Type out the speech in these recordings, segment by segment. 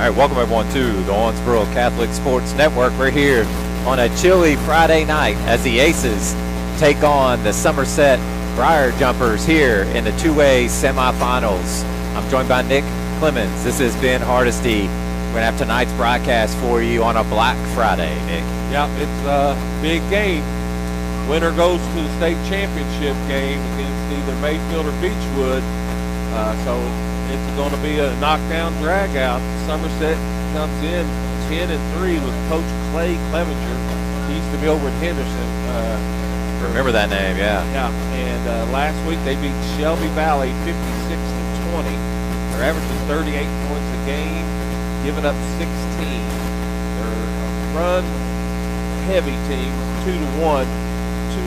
All right, welcome everyone to the Owensboro Catholic Sports Network. We're here on a chilly Friday night as the Aces take on the Somerset Briar Jumpers here in the 2A semifinals. I'm joined by Nick Clemens. This is Ben Hardesty. We're to have tonight's broadcast for you on a Black Friday, Nick. Yeah, it's a big game. Winner goes to the state championship game against either Mayfield or Beechwood. Uh, so it's going to be a knockdown drag out. Somerset comes in 10 and 3 with Coach Clay Clevenger. He used to be over at Henderson. Uh, Remember that name, yeah. Yeah, and uh, last week they beat Shelby Valley 56 to 20. They're averaging 38 points a game, giving up 16. They're a run heavy team, 2 to 1,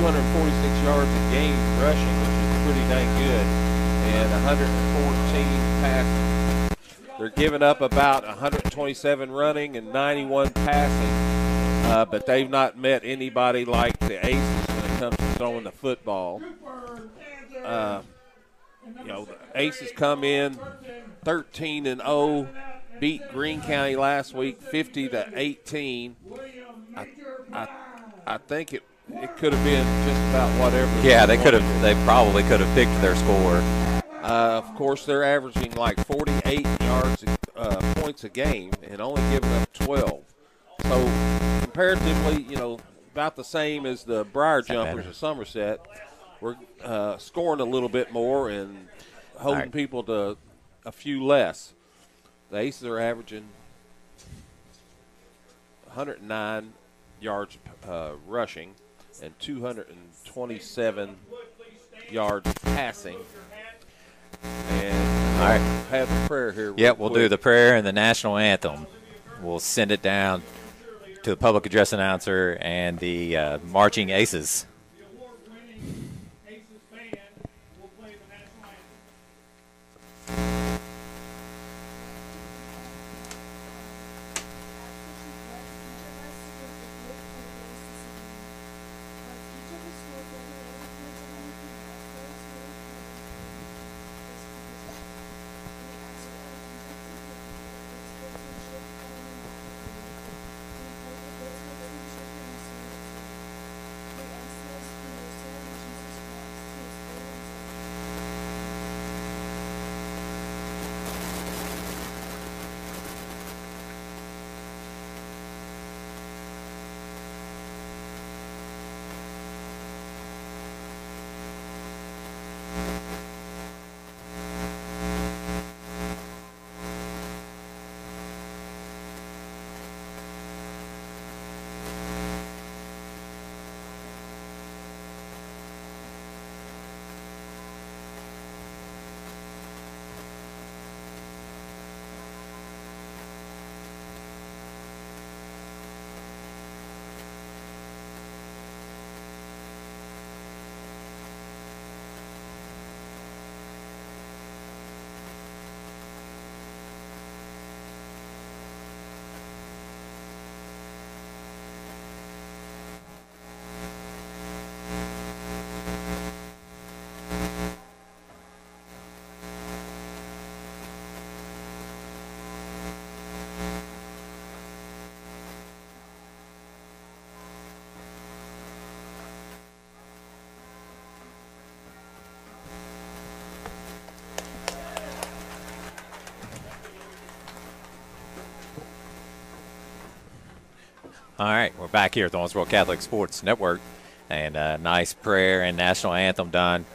246 yards a game rushing, which is pretty dang good, and 114 passing. They're giving up about 127 running and 91 passing, uh, but they've not met anybody like the Aces when it comes to throwing the football. Uh, you know, the Aces come in 13 and 0, beat Green County last week 50 to 18. I, I, I think it it could have been just about whatever. Yeah, they could have. They probably could have picked their score. Uh, of course, they're averaging like 48 yards uh, points a game and only giving up 12. So comparatively, you know, about the same as the Briar Jumpers of Somerset. We're uh, scoring a little bit more and holding right. people to a few less. The Aces are averaging 109 yards uh, rushing and 227 yards passing. And all right, have the prayer here. Yeah, we'll quick. do the prayer and the national anthem. We'll send it down to the public address announcer and the uh, marching aces. All right, we're back here at the Owensboro Catholic Sports Network, and a nice prayer and national anthem done.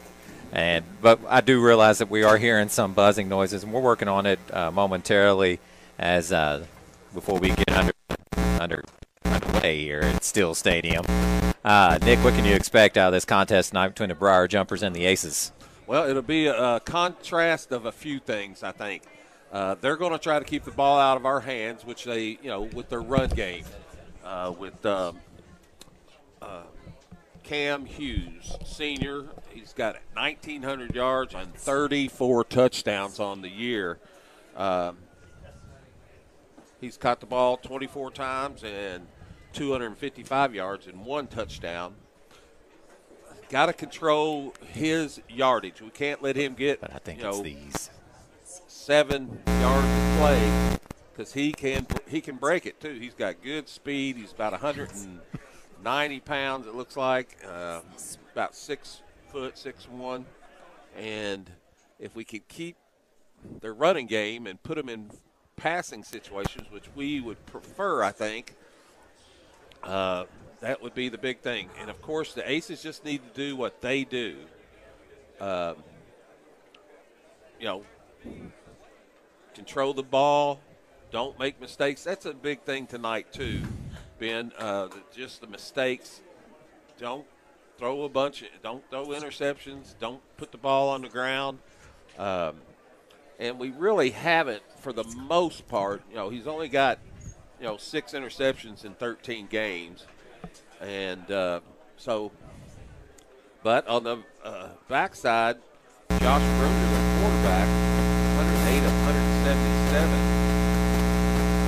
And but I do realize that we are hearing some buzzing noises, and we're working on it uh, momentarily as uh, before we get under under underway here at Still Stadium. Uh, Nick, what can you expect out of this contest tonight between the Briar Jumpers and the Aces? Well, it'll be a, a contrast of a few things, I think. Uh, they're going to try to keep the ball out of our hands, which they, you know, with their run game uh, with um, uh, Cam Hughes, senior. He's got 1,900 yards and 34 touchdowns on the year. Um, he's caught the ball 24 times and 255 yards and one touchdown. Got to control his yardage. We can't let him get. But I think you know, these seven yards of play because he can he can break it too. He's got good speed. He's about 190 pounds. It looks like uh, about six foot six one, and if we could keep their running game and put them in passing situations, which we would prefer, I think. Uh, that would be the big thing. And of course, the Aces just need to do what they do. Um, you know, control the ball, don't make mistakes. That's a big thing tonight too, Ben. Uh, just the mistakes. Don't throw a bunch. Of, don't throw interceptions. Don't put the ball on the ground. Um, and we really haven't, for the most part. You know, he's only got you know six interceptions in 13 games, and uh, so. But on the uh, backside, Josh Bruner, the quarterback, 108 of 177,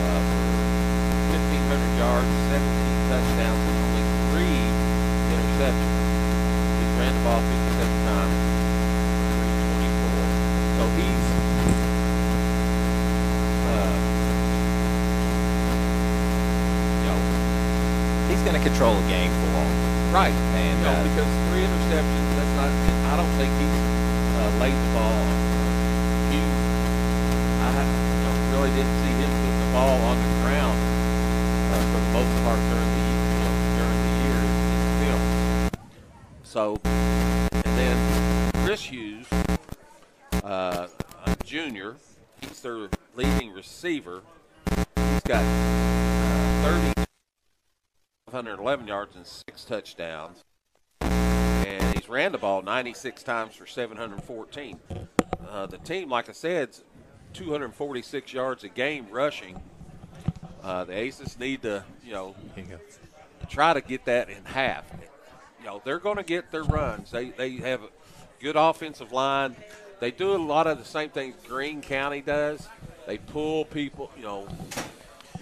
uh, 1,500 yards, 17 touchdowns, and only three interceptions. He's ran the ball 57 times, 324. So he's uh, you know, He's going to control the game for them. Right. And, know, uh, because three interceptions, that's not, I don't think he's uh, laid the ball huge. I know, really didn't see him put the ball on the ground uh, for the most part during the, during the year in film. So, and then Chris Hughes, uh, junior, he's their leading receiver. He's got uh, 30 511 yards and six touchdowns. And he's ran the ball 96 times for 714. Uh, the team, like I said, 246 yards a game rushing. Uh, the Aces need to, you know, try to get that in half. You know, they're going to get their runs. They they have a good offensive line. They do a lot of the same things Green County does. They pull people, you know,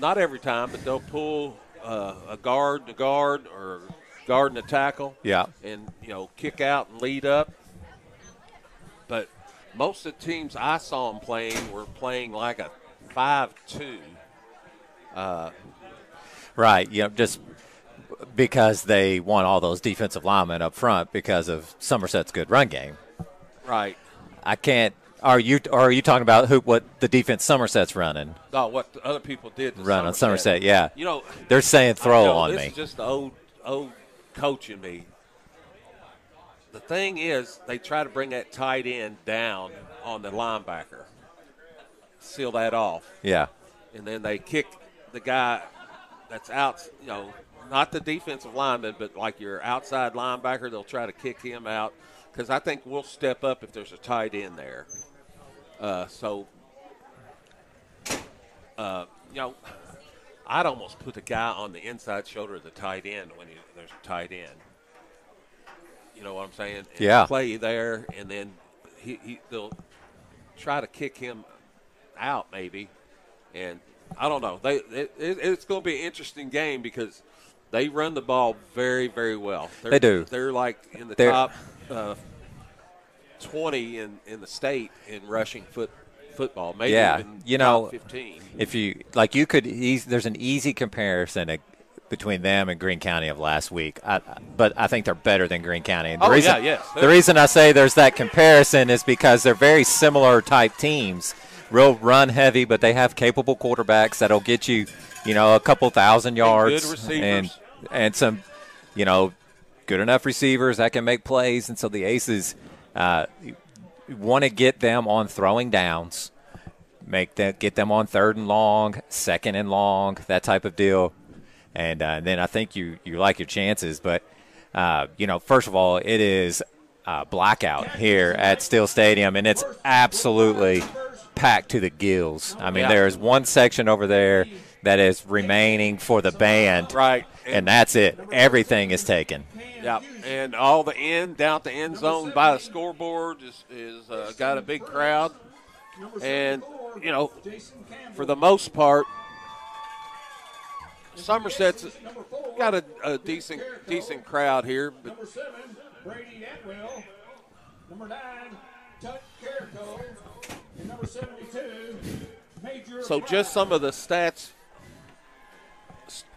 not every time, but they'll pull uh, a guard a guard or guard and a tackle Yeah. and you know kick out and lead up. But most of the teams I saw them playing were playing like a five-two. Right. You know, just because they want all those defensive linemen up front because of Somerset's good run game. Right. I can't. Are you or are you talking about who what the defense Somerset's running? No, what the other people did. Run on Somerset, yeah. You know, They're saying throw know, on this me. is just the old old coaching me. The thing is, they try to bring that tight end down on the linebacker, seal that off. Yeah. and then they kick the guy that's out, you know, not the defensive lineman, but like your outside linebacker, they'll try to kick him out because I think we'll step up if there's a tight end there. Uh, so, uh, you know, I'd almost put the guy on the inside shoulder of the tight end when he, there's a tight end. You know what I'm saying? And Yeah. Play there, and then he, he they'll try to kick him out maybe, and I don't know. They it, it, it's going to be an interesting game because they run the ball very very well. They're, They do. They're like in the They're- top uh, twenty in, in the state in rushing foot football. Maybe Yeah, even you know, fifteen. If you like, you could. There's an easy comparison uh, between them and Green County of last week. I, but I think they're better than Green County. And the Oh, reason, yeah, yes. The reason I say there's that comparison is because they're very similar type teams. Real run heavy, but they have capable quarterbacks that'll get you, you know, a couple thousand yards good and and some, you know, good enough receivers that can make plays. And so the Aces uh, want to get them on throwing downs make that get them on third and long, second and long, that type of deal, and uh, then I think you you like your chances. But uh, you know, first of all, it is uh, blackout here at Steel Stadium, and it's absolutely packed to the gills. I mean, Yeah. there is one section over there that is remaining for the band, Right. And that's it. Everything is taken. Yeah, and all the end down at the end zone by the scoreboard is is uh, got a big crowd, and you know, for the most part, Somerset's got a, a decent decent crowd here, but Number seven, Brady Atwell. Number nine, Tuck Carrico. And number 72, Major So just some of the stats,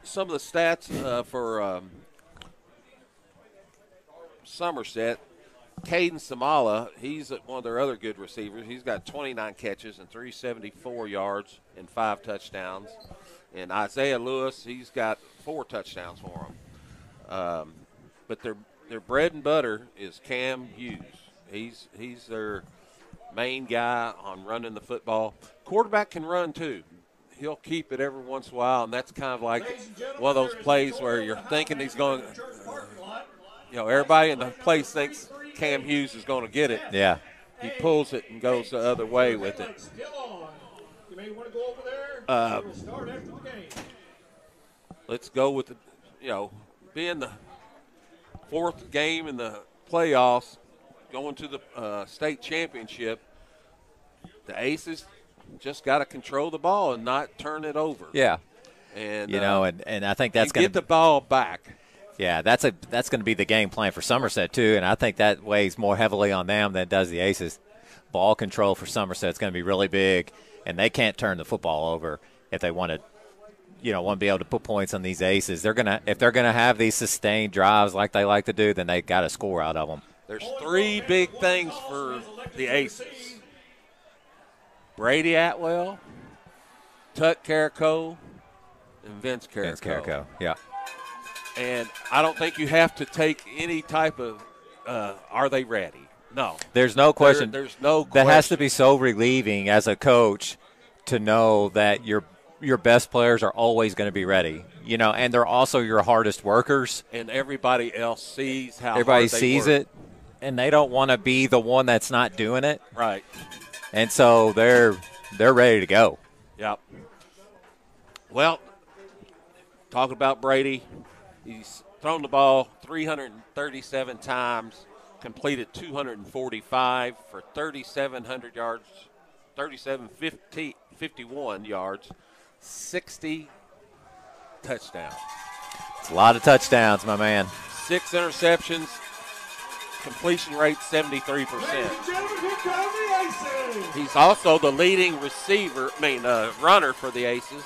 some of the stats uh, for um, Somerset. Caden Samala, he's one of their other good receivers. He's got 29 catches and 374 yards and five touchdowns. And Isaiah Lewis, he's got four touchdowns for him. Um, but their their bread and butter is Cam Hughes. He's he's their main guy on running the football. Quarterback can run too. He'll keep it every once in a while, and that's kind of like Ladies and gentlemen, one of those plays where you're thinking he's going. church. You know, everybody in the place thinks Cam Hughes is going to get it. Yeah. He pulls it and goes the other way with it. Still on. You may want to go over there. Uh, It'll start after the game. let's go with the, you know, being the fourth game in the playoffs, going to the uh, state championship. The Aces just got to control the ball and not turn it over. Yeah. and You uh, know, and, and I think that's going get the ball back. Yeah, that's a that's going to be the game plan for Somerset too, and I think that weighs more heavily on them than it does the Aces. Ball control for Somerset is going to be really big, and they can't turn the football over if they want to, you know, want to be able to put points on these Aces. They're gonna if they're going to have these sustained drives like they like to do, then they got to score out of them. There's three big things for the Aces. Brady Atwell, Tuck Carrico, and Vince Carrico. Vince Carrico, yeah, And I don't think you have to take any type of uh, are they ready? No. there's no question. There- there's no that has to be so relieving as a coach to know that your your best players are always going to be ready. You know, and they're also your hardest workers. And everybody else sees how Everybody hard they sees work. it, and they don't want to be the one that's not doing it, Right. and so they're they're ready to go. Yep. Well, talking about Brady, he's thrown the ball 337 times, completed 245 for 3,700 yards, 3,750 51 yards, 60 touchdowns, It's a lot of touchdowns, my man. six interceptions, completion rate 73 Ladies percent. and gentlemen, here come the Aces. He's also the leading receiver, I mean, uh, runner for the Aces.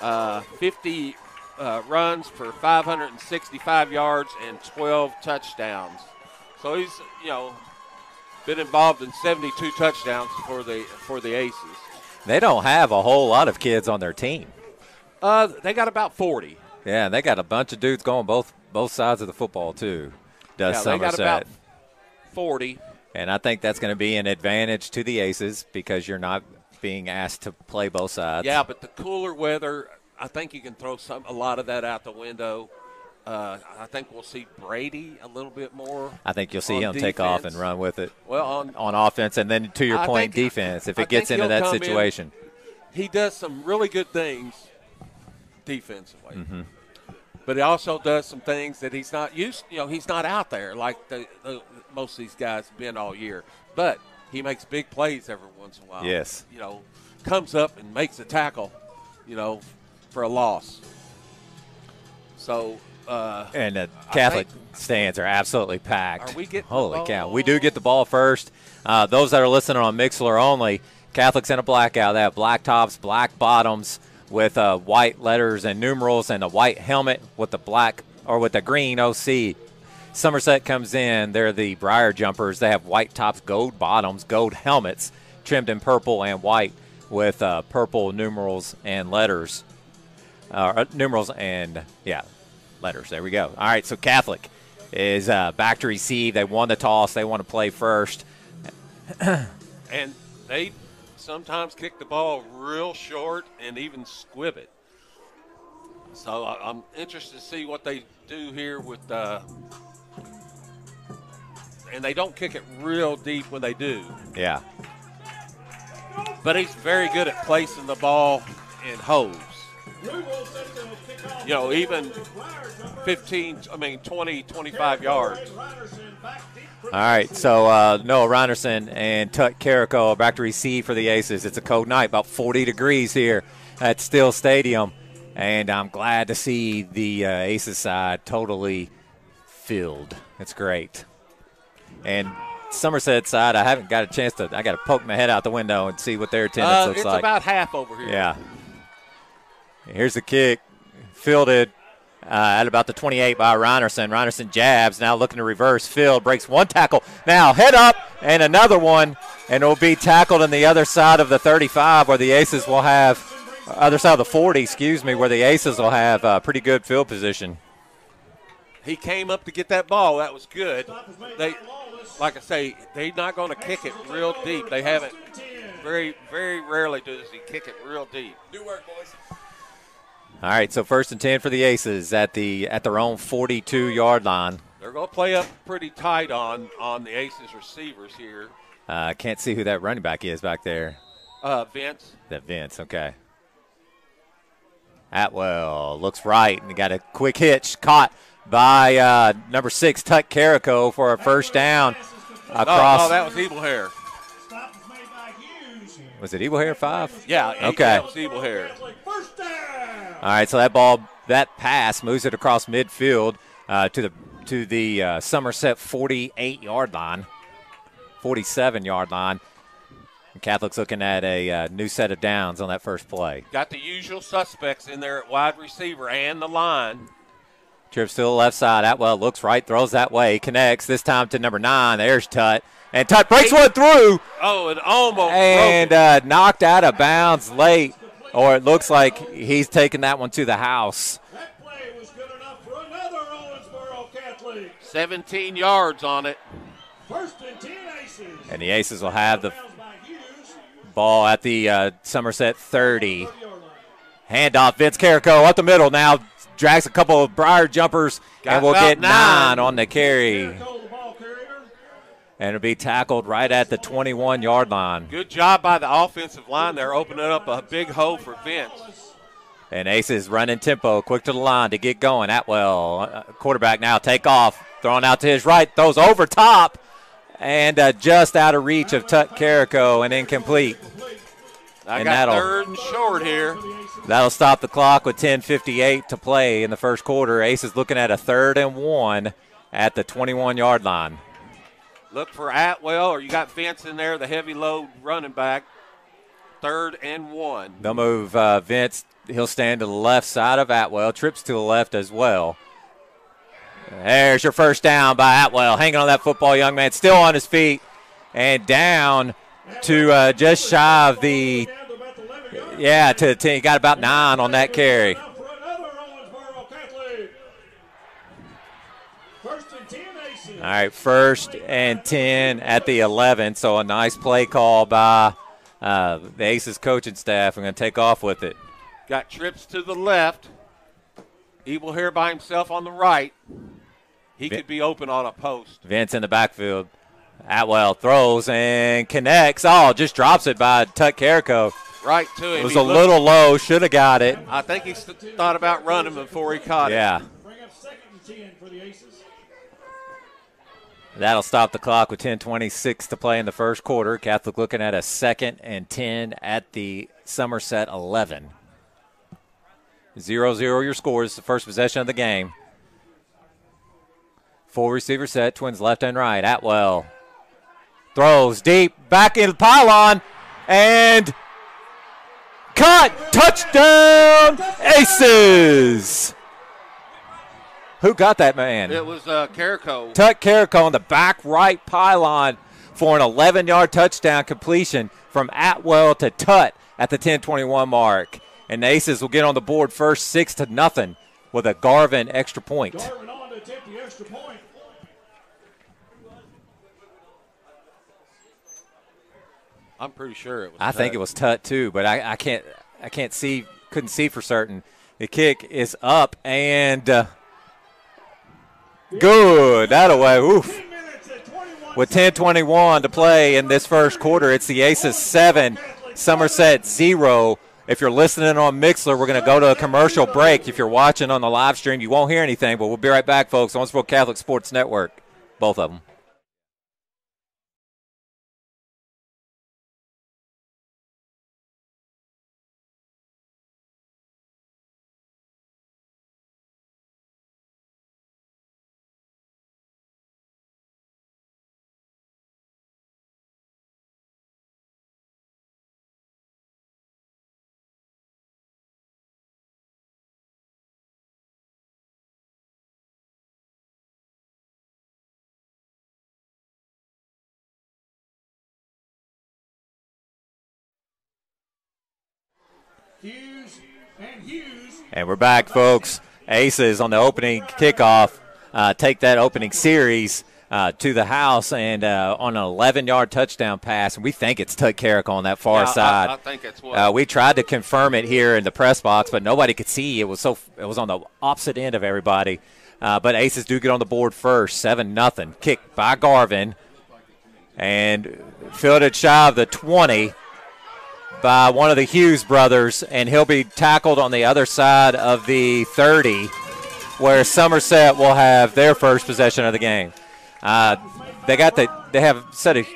Uh, 50 uh, runs for 565 yards and 12 touchdowns. So he's, you know, been involved in 72 touchdowns for the for the Aces. They don't have a whole lot of kids on their team. Uh, they got about 40. Yeah, and they got a bunch of dudes going both both sides of the football too. Does yeah, they got Somerset? About 40. And I think that's going to be an advantage to the Aces because you're not being asked to play both sides. Yeah, but the cooler weather, I think you can throw some a lot of that out the window. Uh, I think we'll see Brady a little bit more. I think you'll see him take off and run with it Well, on on offense, and then to your I point, think- defense. If I it gets into that come in- situation, he does some really good things defensively. Mm-hmm. But he also does some things that he's not used. You know, he's not out there like the, the most of these guys have been all year. But he makes big plays every once in a while. Yes. You know, comes up and makes a tackle. You know, for a loss. So. Uh, and the Catholic think- stands are absolutely packed. Are we getting Holy cow! We do get the ball first. Uh, those that are listening on Mixlr only, Catholics in a blackout. They have black tops, black bottoms with uh, white letters and numerals, and a white helmet with the black or with the green OC. Somerset comes in. They're the Briar jumpers. They have white tops, gold bottoms, gold helmets, trimmed in purple and white with uh, purple numerals and letters. Uh, numerals and yeah, letters. There we go. All right, so Catholic is uh, back to receive. They won the toss. They want to play first. and they sometimes kick the ball real short and even squib it. So I'm interested to see what they do here with. Uh, and they don't kick it real deep when they do, Yeah, but he's very good at placing the ball in holes. Louisville set to kick off You know, even with Briar jumper. 15, I mean 20, 25 yards. Ryderson back deep for All right, so uh, Noah Reinerson and Tut Carrico are back to receive for the Aces. It's a cold night, about 40 degrees here at Still Stadium, and I'm glad to see the uh, Aces side totally filled. It's great. And Somerset side, I haven't got a chance to. I got to poke my head out the window and see what their attendance Uh, looks it's like. about half over here. yeah. Here's the kick, fielded uh, at about the 28 by Reinerson. Reinerson jabs, now looking to reverse. Field breaks one tackle. Now head up and another one, and it will be tackled on the other side of the 35 where the Aces will have, other side of the 40, excuse me, where the Aces will have uh, pretty good field position. He came up to get that ball. That was good. They, like I say, they're not going to kick it real deep. They haven't. Very, very rarely does he kick it real deep. Do work, boys. All right, so first and 10 for the Aces at the at their own 42 yard line. They're going to play up pretty tight on on the Aces receivers here. I uh, can't see who that running back is back there. Uh, Vince. That Vince, okay. Atwell looks right and got a quick hitch caught by uh, number six Tuck Carrico for a first down across. oh, that was Evil Hair. Stop is made by Hughes. was it Evil Hair five? Yeah. Okay. That was Evil Hair. First down. All right, so that ball, that pass moves it across midfield uh, to the to the uh, Somerset 48 yard line, 47 yard line. And Catholic's looking at a uh, new set of downs on that first play. Got the usual suspects in there at wide receiver and the line. Trips to the left side. Atwell looks right, throws that way, connects this time to number nine. There's Tut. And Tut breaks one through Oh, it almost and uh, knocked out of bounds late. Or it looks like he's taking that one to the house. That play was good enough for another Owensboro Catholic. 17 yards on it. First and 10 aces. And the Aces will have the Downs by Hughes. ball at the uh, Somerset 30. 30 yard line. Handoff, Vince Carrico up the middle now. Drags a couple of Briar jumpers Got and will get nine nine. on the carry. Jericho, the ball carrier. And it'll be tackled right at the 21 yard line. Good job by the offensive line there, opening up a big hole for Vince. And Aces running tempo, quick to the line to get going. Atwell, uh, quarterback now, take off, throwing out to his right, throws over top, and uh, just out of reach of Tut Carrico and incomplete. I And got that'll- third and short here. That'll stop the clock with 10:58 to play in the first quarter. Ace is looking at a third and one at the 21 yard line. Look for Atwell, or you got Vince in there, the heavy load running back. Third and one. They'll move uh, Vince. He'll stand to the left side of Atwell. Trips to the left as well. There's your first down by Atwell. Hanging on that football, young man. Still on his feet. And down to uh, just shy of the. Down to the 11 yard Yeah, to, to he got about nine on that carry. Now for another Owensboro Catholic. First and 10 aces. All right, first and 10 at the 11. So a nice play call by uh, the Aces coaching staff. I'm going to take off with it. Got trips to the left. Evil here by himself on the right. He Vi- could be open on a post. Vince in the backfield. Atwell throws and connects. Oh, just drops it by Tuck Carrico. Right to him. It was He a looked- little low. Should have got it. I think he thought about running before he caught it. Yeah. Bring up second and 10 for the aces. That'll stop the clock with 10:26 to play in the first quarter. Catholic looking at a second and 10 at the Somerset 11. 0-0 your scores. The first possession of the game. Full receiver set. Twins left and right. Atwell throws deep back in the pylon and cut touchdown Aces. Who got that man? It was uh, Carrico. Tuck Carrico on the back right pylon for an 11 yard touchdown completion from Atwell to Tut at the 1021 mark. And the Aces will get on the board first, six to nothing, with a Garvin extra point. Darwin on to attempt the extra point. I'm pretty sure it was. I think it was Tut too, but I, I can't I can't see couldn't see for certain. The kick is up and uh, good. That away. Oof. 10 minutes at 21 With 10:21 to play in this first quarter, it's the Aces seven, Somerset zero. If you're listening on Mixlr, we're going to go to a commercial break. If you're watching on the live stream, you won't hear anything, but we'll be right back, folks. On Owensboro Catholic Sports Network, both of them. Hughes and Hughes. And we're back, folks. Aces on the opening kickoff uh, take that opening series uh, to the house and uh, on an 11 yard touchdown pass. And we think it's Tuck Carrick on that far Yeah, side. I think that's what- Uh, we tried to confirm it here in the press box, but nobody could see. It was so it was on the opposite end of everybody. Uh, but Aces do get on the board first, seven nothing. Kick by Garvin, and fielded shy of the 20 by one of the Hughes brothers, and he'll be tackled on the other side of the 30, where Somerset will have their first possession of the game. Uh, they got the they have a set of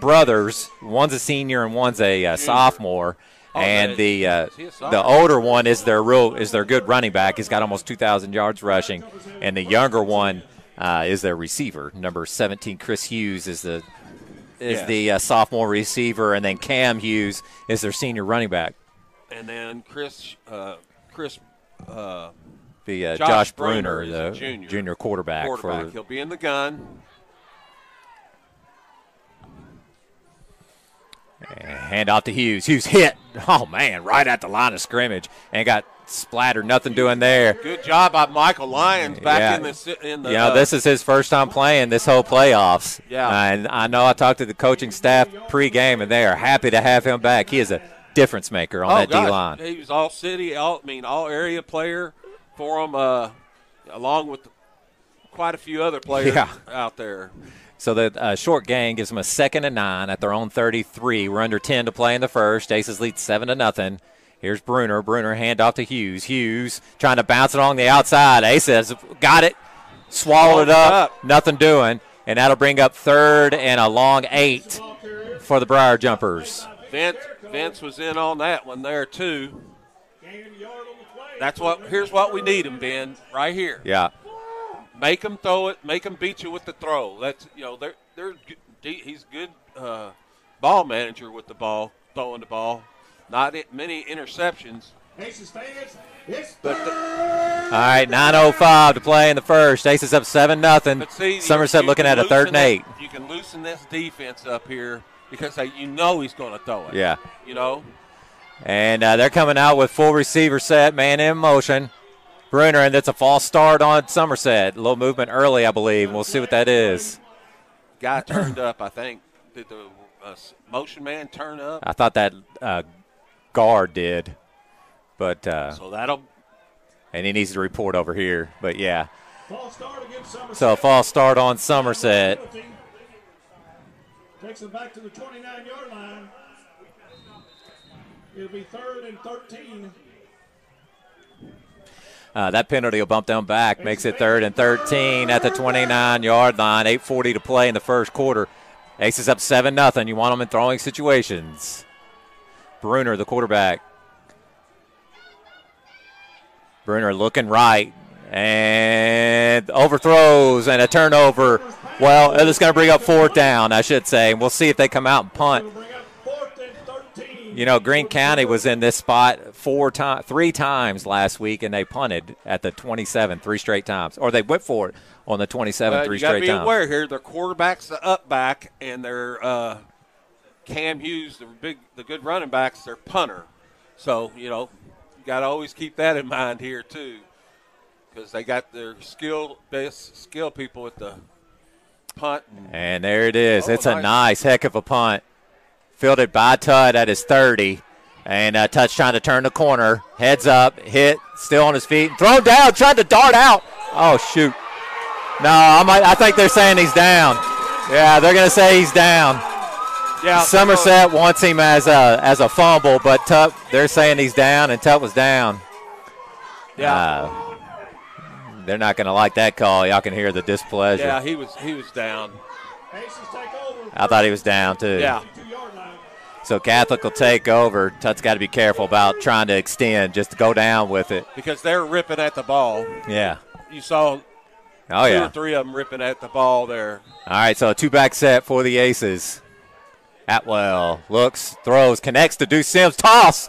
brothers. One's a senior and one's a uh, sophomore. Oh, and the uh, is he a the older one is their real is their good running back. He's got almost 2,000 yards rushing, and the younger one uh, is their receiver. Number 17, Chris Hughes is the is Yeah. the uh, sophomore receiver, and then Cam Hughes is their senior running back. And then Chris, uh, Chris uh, The uh, Josh Josh, Bruner Bruner, the a junior. quarterback, quarterback, for he'll be in the gun. hand off to Hughes. Hughes hit. Oh man, right at the line of scrimmage and got splattered. Nothing doing there. Good job by Michael Lyons back Yeah. in the in the. You know, uh, this is his first time playing this whole playoffs. Yeah. and I know I talked to the coaching staff pregame, and they are happy to have him back. He is a difference maker on oh, that D line. He was all city, all I mean, all area player for him, uh, along with quite a few other players Yeah. out there. So the uh, short gain gives them a second and nine at their own 33. We're under 10 to play in the first. Aces lead seven to nothing. Here's Bruner. Bruner handoff to Hughes. Hughes trying to bounce it along the outside. Aces got it, swallowed it up, nothing doing, and that'll bring up third and a long eight for the Briar Jumpers. Vince, Vince was in on that one there too. Gain a yard on the play. That's what. Here's what we need him, Ben. Right here. Yeah. Make him throw it. Make him beat you with the throw. That's you know they're they're he's good uh, ball manager with the ball, throwing the ball. Not many interceptions. Aces fans, it's But the- All right, 9:05 to play in the first. Aces up seven nothing. See, Somerset you looking can at a third loosen and it- eight. You can loosen this defense up here because they, you know he's going to throw it. Yeah. You know. And uh, they're coming out with full receiver set, man in motion. Bruner, and that's a false start on Somerset. A little movement early, I believe. We'll see what that is. Guy turned up. I think did the uh, motion man turn up? I thought that uh, guard did, but uh, So that'll and he needs to report over here. But yeah, False start so a false start on Somerset. Takes it back to the 29 yard line. It'll be third and 13. Uh, that penalty will bump them back, makes it third and 13 at the 29 yard line. 8:40 to play in the first quarter. Aces up seven nothing. You want them in throwing situations. Bruner, the quarterback. Bruner looking right and overthrows and a turnover. Well, it's going to bring up fourth down, I should say. And we'll see if they come out and punt. It'll bring up fourth and 13. You know, Green County was in this spot four times, three times last week, and they punted at the 27 three straight times, or they went for it on the 27 Uh, three you got to straight be times. aware here. Their quarterback's the up back, and their uh, Cam Hughes, the big, the good running backs, their punter. So you know, you got to always keep that in mind here too, because they got their skill best skill people at the punt. And, And there it is. Oh, it's a nice. nice heck of a punt, fielded by Tudd at his 30, and uh, Tud's trying to turn the corner, heads up, hit, still on his feet, thrown down, tried to dart out. Oh shoot! No, I might. I think they're saying he's down. Yeah, they're gonna say he's down. Yeah, Somerset wants him as a as a fumble, but Tuck they're saying he's down, and Tuck was down. Yeah, Uh, they're not going to like that call. Y'all can hear the displeasure. yeah, he was he was down. Aces take over. I thought he was down too. Yeah, Two yard line. So Catholic will take over. Tut's got to be careful about trying to extend, just to go down with it. because they're ripping at the ball. Yeah. You saw Oh two yeah. or three of them ripping at the ball there. All right. So a two back set for the Aces. Atwell looks, throws, connects to Deuce Sims, toss,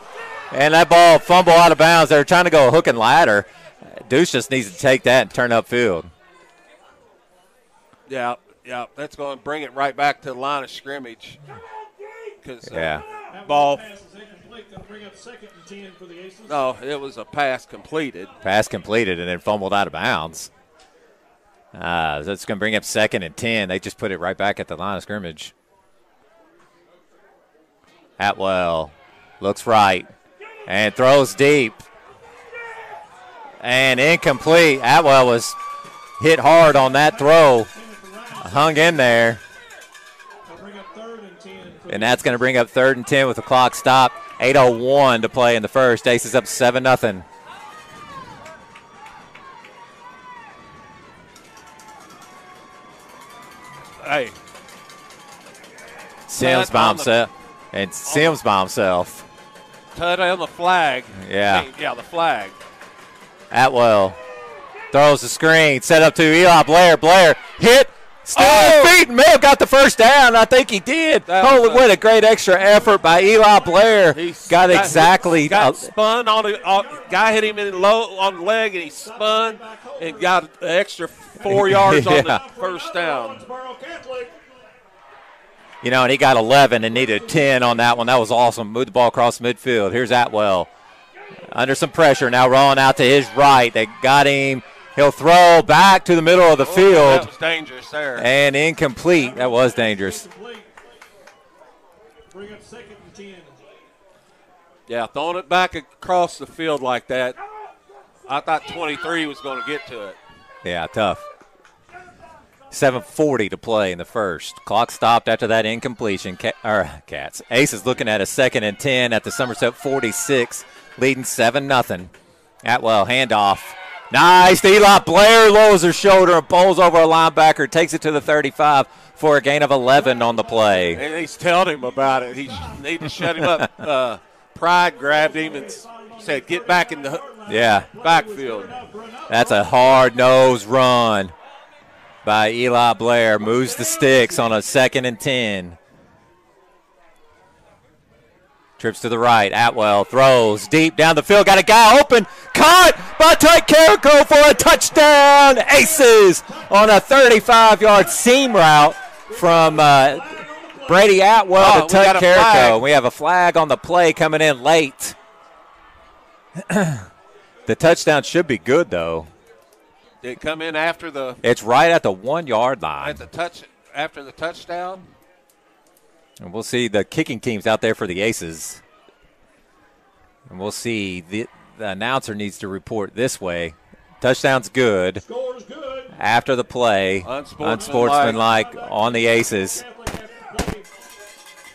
and that ball fumble out of bounds. They're trying to go hook and ladder. Deuce just needs to take that and turn upfield. Yeah, yeah, that's going to bring it right back to the line of scrimmage. Because Yeah. ball Pass is incomplete. Catholic. Going to bring up second and 10 for the Aces. No, it was a pass completed. Pass completed and then fumbled out of bounds. Uh, that's going to bring up second and 10. They just put it right back at the line of scrimmage. Atwell looks right and throws deep. And incomplete. Atwell was hit hard on that throw, hung in there. They'll bring up third and 10 for And that's going to bring up third and 10 with the clock stopped. 8.01 to play in the first. Aces up 7 0. Hey, Sims by himself. And Sims by himself. tut on the flag. Yeah. Hey, yeah, the flag. Atwell throws the screen, set up to Eli Blair. Blair hit, still Oh! feet, have got the first down. I think he did. That Holy, a- what a great extra effort by Eli Blair. He got exactly. got uh, spun on the on, guy hit him in low on the leg and he spun and got an extra four yards on the first down. Owensboro Catholic. you know, and he got 11 and needed 10 on that one. That was awesome. Moved the ball across midfield. Here's Atwell under some pressure now, rolling out to his right. They got him. He'll throw back to the middle of the Oh, field that was dangerous there. and incomplete. That was dangerous. Bring up second and 10. Yeah, throwing it back across the field like that. I thought 23 was going to get to it. Yeah, tough. 7:40 to play in the first. Clock stopped after that incompletion. Ca- or Cats. Ace is looking at a second and 10 at the Somerset 46, leading 7 nothing. Atwell handoff. Nice. to Eli Blair lowers her shoulder and pulls over a linebacker. Takes it to the 35 for a gain of 11 on the play. And he's telling him about it. He need to shut him up. Uh, Pride grabbed him and said, "Get back in the Yeah, backfield." that's a hard nose run by Eli Blair. Moves the sticks on a second and 10. Trips to the right. Atwell throws deep down the field. Got a guy open. Caught by Tut Carrico for a touchdown. Aces on a 35 yard seam route from uh, Brady Atwell Oh, to Tut Carrico. We have a flag on the play coming in late. the touchdown should be good, though. Did it come in after the It's right at the one yard line. at the touch after the touchdown? And we'll see the kicking teams out there for the Aces. And we'll see the, the announcer needs to report this way. Touchdown's good. Scores good. After the play, Unsportsmanlike. unsportsmanlike on the Aces. Catholic after play.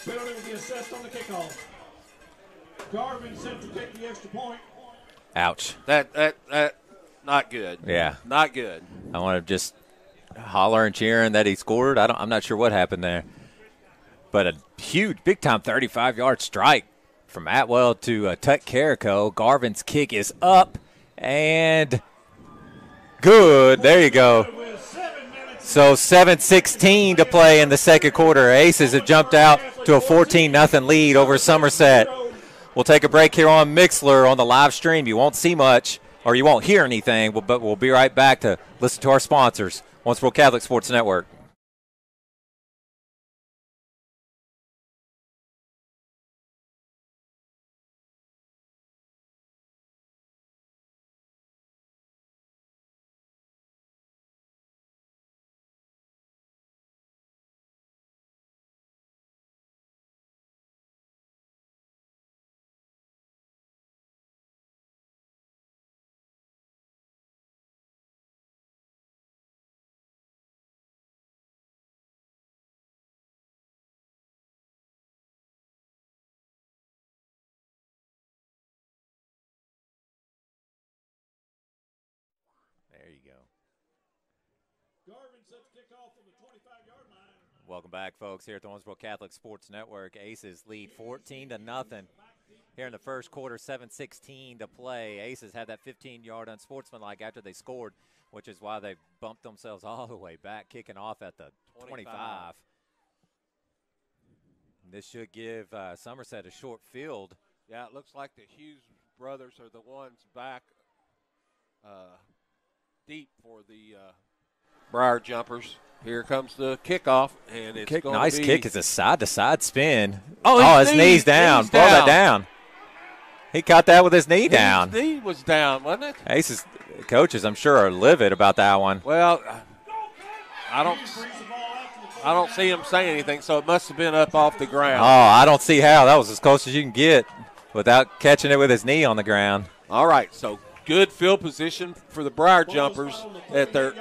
Penalty will be assessed on the kickoff. Garvin sent to kick the extra point. Ouch. That that that not good. Yeah. Not good. I want to just holler and cheering that he scored. I don't, I'm not sure what happened there. But a huge, big time 35 yard strike from Atwell to uh, Tuck Carrico. Garvin's kick is up and good. There you go. With seven minutes. So 7-16 to play in the second quarter. Aces have jumped out to a 14 0 lead over Somerset. We'll take a break here on Mixlr on the live stream. You won't see much or you won't hear anything, but we'll be right back to listen to our sponsors, Owensboro Catholic Sports Network. Welcome back, folks, here at the Owensboro Catholic Sports Network. Aces lead 14 to nothing. Here in the first quarter, 7-16 to play. Aces had that 15-yard unsportsmanlike after they scored, which is why they bumped themselves all the way back, kicking off at the 25. 25. This should give uh, Somerset a short field. Yeah, it looks like the Hughes brothers are the ones back uh, deep for the uh, Briar jumpers. Here comes the kickoff, and it's Kick, nice be- kick. It's a side-to-side spin. Oh, oh his his knees- knees down. knees Blow that down. down. He caught that with his knee down. His knee was down, wasn't it? Aces coaches, I'm sure, are livid about that one. Well, I don't. I don't see him say anything, so it must have been up off the ground. Oh, I don't see how. That was as close as you can get without catching it with his knee on the ground. All right, so good field position for the Briar Jumpers at their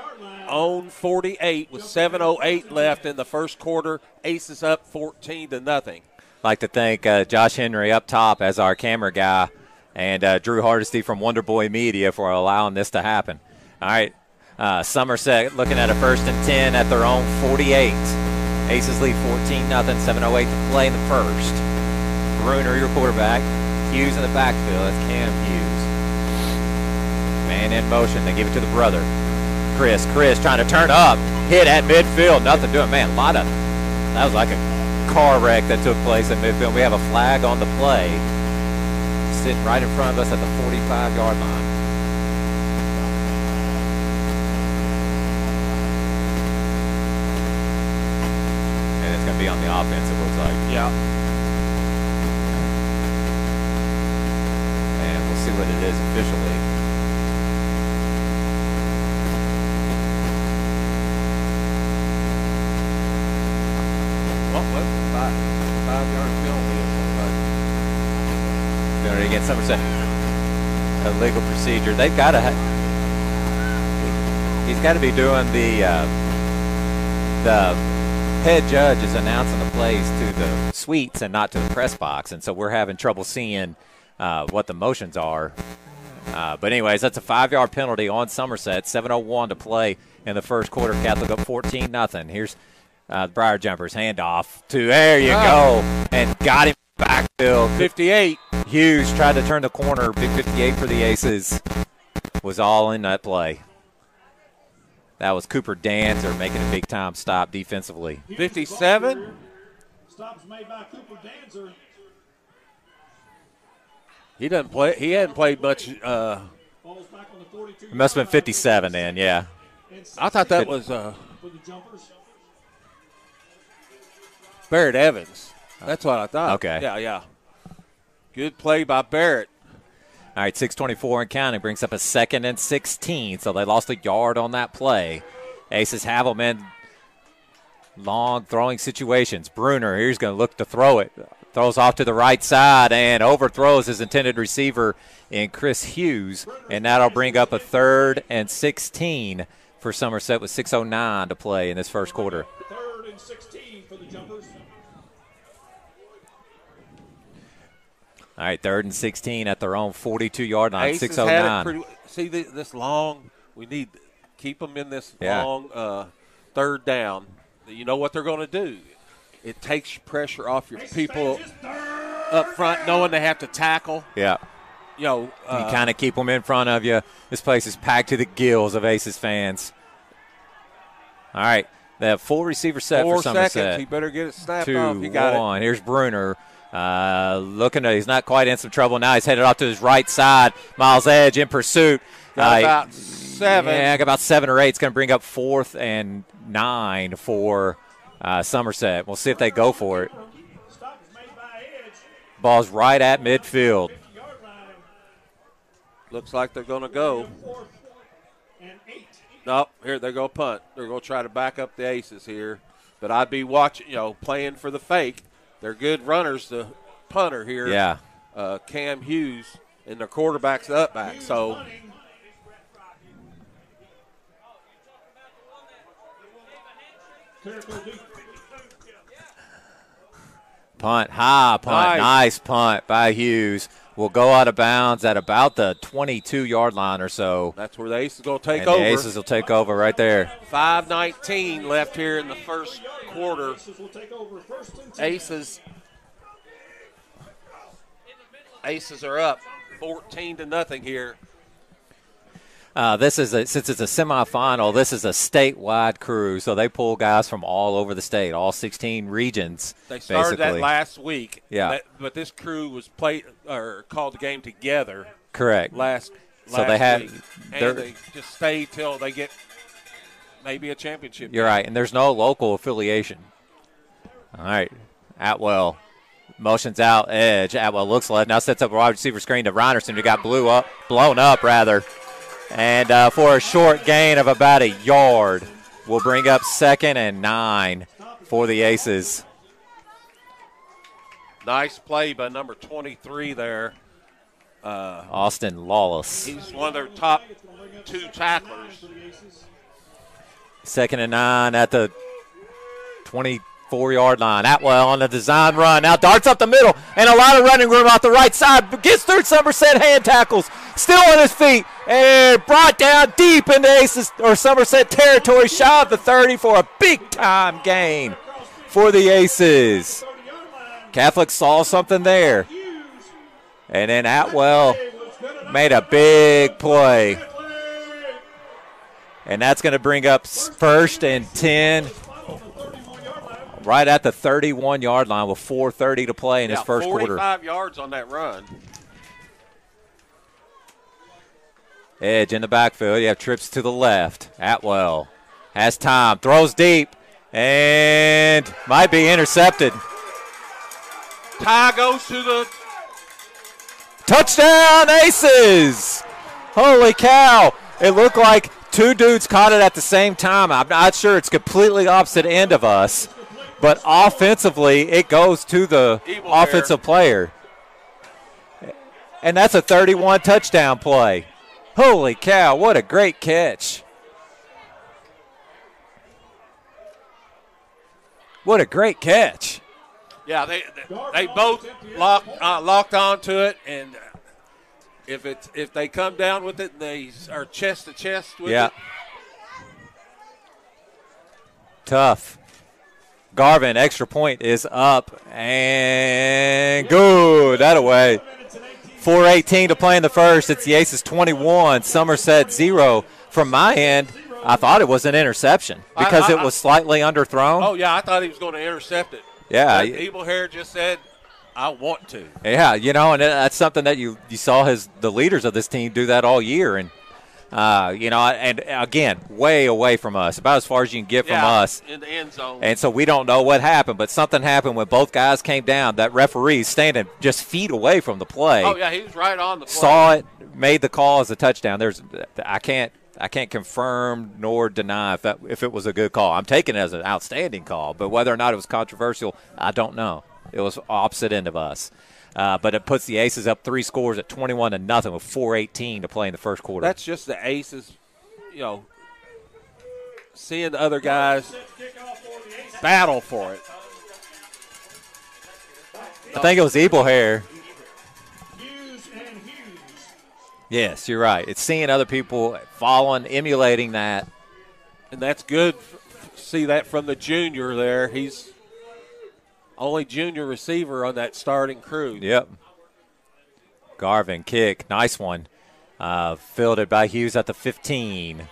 own 48 with 7:08 left in the first quarter. Aces up 14 to nothing. Like to thank uh, Josh Henry up top as our camera guy, and uh, Drew Hardesty from Wonder Boy Media for allowing this to happen. All right, uh, Somerset looking at a first and 10 at their own 48. Aces lead 14 nothing. 7:08 to play in the first. Bruner, your quarterback. Hughes in the backfield. That's Cam Hughes. Man in motion. They give it to the brother. Chris. Chris trying to turn up. Hit at midfield. Nothing doing. Man, a lot of. That was like a car wreck that took place at midfield. We have a flag on the play. Sitting right in front of us at the 45 yard line. And it's going to be on the offense, it looks like. Yeah. And we'll see what it is officially. What was it? Five, five yard penalty. Penalty against Somerset. A legal procedure. They've got to. He's got to be doing the. Uh, the head judge is announcing the plays to the suites and not to the press box, and so we're having trouble seeing uh, what the motions are. Uh, but anyways, that's a five-yard penalty on Somerset. 7:01 to play in the first quarter. Catholic up 14 nothing. Here's uh, the Briar Jumpers handoff to there you go, and got him backfield. 58. Hughes tried to turn the corner. Big 58 for the Aces. Was all in that play. That was Cooper Danzer making a big time stop defensively. 57. Stops made by Cooper Danzer. He doesn't play. He hadn't played much. Uh, Falls back on the It must have been 57 then, yeah. I thought that was uh, For the jumpers. Barrett Evans. That's what I thought. Okay. Yeah, yeah. Good play by Barrett. All right, 624 and counting brings up a second and 16, so they lost a yard on that play. Aces have them in long throwing situations. Bruner, here's going to look to throw it. Throws off to the right side and overthrows his intended receiver in Chris Hughes, and that'll bring up a third and 16 for Somerset with 6.09 to play in this first quarter. All right, third and 16 at their own 42 yard line, Aces 609. pretty. See this long. We need keep them in this Yeah. long uh, third down. You know what they're going to do. It takes pressure off your people up front, knowing they have to tackle. yeah. You know, You uh, kind of keep them in front of you. This place is packed to the gills of Aces fans. All right, they have full receiver set four for Somerset. seconds. He better get it snapped Two, off. He got it. one. Here's Bruner. Uh, looking at, he's not quite in some trouble now. He's headed off to his right side. Miles Edge in pursuit. Got Uh, about seven. Yeah, got about seven or eight. It's going to bring up fourth and nine for uh, Somerset. We'll see if they go for it. Stop is made by Edge. Ball's right at midfield. Looks like they're going to go. Nope. Here they go punt. They're going to try to back up the aces here. But I'd be watching, you know, playing for the fake. They're good runners. The punter here, Yeah. uh, Cam Hughes, and their quarterback's the up back. So Punting. Careful deep. Punt, high punt, Nice. nice. punt by Hughes. Will go out of bounds at about the 22 yard line or so. that's where the aces to take and over. the Aces will take over right there. 5:19 left here in the first quarter. Aces will take over first and 10. Aces. Aces are up 14 to nothing here. Uh, this is a, since it's a semifinal. This is a statewide crew, so they pull guys from all over the state, all 16 regions. They started basically. that last week. Yeah. That- but this crew was played or called the game together Correct. last. So they had- and they just stay till they get maybe a championship. You're right, and there's no local affiliation. All right, Atwell Motions out edge. Atwell looks left. Now sets up a wide receiver screen to Reinerson, who got blew up, blown up rather. And uh, for a short gain of about a yard, we'll bring up second and nine for the Aces. Nice play by number 23 there. Austin Lawless. He's one of their top two tacklers. Second and nine at the 24 yard line. Atwell on the design run. Now darts up the middle and a lot of running room out the right side. Gets through Somerset hand tackles. Still on his feet and brought down deep into Aces or Somerset territory. Shy of the 30 for a big time gain for the Aces. Catholic saw something there. And then Atwell made a big play. And that's going to bring up first and 10 right at the 31 yard line with 4.30 to play in Yeah, his first quarter. 45 yards on that run. Edge in the backfield. You have trips to the left. Atwell has time, throws deep, and might be intercepted. Tie goes to the Touchdown, Aces! Holy cow! It looked like two dudes caught it at the same time. I'm not sure it's completely opposite end of us, but offensively, it goes to the Evil offensive player. And that's a 31 touchdown play. Holy cow, what a great catch! What a great catch. Yeah, they they, they both locked uh, locked onto it, and if it if they come down with it, and they are chest to chest with Yeah. it. Tough. Garvin, extra point is up and good. That away. 418 to play in the first. It's the Aces 21, Somerset 0. From my end, I thought it was an interception because I- it was slightly underthrown. Oh yeah, I thought he was going to intercept it. Yeah, Ebelhair just said, "I want to." Yeah, you know, and that's something that you you saw his the leaders of this team do that all year, and uh, you know, and again, way away from us, about as far as you can get from us. in the end zone. And so we don't know what happened, but something happened when both guys came down. That referee standing just feet away from the play oh yeah, he was right on the play. saw it, made the call as a touchdown. There's I can't I can't confirm nor deny if that if it was a good call. I'm taking it as an outstanding call, but whether or not it was controversial, I don't know. It was opposite end of us. Uh, but it puts the Aces up three scores at 21 to nothing with 4:18 to play in the first quarter. That's just the aces, you know, seeing the other guys battle for it. I think it was Ebelhair. Hughes and Hughes. Yes, you're right. It's seeing other people following, emulating that. And that's good. See that from the junior there. He's only junior receiver on that starting crew. Yep. Garvin kick, nice one. Uh, fielded by Hughes at the 15.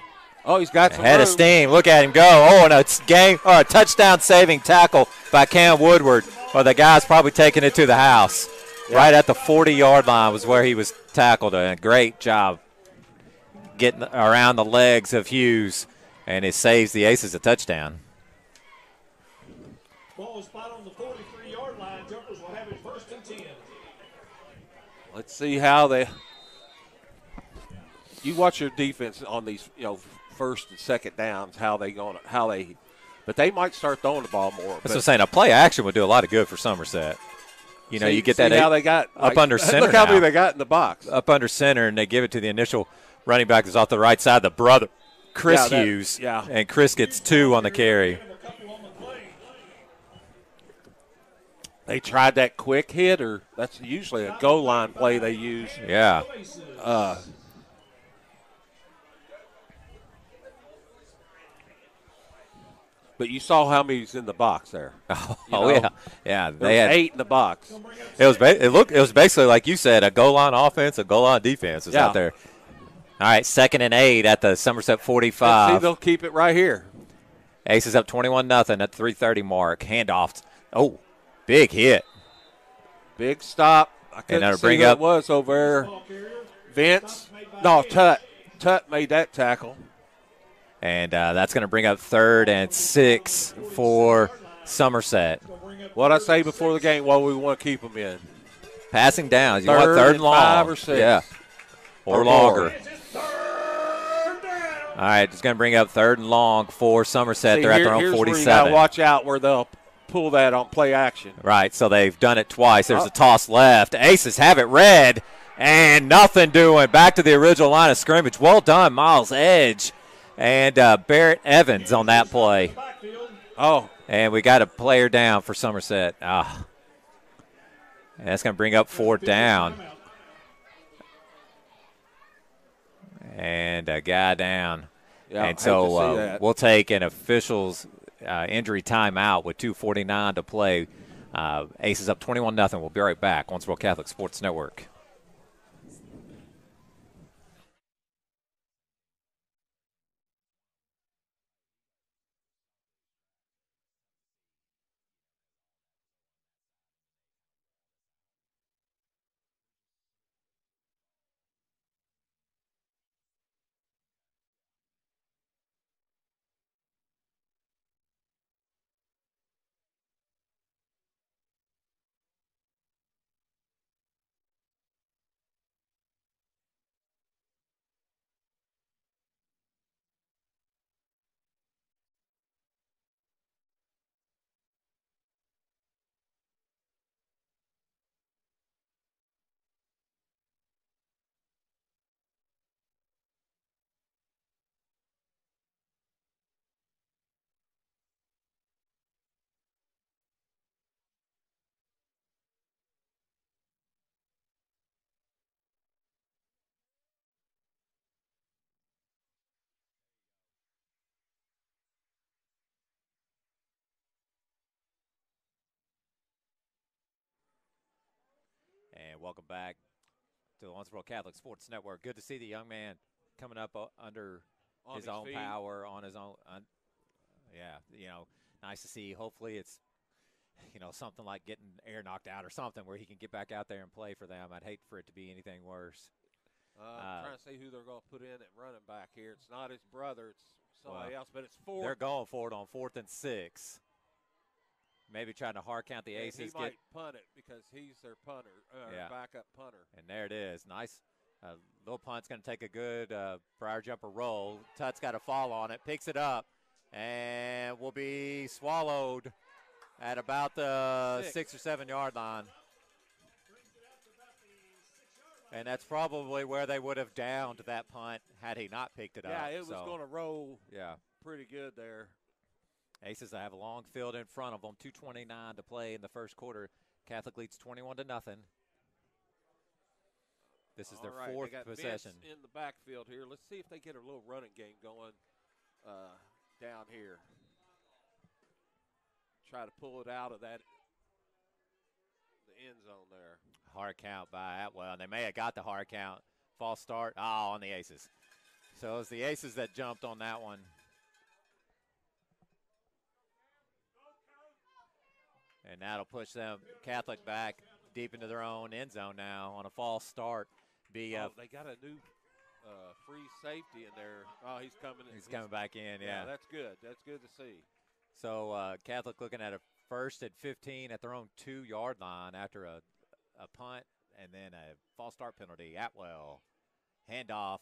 Oh, he's got some Head of steam. Look at him go. Oh, and a s- game or a touchdown saving tackle by Cam Woodward. Or the guy's probably taking it to the house. Right at the 40 yard line was where he was tackled. And a great job getting around the legs of Hughes. And it saves the Aces a touchdown. Ball Let's see how they. You watch your defense on these, you know, first and second downs. How they going? to How they? But they might start throwing the ball more. That's what I'm saying. A play action would do a lot of good for Somerset. You know, see- you get see that how eight- they got up like, under center Look how many now. they got in the box. up under center and they give it to the initial running back that's off the right side, the brother, Chris Yeah, that- Hughes. yeah. And Chris gets two on the carry. A couple on the play. They tried that quick hit, or that's usually a goal line play they use. Yeah. Uh, but you saw how many's in the box there. Oh, know, yeah. Yeah. They had eight in the box. it was ba- it looked it was basically like you said, a goal line offense, a goal line defense was Yeah. out there. All right, second and eight at the Somerset And see, 45. they'll keep it right here. Aces up 21 nothing at 3:30 mark. Handoff. Oh, big hit. Big stop. I couldn't see bring who up- it was over there. Vince. No, Tut. Tut made that tackle. And uh, that's going to bring up third and six for Somerset. What I say before the game, what we want to keep them in. Passing downs. You Third want third and long. five or six. Yeah. Or, Or longer. more. This is third down. All right, it's going to bring up third and long for Somerset. See, They're at here- their own here's where you 47. watch out where they'll pull that on play action. Right, so they've done it twice. There's Oh. a toss left. Aces have it red, and nothing doing. Back to the original line of scrimmage. Well done, Miles Edge and uh, Barrett Evans on that play. Oh, And we got a player down for Somerset. Ah. And that's going to bring up four down. And a guy down. yeah. and so uh, we'll take an official's uh, injury timeout with 2:49 to play. Uh, Aces up 21 nothing. We'll be right back. Owensboro Catholic Sports Network. Welcome back to the Owensboro Catholic Sports Network. Good to see the young man coming up uh, under On his, his own feet. power, on his own. On, yeah, you know, nice to see. Hopefully, it's you know something like getting air knocked out or something where he can get back out there and play for them. I'd hate for it to be anything worse. Uh, Uh, I'm trying to see who they're going to put in at running back here. It's not his brother. It's somebody Well, else, but it's four. They're going for it on fourth and six. Maybe trying to hard count the and aces. he Get, punt it because he's their punter, uh, Yeah. backup punter. And there it is. Nice. Uh, little punt's going to take a good uh, Briar jumper roll. Tut's got a fall on it, picks it up, and will be swallowed at about the Six. six, or seven yard line. And that's probably where they would have downed that punt had he not picked it Yeah, up. Yeah, it was So, going to roll Yeah. pretty good there. Aces I have a long field in front of them. 2:29 to play in the first quarter. Catholic leads 21 to nothing. This is their All right, they fourth got Vince possession. in the backfield here. Let's see if they get a little running game going uh, down here. Try to pull it out of that the end zone there. Hard count by Atwell. They may have got the hard count. False start. Oh, on the Aces. So it was the Aces that jumped on that one. And that'll push them Catholic back deep into their own end zone now on a false start. Be uh, oh, they got a new uh, free safety in there. Oh, he's coming. in. he's coming back in. Yeah. that's good. That's good to see. So uh, Catholic looking at a first at 15 at their own two yard line after a, a punt and then a false start penalty. Atwell handoff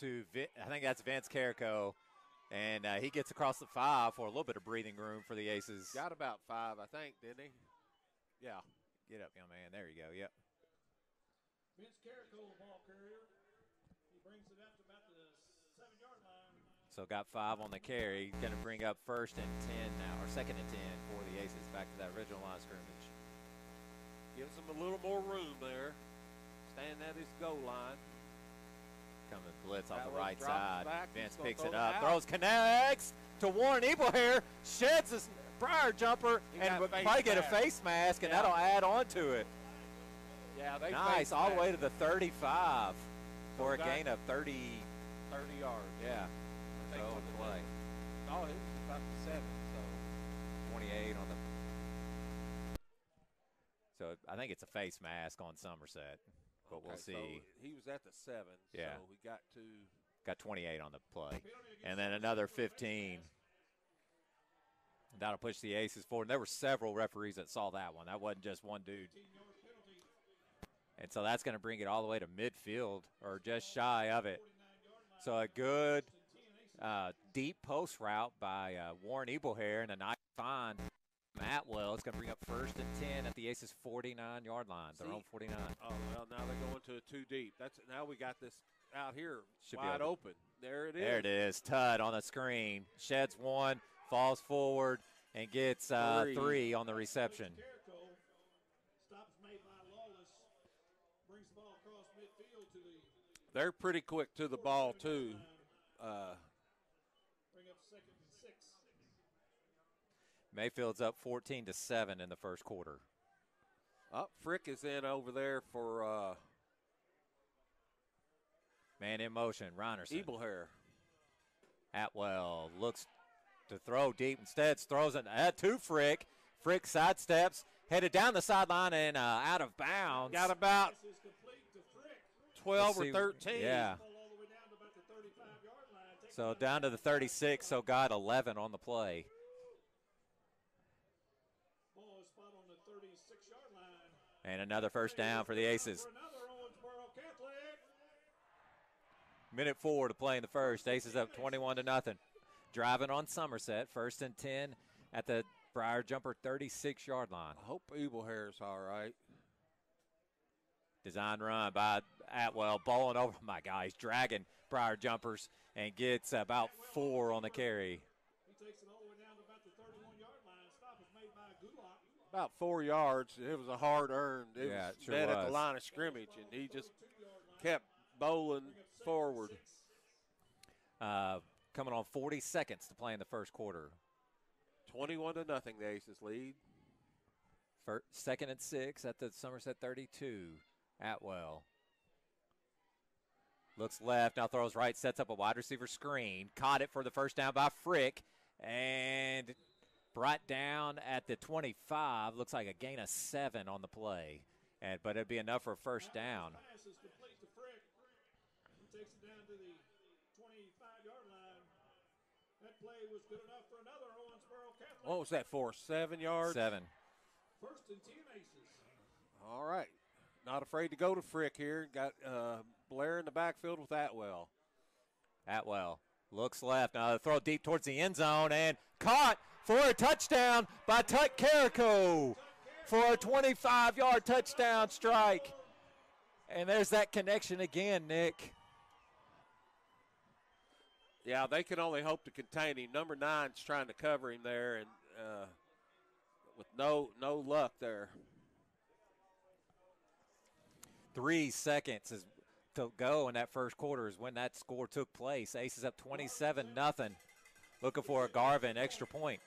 to Vin- I think that's Vince Carrico, and uh, he gets across the five for a little bit of breathing room for the Aces. Got about five, I think, didn't he? Yeah. Get up, young man. There you go. Yep. Vince Carrico, ball carrier. He brings it up to about the seven-yard line. So got five on the carry. Going to bring up first and ten now, or second and ten for the Aces. Back to that original line scrimmage. Gives them a little more room there. Standing at his goal line. Coming blitz off the right side. back. Vince picks it up, throws, connects to Warren Ebelhair, sheds his Briar jumper, He and probably get a face mask, and Yeah. that'll add on to it. Yeah, they nice, all the way to the 35 for a gain of 30. 30 yards. Yeah, so on the play. Oh, it was about seven. So 28 on the. So I think it's a face mask on Somerset, but we'll okay, see. So he was at the seven. Yeah. So we got to. Got 28 on the play, and then another 15. That'll push the Aces forward. And there were several referees that saw that one. That wasn't just one dude. 15 yard penalty. And so that's going to bring it all the way to midfield or just shy of it. 49 yard line. So a good First and 10 Aces. uh, deep post route by uh, Warren Ebelhair and a nice find. Matwell is going to bring up first and 10 at the Aces 49 yard line. Their See? own 49. Oh well, now they're going to a two deep. That's now we got this out here Should be wide able open. There it is. There it is. Tut on the screen. Sheds one, falls forward, and gets uh, Three. three on the reception. Stops made by Lawless. Brings the ball across midfield to the They're pretty quick to the ball too. Uh, Bring up second and six. Mayfield's up 14 to 7 in the first quarter. oh, Frick is in over there for uh, Man in motion. Reinerson. Ebelhair. Atwell looks to throw deep. Instead, throws it uh, to Frick. Frick sidesteps, headed down the sideline and uh, out of bounds. Got about This is complete to Frick. 12 see- or 13. yeah. Ball all the way down to about the 35 yard line. Takes So down to the 36, so got 11 on the play. Ball is spot on the 36 yard line. And another first down for the Aces. For another Owensboro Catholic. Minute four to play in the first. Aces up 21 to nothing. Driving on Somerset, first and 10 at the Briar Jumper 36 yard line. I hope Ebelhair's all right. Design run by Atwell, bowling over. My God, he's dragging Briar Jumpers and gets about four on the carry. He takes it all the way down to about the 31 yard line. Stop is made by Goodlock. About four yards. It was a hard earned. It Yeah, was it sure dead at the line of scrimmage, and he just Two yard line. kept bowling Bring up second and forward. Uh, coming on 40 seconds to play in the first quarter. 21 to nothing, the Aces lead. First, second and six at the Somerset 32. Atwell looks left, now throws right, sets up a wide receiver screen. Caught it for the first down by Frick, and brought down at the 25. Looks like a gain of seven on the play, and but it'd be enough for a first down. Pass is complete to Frick. He takes it down to the 25 yard line. That play was good enough for another Owensboro Catholic. What was that for? Seven yards? Seven. First and 10 aces. All right. Not afraid to go to Frick here. Got uh, Blair in the backfield with Atwell. Atwell looks left. Now the throw deep towards the end zone and caught for a touchdown by Tut Carrico for a 25 yard touchdown strike. And there's that connection again, Nick. Yeah, they can only hope to contain him. Number nine's trying to cover him there, and uh, with no no luck there. Three seconds is to go in that first quarter is when that score took place. Aces up 27 nothing. Looking for a Garvin extra point.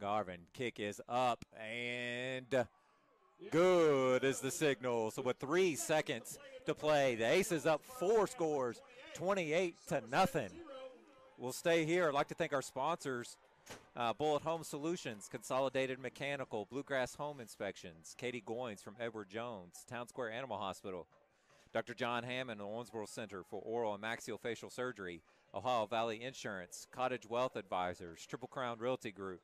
Garvin kick is up and good is the signal. So with three seconds to play, the Aces up four scores, 28 to nothing. We'll stay here. I'd like to thank our sponsors. Uh, Bullet Home Solutions, Consolidated Mechanical, Bluegrass Home Inspections, Katie Goins from Edward Jones, Town Square Animal Hospital, Dr. John Hammond, the Owensboro Center for Oral and Maxillofacial Surgery, Ohio Valley Insurance, Cottage Wealth Advisors, Triple Crown Realty Group,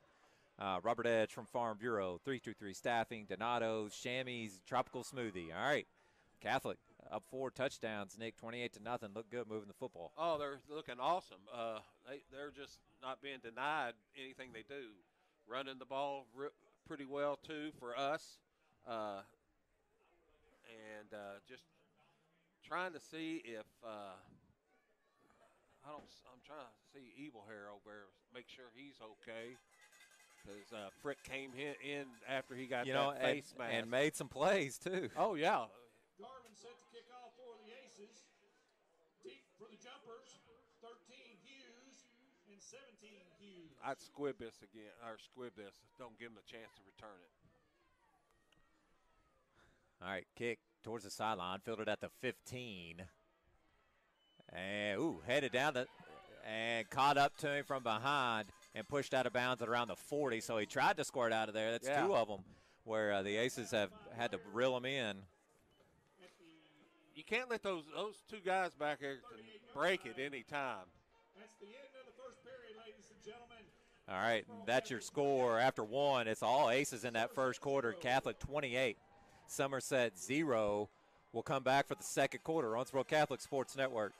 uh, Robert Edge from Farm Bureau, 323 Staffing, Donato's, Chamois, Tropical Smoothie. All right, Catholic up four touchdowns. Nick, 28 to nothing. Look good moving the football. Oh, they're looking awesome. Uh, they they're just not being denied anything they do. Running the ball re- pretty well too for us, uh, and uh, just trying to see if uh, I don't. I'm trying to see Ebelhair over there, make sure he's okay. Because uh, Frick came in, in after he got You that know, face and, mask. and made some plays too. oh yeah, Garvin set to kick off for the Aces. Deep for the jumpers. 13 Hughes and 17 Hughes. I'd squib this again, or squib this. Don't give him a chance to return it. All right, kick towards the sideline, fielded at the 15. And, ooh, headed down the, and caught up to him from behind and pushed out of bounds at around the 40. So he tried to squirt out of there. That's Yeah. two of them where uh, the Aces have had to reel him in. You can't let those those two guys back there break it any time. That's the end of the first period, ladies and gentlemen. All right, that's your score after one. It's all aces in that first quarter. Catholic 28, Somerset 0. We'll come back for the second quarter. on Owensboro Catholic Sports Network.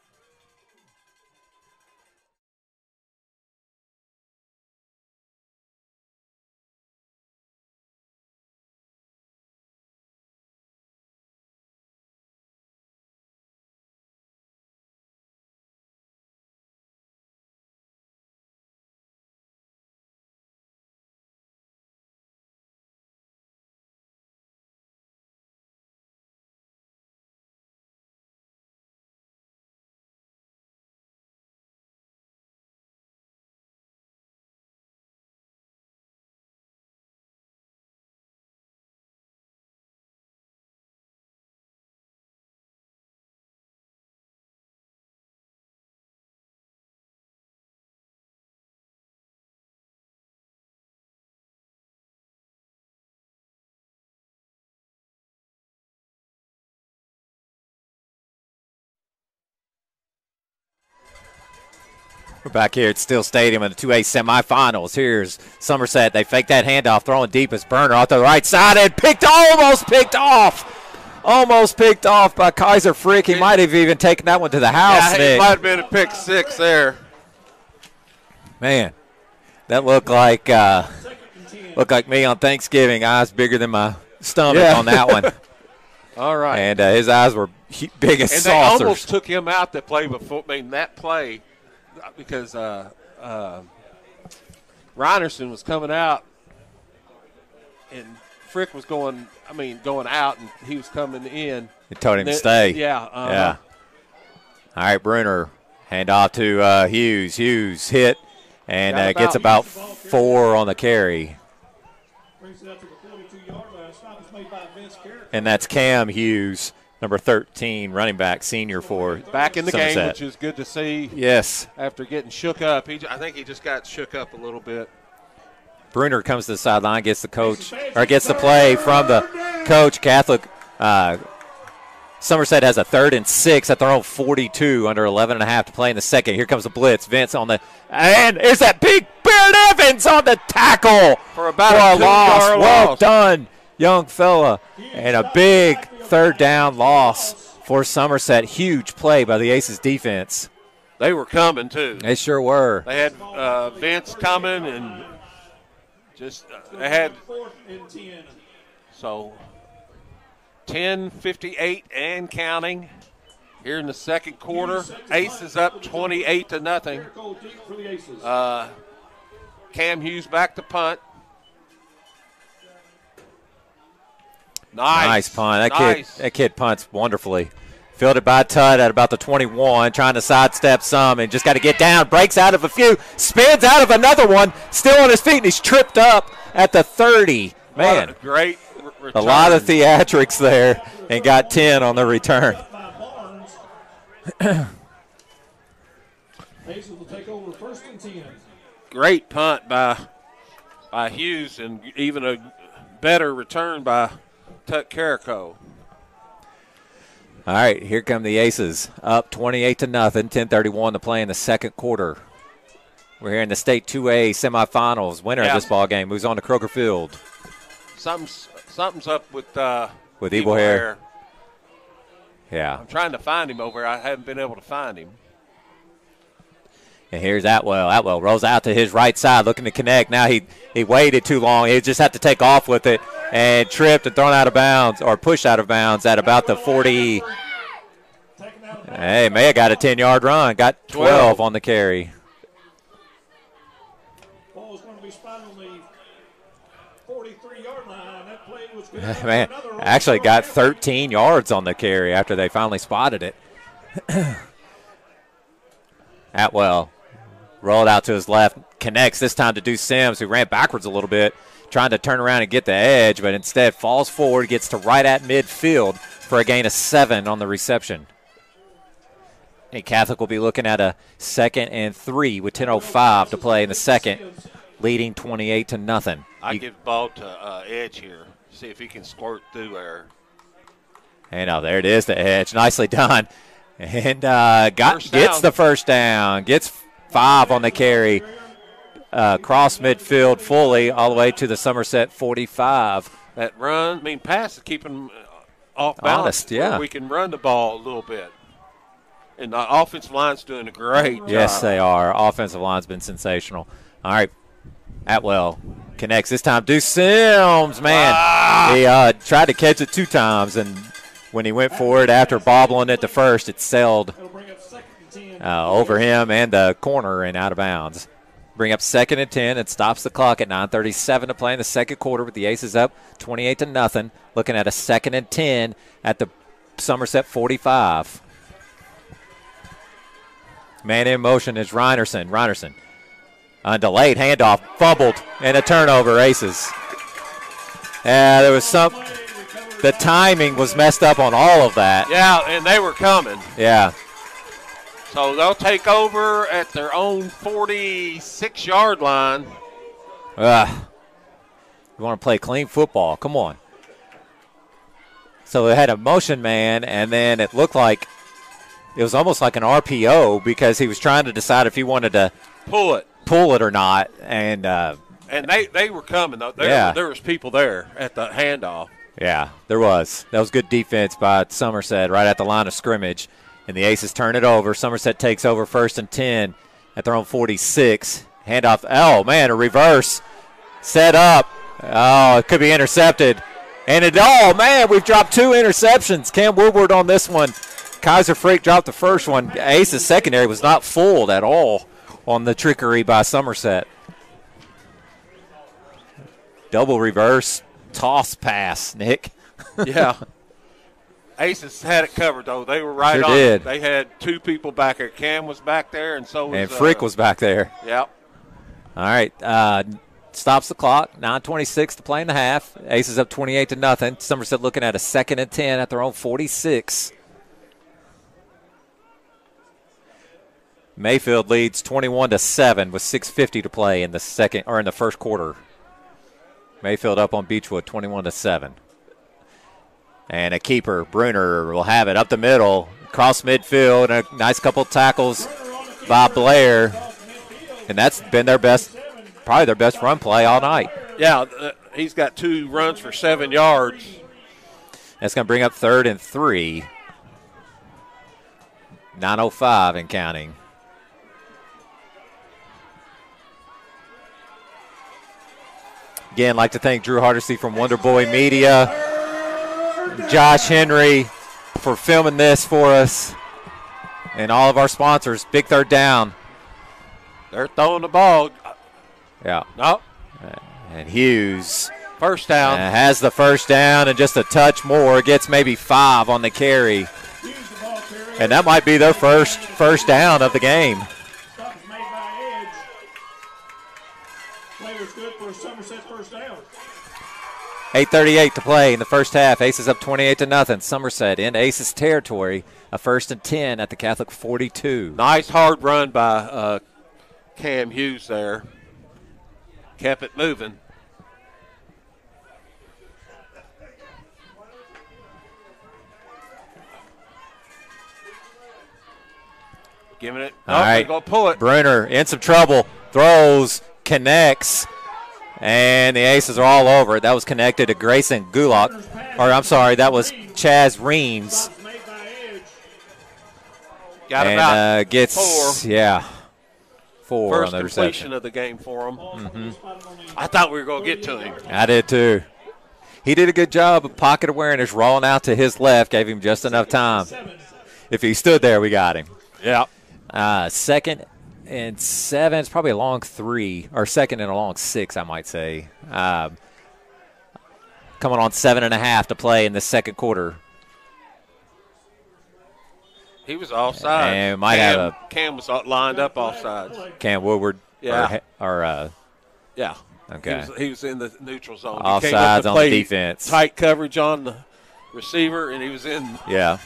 We're back here at Steel Stadium in the 2A semifinals. Here's Somerset. They fake that handoff, throwing deep as Bruner off the right side and picked, almost picked off. Almost picked off by Kaiser Frick. He might have even taken that one to the house. Yeah, it might have been a pick six there. Man, that looked like uh, Second and ten. looked like me on Thanksgiving. Eyes bigger than my stomach Yeah. on that one, All right. and uh, his eyes were big as and they almost took him out that play before. I mean, that play because uh, uh, Reinerson was coming out and Frick was going. I mean, going out and he was coming in. He told him to stay. Yeah. uh Yeah. All right, Bruner. Hand off to uh, Hughes. Hughes hit and Got uh, gets about- about four on the carry. Brings it up to the 42 yard line. Stop is made by Vince Carrico. And that's Cam Hughes, number 13, running back, senior for. Back in the game, which is good to see. Yes. After getting shook up, he, I think he just got shook up a little bit. Bruner comes to the sideline, gets the coach, or gets the play from the coach. Catholic uh, Somerset has a third and six at their own 42, under 11 and a half to play in the second. Here comes the blitz. Vince on the, and is that big Barrett Evans on the tackle For about for a a loss. Well loss. done, young fella, and a big third down loss for Somerset. Huge play by the Aces defense. They were coming too. They sure were. They had uh, Vince coming and just uh, they had so 10:58 and counting here in the second quarter. Aces up 28 to nothing. Jericho deep for the Aces. Uh, Cam Hughes back to punt. Nice, Nice punt. That nice. kid that kid punts wonderfully. Fielded by Tut at about the 21, trying to sidestep some and just got to get down. Breaks out of a few, spins out of another one, still on his feet, and he's tripped up at the 30. What a Man, great A lot of theatrics there and got 10 on the return. by Barnes. Aces will take over first and ten. great punt by by Hughes and even a better return by Tut Carrico. All right, here come the Aces, up 28 to nothing. 10:31 to play in the second quarter. We're here in the state 2A semifinals. Winner Yeah. of this ball game moves on to Kroger Field. Something's something's up with uh, With Ebelhair. Hair. Yeah. I'm trying to find him over. I haven't been able to find him. And here's Atwell. Atwell rolls out to his right side, looking to connect. Now he he waited too long. He just had to take off with it and tripped and thrown out of bounds or pushed out of bounds at about the 40. Taken out of bounds. Hey, may have got a 10 yard run. Got 12 12. on the carry. Ball is going to be spotted on the 43 yard line. That play was good. enough for Man, actually got 13 yards on the carry after they finally spotted it. Atwell rolled out to his left, connects this time to Deuce Sims, who ran backwards a little bit, trying to turn around and get the edge, but instead falls forward, gets to right at midfield for a gain of seven on the reception. And Catholic will be looking at a second and three with 10:05 to play in the second, leading 28 to nothing. I You- give the ball to uh, Edge here. See if he can squirt through there. And oh, there it is, the edge. Nicely done. And uh, got First gets down. the first down. Gets five on the carry. Uh, cross midfield fully all the way to the Somerset 45. That run, I mean, pass is keeping uh, off balance. Honest, yeah. We can run the ball a little bit. And the offensive line's doing a great job. Yes, they are. Offensive line's been sensational. All right. Atwell connects this time. Deuce Sims, man. Ah. He uh, tried to catch it two times, and when he went for it after bobbling it the first, it sailed uh, over him and the corner and out of bounds. Bring up second and 10. It stops the clock at 9.37 to play in the second quarter with the Aces up 28 to nothing. Looking at a second and 10 at the Somerset 45. Man in motion is Reinerson. Reinerson. A delayed handoff, fumbled, and a turnover. Aces. Yeah, there was some. The timing was messed up on all of that. Yeah, and they were coming. Yeah. So they'll take over at their own 46 yard line. Ugh. You want to play clean football. Come on. So they had a motion man, and then it looked like it was almost like an RPO because he was trying to decide if he wanted to Pull it. pull it or not. And uh, And they, they were coming, though. There, Yeah. there was people there at the handoff. yeah, there was. That was good defense by Somerset right at the line of scrimmage. And the Aces turn it over. Somerset takes over first and 10 at their own 46. Handoff. Oh, man, a reverse. Set up. Oh, it could be intercepted. And it, oh, man, we've dropped two interceptions. Cam Woodward on this one. Kaiser Frick dropped the first one. Ace's secondary was not fooled at all on the trickery by Somerset. Double reverse toss pass, Nick. Yeah. Aces had it covered, though. They were right Sure on. did. They had two people back there. Cam was back there, and so was And Frick uh, was back there. Yep. All right, uh, stops the clock. 9:26 to play in the half. Aces up 28 to nothing. Somerset looking at a second and 10 at their own 46. Mayfield leads 21 to seven with 6:50 to play in the second or in the first quarter. Mayfield up on Beechwood 21 to seven. And a keeper, Bruner, will have it up the middle, cross midfield, and a nice couple tackles by Blair. And that's been their best, probably their best run play all night. Yeah, uh, he's got two runs for seven yards. That's going to bring up third and three. 9.05 and counting. Again, like to thank Drew Hardesty from Wonder Boy Media, Josh Henry for filming this for us, and all of our sponsors. Big third down. They're throwing the ball. Yeah. No, And Hughes first down. has the first down and just a touch more. Gets maybe five on the carry. Hughes the ball carrier. And that might be their first first down of the game. Stop made by Edge. Play was good for a Somerset first down. 8:38 to play in the first half. Aces up 28 to nothing. Somerset in Aces territory. A first and 10 at the Catholic 42. Nice hard run by uh, Cam Hughes there. Kept it moving. Giving it. All All right. right. Going to pull it. Bruner in some trouble. Throws, connects, and the Aces are all over it. That was connected to Grayson Gulak. Or I'm sorry, that was Chaz Reams. Stop is made by Edge. Got and about uh, gets four. yeah four first on the completion reception. of the game for him. Mm-hmm. Spotted on the I thought we were going to get to him. I did too. He did a good job of pocket awareness, rolling out to his left, gave him just enough time. If he stood there, we got him. Yeah. Uh, second and seven. It's probably a long three, or second and a long six, I might say. Um, coming on seven and a half to play in the second quarter. He was offside. And might Cam, have Cam was lined up offsides. Cam Woodward. Yeah. Or, or uh, Yeah. Okay. He was, he was in the neutral zone. He came up Offsides on the defense. Tight coverage on the receiver, and he was in. Yeah.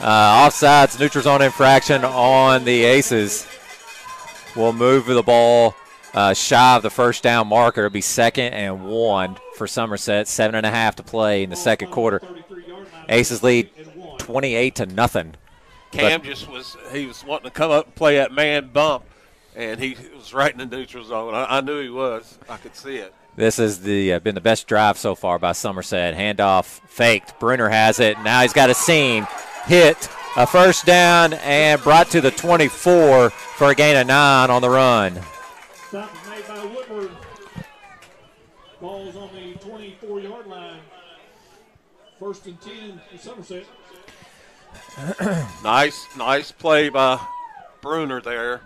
Uh, offsides, neutral zone infraction on the Aces. We'll move the ball uh, shy of the first down marker. It'll be second and one for Somerset. Seven and a half to play in the second quarter. Aces lead 28 to nothing. Cam just was he was wanting to come up and play that man bump, and he was right in the neutral zone. I, I knew he was. I could see it. This has the uh, been the best drive so far by Somerset. Handoff faked. Bruner has it. Now he's got a seam. Hit a first down and brought to the 24 for a gain of nine on the run. Stop is made by Woodward. Ball's on the 24 yard line. First and 10 for Somerset. Nice, nice play by Bruner there.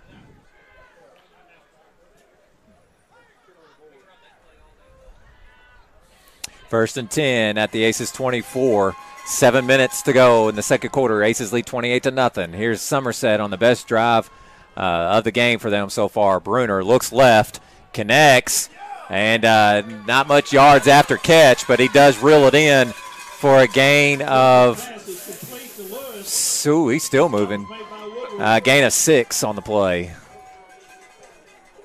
First and 10 at the Aces 24. Seven minutes to go in the second quarter. Aces lead 28 to nothing. Here's Somerset on the best drive uh, of the game for them so far. Bruner looks left, connects, and uh, not much yards after catch, but he does reel it in for a gain of. Pass is complete to Lewis. So he's still moving. Made by Woodward. Uh, gain of six on the play.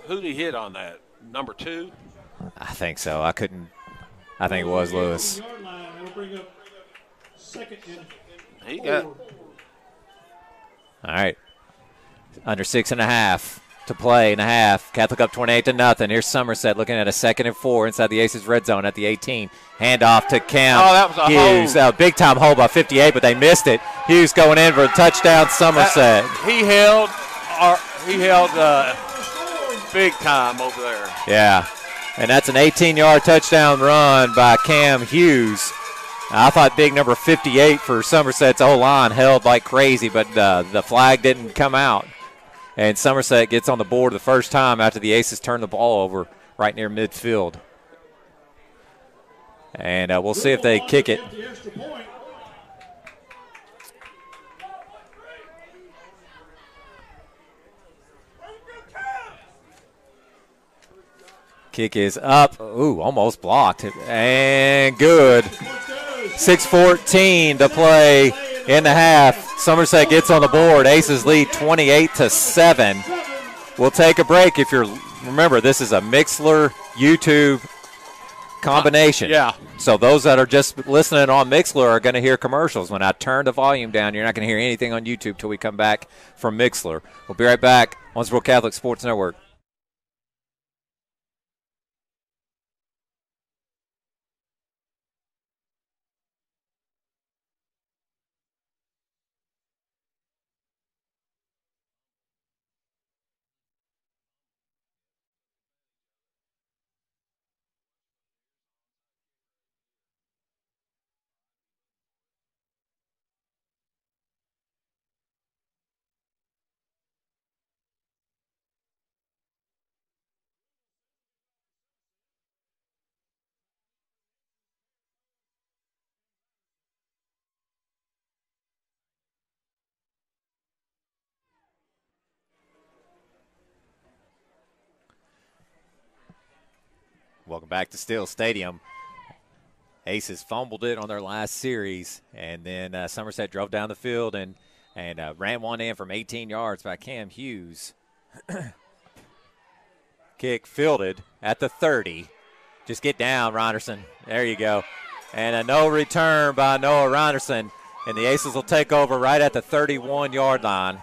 Who did he hit on that? Number two? I think so. I couldn't. I think it was Lewis. Yard line. That'll bring up second and He got. All right. Under six and a half to play and a half. Catholic up 28 to nothing. Here's Somerset looking at a second and four inside the Aces red zone at the 18. Handoff to Cam Oh, that was a Hughes. hold. Uh, big time hold by 58, but they missed it. Hughes going in for a touchdown. Somerset. he held our, he held uh, big time over there. Yeah. And that's an 18 yard touchdown run by Cam Hughes. I thought big number 58 for Somerset's O line held like crazy, but uh, the flag didn't come out. And Somerset gets on the board the first time after the Aces turn the ball over right near midfield. And uh, we'll see if they kick it. Kick is up. Ooh, almost blocked. And good. Point goes. 6:14 to play in the half. Somerset gets on the board. Aces lead 28 to seven. We'll take a break. If you're remember, this is a Mixlr YouTube combination. Yeah. So those that are just listening on Mixlr are going to hear commercials. When I turn the volume down, you're not going to hear anything on YouTube till we come back from Mixlr. We'll be right back. on Owensboro Catholic Sports Network. Welcome back to Steel Stadium. Aces fumbled it on their last series, and then uh, Somerset drove down the field and and uh, ran one in from 18 yards by Cam Hughes. Kick fielded at the 30. Just get down, Ronderson. There you go. And a no return by Noah Ronderson, and the Aces will take over right at the 31 yard line.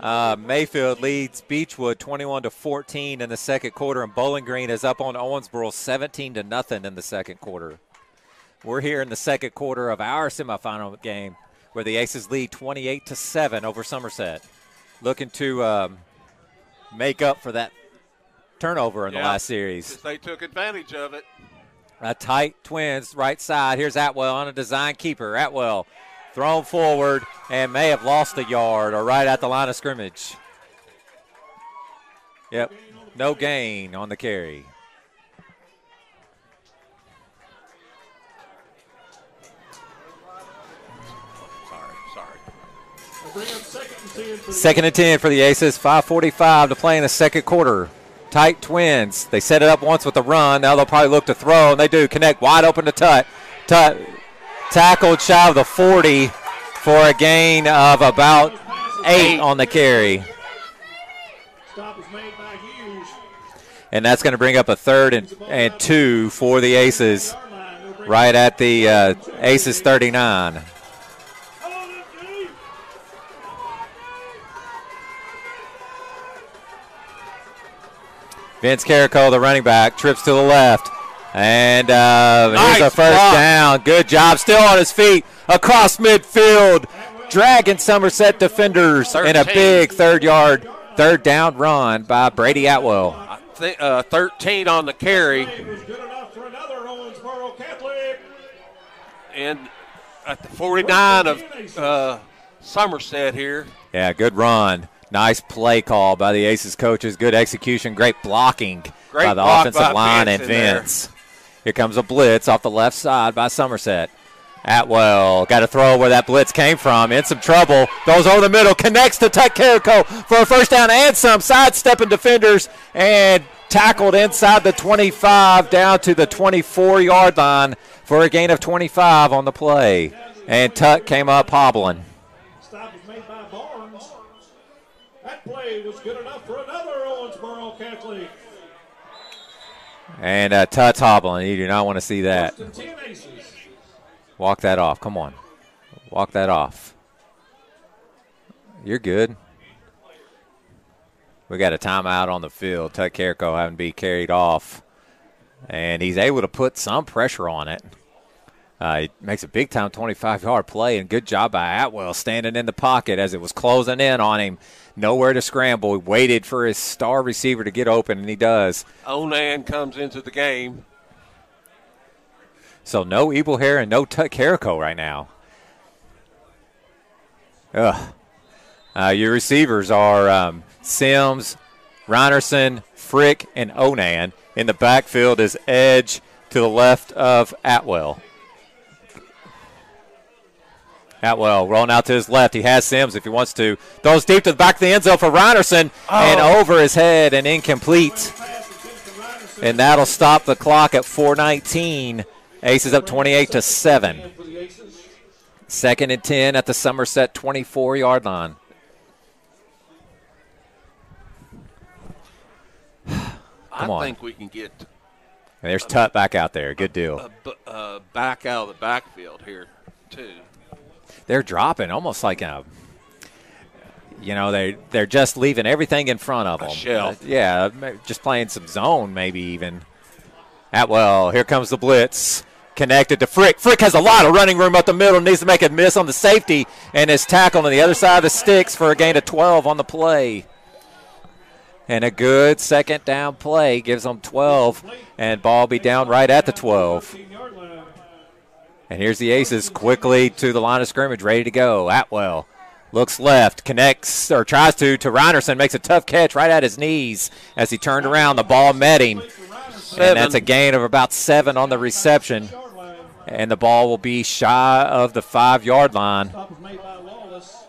Uh, Mayfield leads Beechwood 21 to 14 in the second quarter, and Bowling Green is up on Owensboro 17 to nothing in the second quarter. We're here in the second quarter of our semifinal game, where the Aces lead 28 to seven over Somerset, looking to um, make up for that turnover in the last series. They took advantage of it. A tight twins right side. Here's Atwell on a design keeper. Atwell thrown forward and may have lost a yard or right at the line of scrimmage. Yep, no gain on the carry. Sorry, sorry. They'll bring up second and 10 for the Second and 10 for the Aces. 5.45 to play in the second quarter. Tight twins. They set it up once with a run. Now they'll probably look to throw, and they do. Connect wide open to Tut. Tut tackled shy of the 40 for a gain of about eight on the carry. And that's going to bring up a third and, and two for the Aces right at the uh, Aces 39. Vince Carrico, the running back, trips to the left. And uh, here's a first block. down. Good job. Still on his feet across midfield. Dragging Somerset defenders in a big third yard, third down run by Brady Atwell. Think uh, 13 on the carry, It was good enough for another Owensboro Catholic. and at the 49 of uh, Somerset here. Yeah, good run. Nice play call by the Aces coaches. Good execution. Great blocking Great by the block offensive by line Vince and. Vince. Here comes a blitz off the left side by Somerset. Atwell got to throw where that blitz came from. In some trouble. Goes over the middle. Connects to Tut Carrico for a first down and some. Sidestepping defenders and tackled inside the 25 down to the 24 yard line for a gain of 25 on the play. And Tut came up hobbling. Stop was made by Barnes. That play was good enough for another Owensboro Catholic. And uh, Tut's hobbling. You do not want to see that. First and 10 aces. Walk that off. Come on. Walk that off. You're good. We got a timeout on the field. Tut Carrico having to be carried off. And he's able to put some pressure on it. Uh, he makes a big time 25 yard play, and good job by Atwell standing in the pocket as it was closing in on him. Nowhere to scramble. He waited for his star receiver to get open, and he does. Onan comes into the game. So no Ebelhair and no Tut Carrico right now. Ugh. Uh, your receivers are um, Sims, Reinerson, Frick, and Onan. In the backfield is Edge to the left of Atwell. Atwell rolling out to his left. He has Sims if he wants to. Throws deep to the back of the end zone for Reinerson and over his head and incomplete. Pass is to Reinerson. And that'll stop the clock at 419. Aces up 28 to 7. For the aces. Second and 10 at the Somerset 24 yard line. Come I think we can get And there's Tut back out there. Good deal. a b- uh, back out of the backfield here, too. They're dropping almost like a. You know they they're just leaving everything in front of them. shell. Uh, yeah, just playing some zone, maybe even. Atwell, here comes the blitz. Connected to Frick. Frick has a lot of running room up the middle. Needs to make a miss on the safety, and is tackled on the other side of the sticks for a gain of 12 on the play. And a good second down play gives them 12, and ball be down right at the 12. 15 yard line. And here's the Aces quickly to the line of scrimmage, ready to go. Atwell looks left, connects or tries to to Reinerson, makes a tough catch right at his knees as he turned around. The ball met him, and that's a gain of about seven on the reception. And the ball will be shy of the five yard line. Stop was made by Lawless.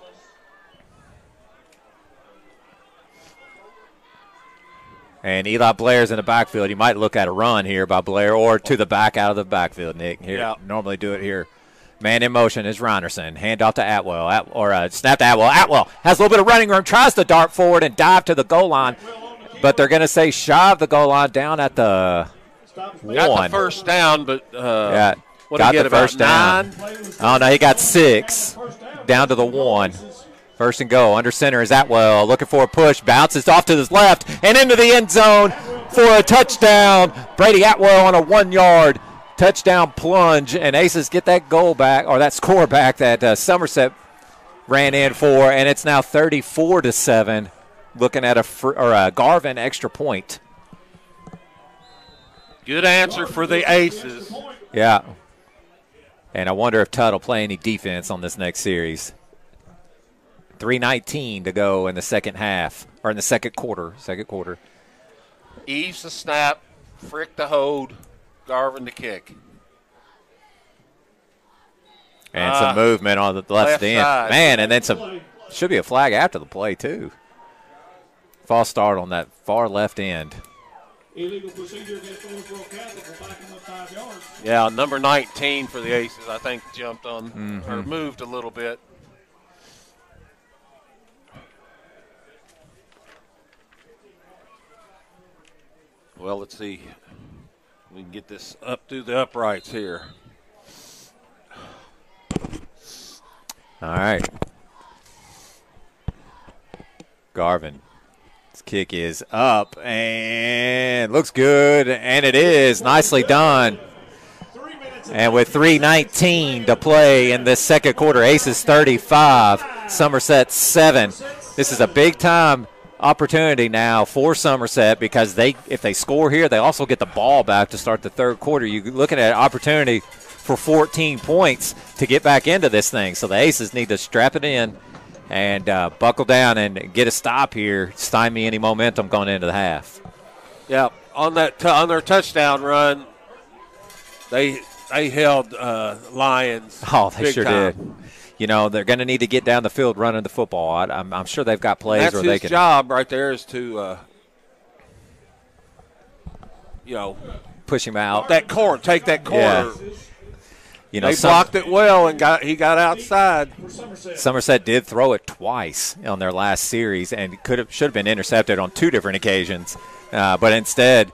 And Eli Blair's in the backfield. You might look at a run here by Blair or to the back out of the backfield, Nick. Here, Yeah. Normally do it here. Man in motion is Reinerson. Hand off to Atwell. At, or uh, snap to Atwell. Atwell has a little bit of running room, tries to dart forward and dive to the goal line. But they're going to say shove the goal line down at the Stop was Got one. the first down, but uh, Yeah, what got he get the about first down. nine? Oh, no, he got six. down. Down to the one. First and go. Under center is Atwell. Looking for a push. Bounces off to his left and into the end zone for a touchdown. Brady Atwell on a one yard touchdown plunge. And Aces get that goal back, or that score back that uh, Somerset ran in for. And it's now 34 to 7. Looking at a, fr- or a Garvin extra point. Good answer for the Aces. Yeah. And I wonder if Tut will play any defense on this next series. 319 to go in the second half, or in the second quarter. Second quarter. Eves the snap, Frick the hold, Garvin the kick. And Ah. some movement on the left, Left end. side. Man, and then some. Should be a flag after the play, too. False start on that far left end. Illegal procedure against Owensboro Catholic will back him up five yards. Yeah, number 19 for the Aces, I think, jumped on Mm-hmm. or moved a little bit. Well, let's see. We can get this up through the uprights here. All right. Garvin. His kick is up and looks good, and it is nicely done. And with 3:19 to play in this second quarter, Aces 35, Somerset 7. This is a big time opportunity now for Somerset because they, if they score here, they also get the ball back to start the third quarter. You're looking at an opportunity for 14 points to get back into this thing. So the Aces need to strap it in and uh, buckle down and get a stop here, stymie any momentum going into the half. Yeah, on that t- on their touchdown run, they they held uh, Lions. Oh, they sure time. did. You know they're going to need to get down the field running the football. I, I'm, I'm sure they've got plays That's where his they can. job right there is to, uh, you know, push him out. that corner, take that corner. Yeah. You know, they some- blocked it well and got he got outside. Somerset. Somerset did throw it twice on their last series and could have should have been intercepted on two different occasions, uh, but instead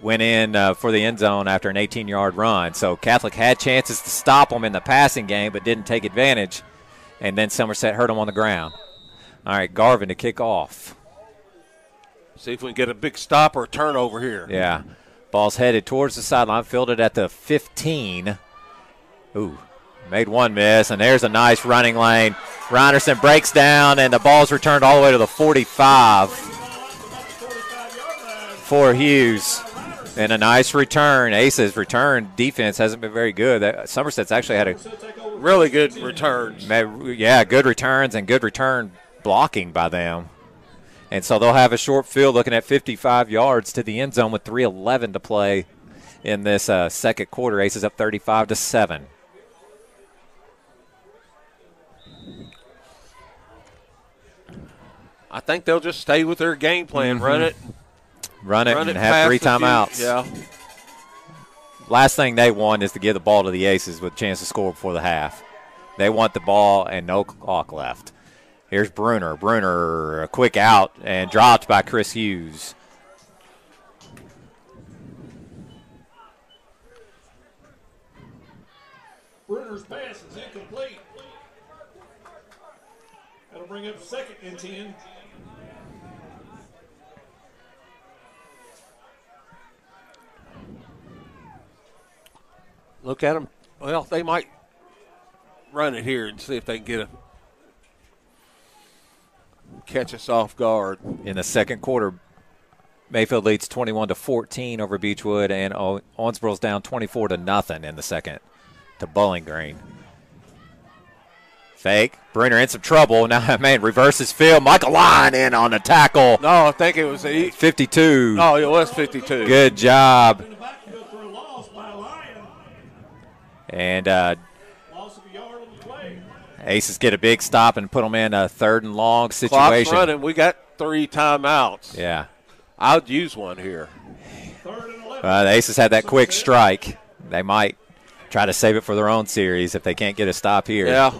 went in uh, for the end zone after an 18-yard run. So Catholic had chances to stop them in the passing game, but didn't take advantage, and then Somerset hurt them on the ground. All right, Garvin to kick off. See if we can get a big stop or a turnover here. Yeah, ball's headed towards the sideline, fielded at the 15. Ooh, made one miss, and there's a nice running lane. Reinerson breaks down, and the ball's returned all the way to the 45 for Hughes. And a nice return. Ace's return defense hasn't been very good. That- Somerset's actually had a Really good returns. yeah, good returns and good return blocking by them. And so they'll have a short field looking at 55 yards to the end zone with 3:11 to play in this uh, second quarter. Aces up 35 to seven. I think they'll just stay with their game plan, Mm-hmm. run it, Run it run and it have three the few- timeouts. Yeah, Last thing they want is to give the ball to the Aces with a chance to score before the half. They want the ball and no clock left. Here's Bruner. Bruner, a quick out and dropped by Chris Hughes. Bruner's pass is incomplete. That'll bring up second and 10. Look at them. Well, they might run it here and see if they can get a catch us off guard. in the second quarter. Mayfield leads 21 to 14 over Beechwood, and Owensboro's down 24 to nothing in the second to Bowling Green. Fake. Bruner in some trouble. Now, man, reverses field. Michael Lyon in on the tackle. No, I think it was a. 52. Oh, it was 52. Good job. In the backfield for a loss by Lyon. And uh, Loss of a yard on the play. Aces get a big stop and put them in a third and long Clock's situation. running. We got three timeouts. Yeah. I would use one here. Third and 11. Uh, the Aces had that quick strike. They might try to save it for their own series if they can't get a stop here. Yeah.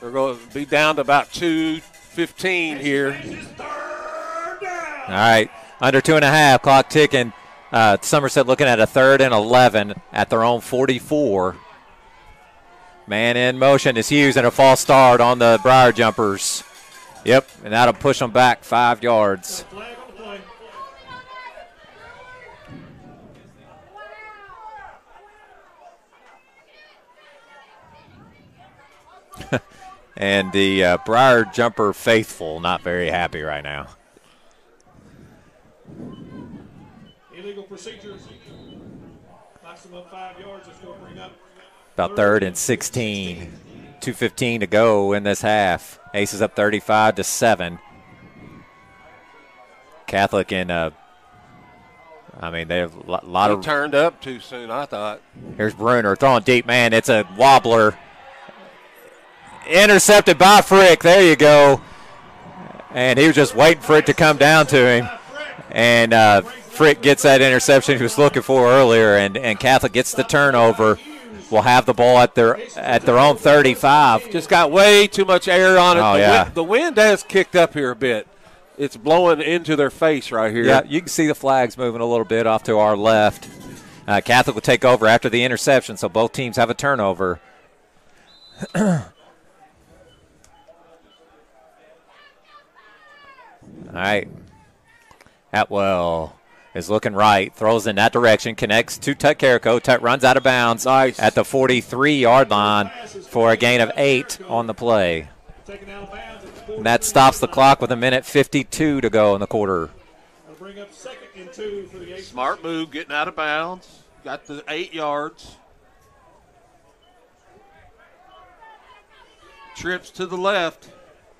They're going to be down to about 215 here. All right, under two and a half, clock ticking. Uh, Somerset looking at a third and 11 at their own 44. Man in motion is Hughes and a false start on the Briar Jumpers. Yep, and that'll push them back five yards. And the uh, Briar Jumper faithful not very happy right now. Illegal procedures. Maximum five yards. It's going to bring up About third and 16. 2.15 to go in this half. Aces up 35 to 7. Catholic in a. I mean, they have a lot, lot They of. turned up too soon, I thought. Here's Bruner throwing deep. Man, it's a wobbler. Intercepted by Frick. There you go. And he was just waiting for it to come down to him. And uh, Frick gets that interception he was looking for earlier, and, and Catholic gets the turnover. Will have the ball at their at their own 35. Just got way too much air on it. Oh, the, yeah. wind, the wind has kicked up here a bit. it's blowing into their face right here. Yeah, you can see the flags moving a little bit off to our left. Uh, Catholic will take over after the interception, so both teams have a turnover. All right. Atwell is looking right, throws in that direction, connects to Tut Carrico. Tut runs out of bounds Nice. at the 43 yard line for a gain of eight on the play. Taken out of bounds at the And that stops the clock with a minute 52 to go in the quarter. That'll bring up second and two for the Aces. Smart move, getting out of bounds. Got the eight yards. Trips to the left.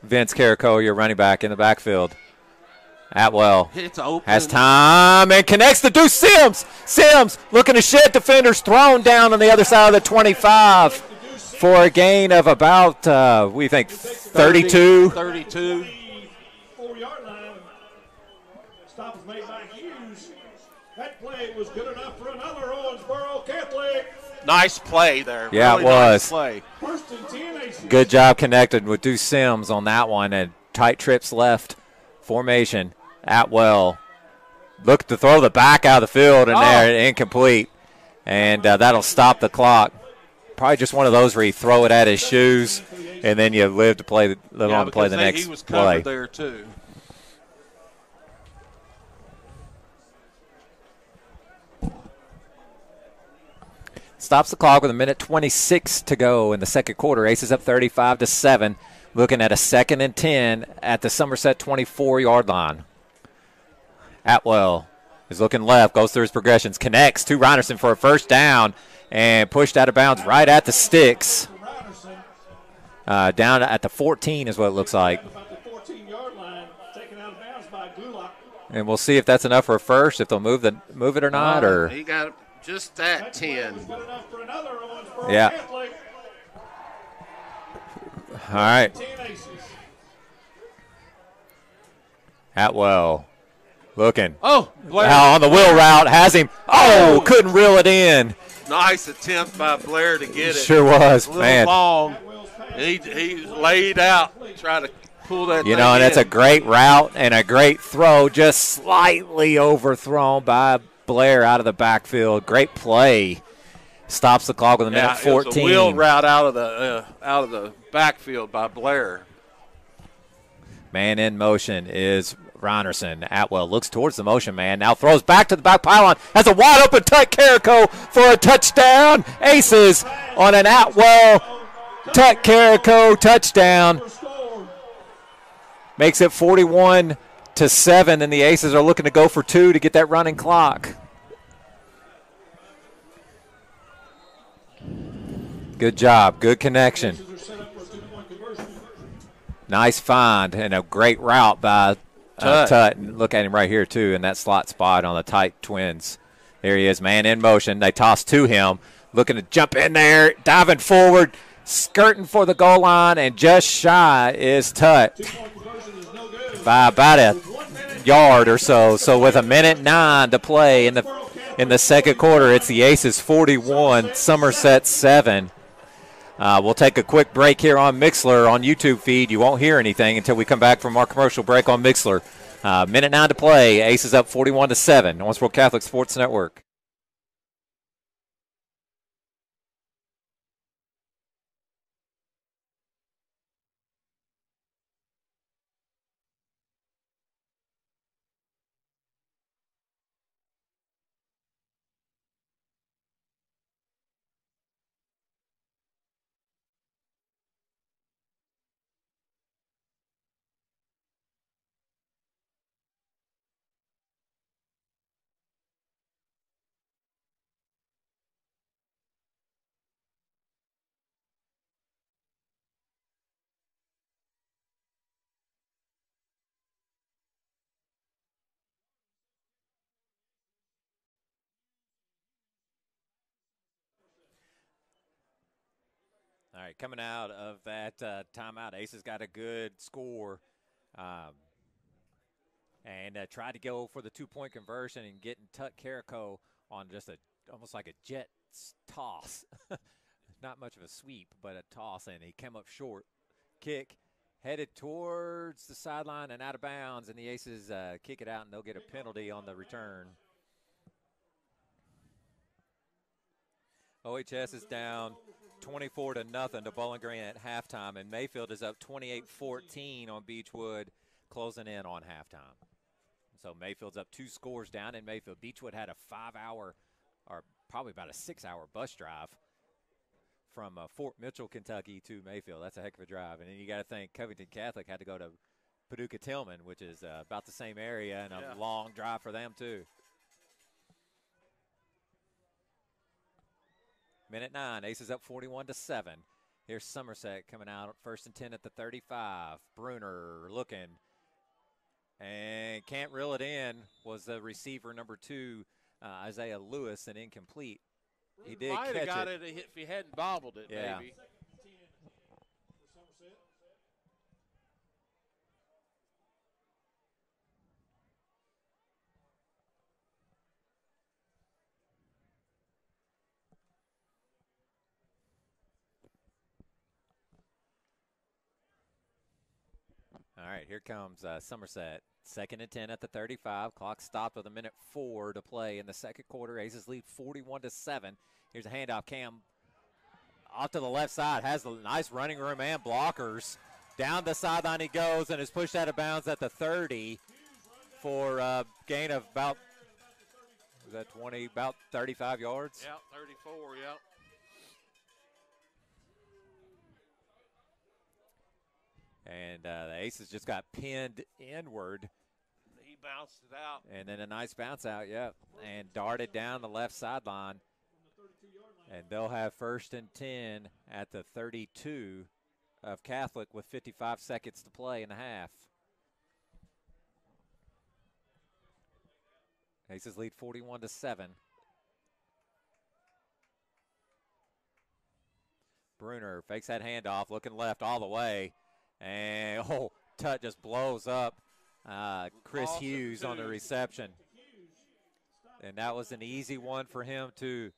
Vince Carrico, your running back in the backfield. Atwell has time and connects to Deuce Sims. Sims looking to shed defenders, thrown down on the other side of the 25 for a gain of about, uh, we think, 32. 32. Four yard line. Stop is made by Hughes. That play was good enough for another Owensboro Catholic. Nice play there. Yeah, it Really nice was. play. First and ten Good job connected with Deuce Sims on that one and tight trips left formation. Atwell looked to throw the back out of the field and Oh. there incomplete, and uh, that'll stop the clock. Probably just one of those where you throw it at his shoes and then you live to play the, live Yeah, on to play the they- next he was covered play. there too. Stops the clock with a minute 26 to go in the second quarter. Aces up 35 to 7. Looking at a second and 10 at the Somerset 24 yard line. Atwell is looking left, goes through his progressions, connects to Reinerson for a first down, and pushed out of bounds right at the sticks. Uh, down at the 14 is what it looks like. about the 14 yard line. Taken out of bounds by Gulak. And we'll see if that's enough for a first, if they'll move the move it or not, or he got just that That play was 10. good enough for another Owensboro Yeah. All right. Atwell looking. Oh, Blair. Now on the wheel route, has him. Oh, couldn't reel it in. Nice attempt by Blair to get it. Sure was, a little man. long. Will's pass. And he, he laid out, try to pull that You know, and that's a great route and a great throw, just slightly overthrown by Blair out of the backfield. Great play. Stops the clock with a yeah, minute it was a wheel route out of the uh, out of the backfield by Blair. Man in motion is Reinerson. Atwell looks towards the motion man. Now throws back to the back pylon. Has a wide open Tut Carrico for a touchdown. Aces on an Atwell Tut Carrico touchdown. Makes it 41 to 7, and the Aces are looking to go for two to get that running clock. Good job. Good connection. Nice find and a great route by uh, Tut. Tut. Look at him right here, too, in that slot spot on the tight twins. There he is, man in motion. They toss to him, looking to jump in there, diving forward, skirting for the goal line, and just shy is Tut by about a yard or so. So with a minute nine to play in the in the second quarter, it's the Aces 41, Somerset 7. Uh, we'll take a quick break here on Mixlr on YouTube feed. You won't hear anything until we come back from our commercial break on Mixlr. Uh, minute nine to play. Aces up 41 to seven. Owensboro Catholic Sports Network. Right, coming out of that uh, timeout, Aces got a good score, um, and uh, tried to go for the two-point conversion and getting Tut Carrico on just a almost like a jet toss, not much of a sweep, but a toss, and he came up short. Kick headed towards the sideline and out of bounds, and the Aces uh, kick it out, and they'll get a penalty on the return. OHS is down 24 to nothing to Bowling Green at halftime, and Mayfield is up 28-14 on Beechwood, closing in on halftime. So Mayfield's up two scores down in Mayfield. Beechwood had a five-hour, or probably about a six-hour bus drive from uh, Fort Mitchell, Kentucky to Mayfield. That's a heck of a drive. And then you got to think Covington Catholic had to go to Paducah Tilghman, which is uh, about the same area, and a Yeah. long drive for them too. Minute nine, Aces up 41 to 7. Here's Somerset coming out first and 10 at the 35. Bruner looking and can't reel it in. Was the receiver number two, uh, Isaiah Lewis, and incomplete. He did Might have got it. it if he hadn't bobbled it, Yeah. maybe. All right, here comes uh, Somerset. Second and 10 at the 35. Clock stopped with a minute four to play in the second quarter. Aces lead 41 to 7. Here's a handoff. Cam off to the left side. Has a nice running room and blockers. Down the sideline he goes and is pushed out of bounds at the 30 for a gain of about, was that 20, about 35 yards? Yep, 34, yep. And uh, the Aces just got pinned inward. He bounced it out. And then a nice bounce out, yep. And darted down the left sideline. From the 32 yard line. And they'll have first and 10 at the 32 of Catholic with 55 seconds to play in the half. Aces lead 41 to 7. Bruner fakes that handoff, looking left all the way. And, oh, Tut just blows up uh, Chris Awesome, Hughes on the reception. And that was an easy one for him to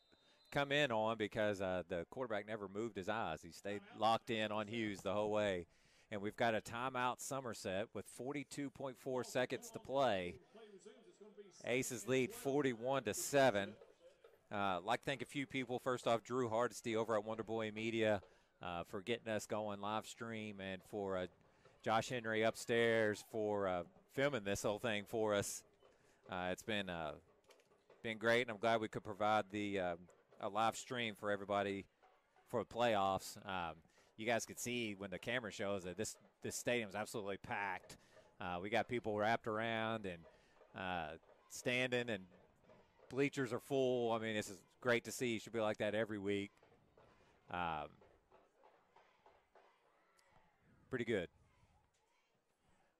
come in on because uh, the quarterback never moved his eyes. He stayed locked in on Hughes the whole way. And we've got a timeout Somerset with 42.4 seconds to play. Play resumes. It's going to be Aces lead 41 to 7. Uh, like to thank a few people. First off, Drew Hardesty over at Wonderboy Media uh, for getting us going live stream, and for uh, Josh Henry upstairs for uh, filming this whole thing for us. Uh, it's been uh, been great, and I'm glad we could provide the um, a live stream for everybody for the playoffs. Um, you guys could see when the camera shows that this this stadium is absolutely packed. Uh, we got people wrapped around and uh, standing, and bleachers are full. I mean, this is great to see. It should be like that every week. Um, pretty good.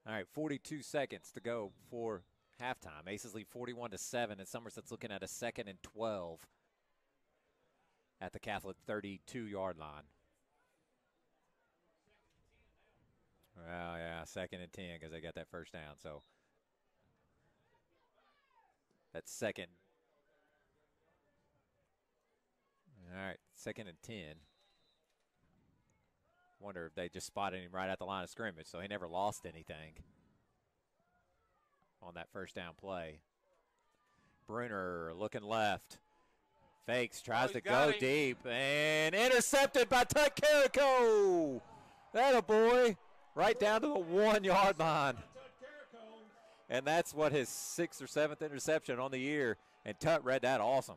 All right, 42 seconds to go for halftime. Aces lead 41 to 7, and Somerset's looking at a second and 12 at the Catholic 32 yard line. Well, yeah, second and 10 because they got that first down. So that's second. All right, second and 10. Wonder if they just spotted him right at the line of scrimmage, so he never lost anything on that first down play. Bruner looking left. Fakes, tries Oh, to go him. deep, and intercepted by Tut Carrico. That a boy. Right down to the one yard line. And that's what his sixth or seventh interception on the year. And Tut read that awesome.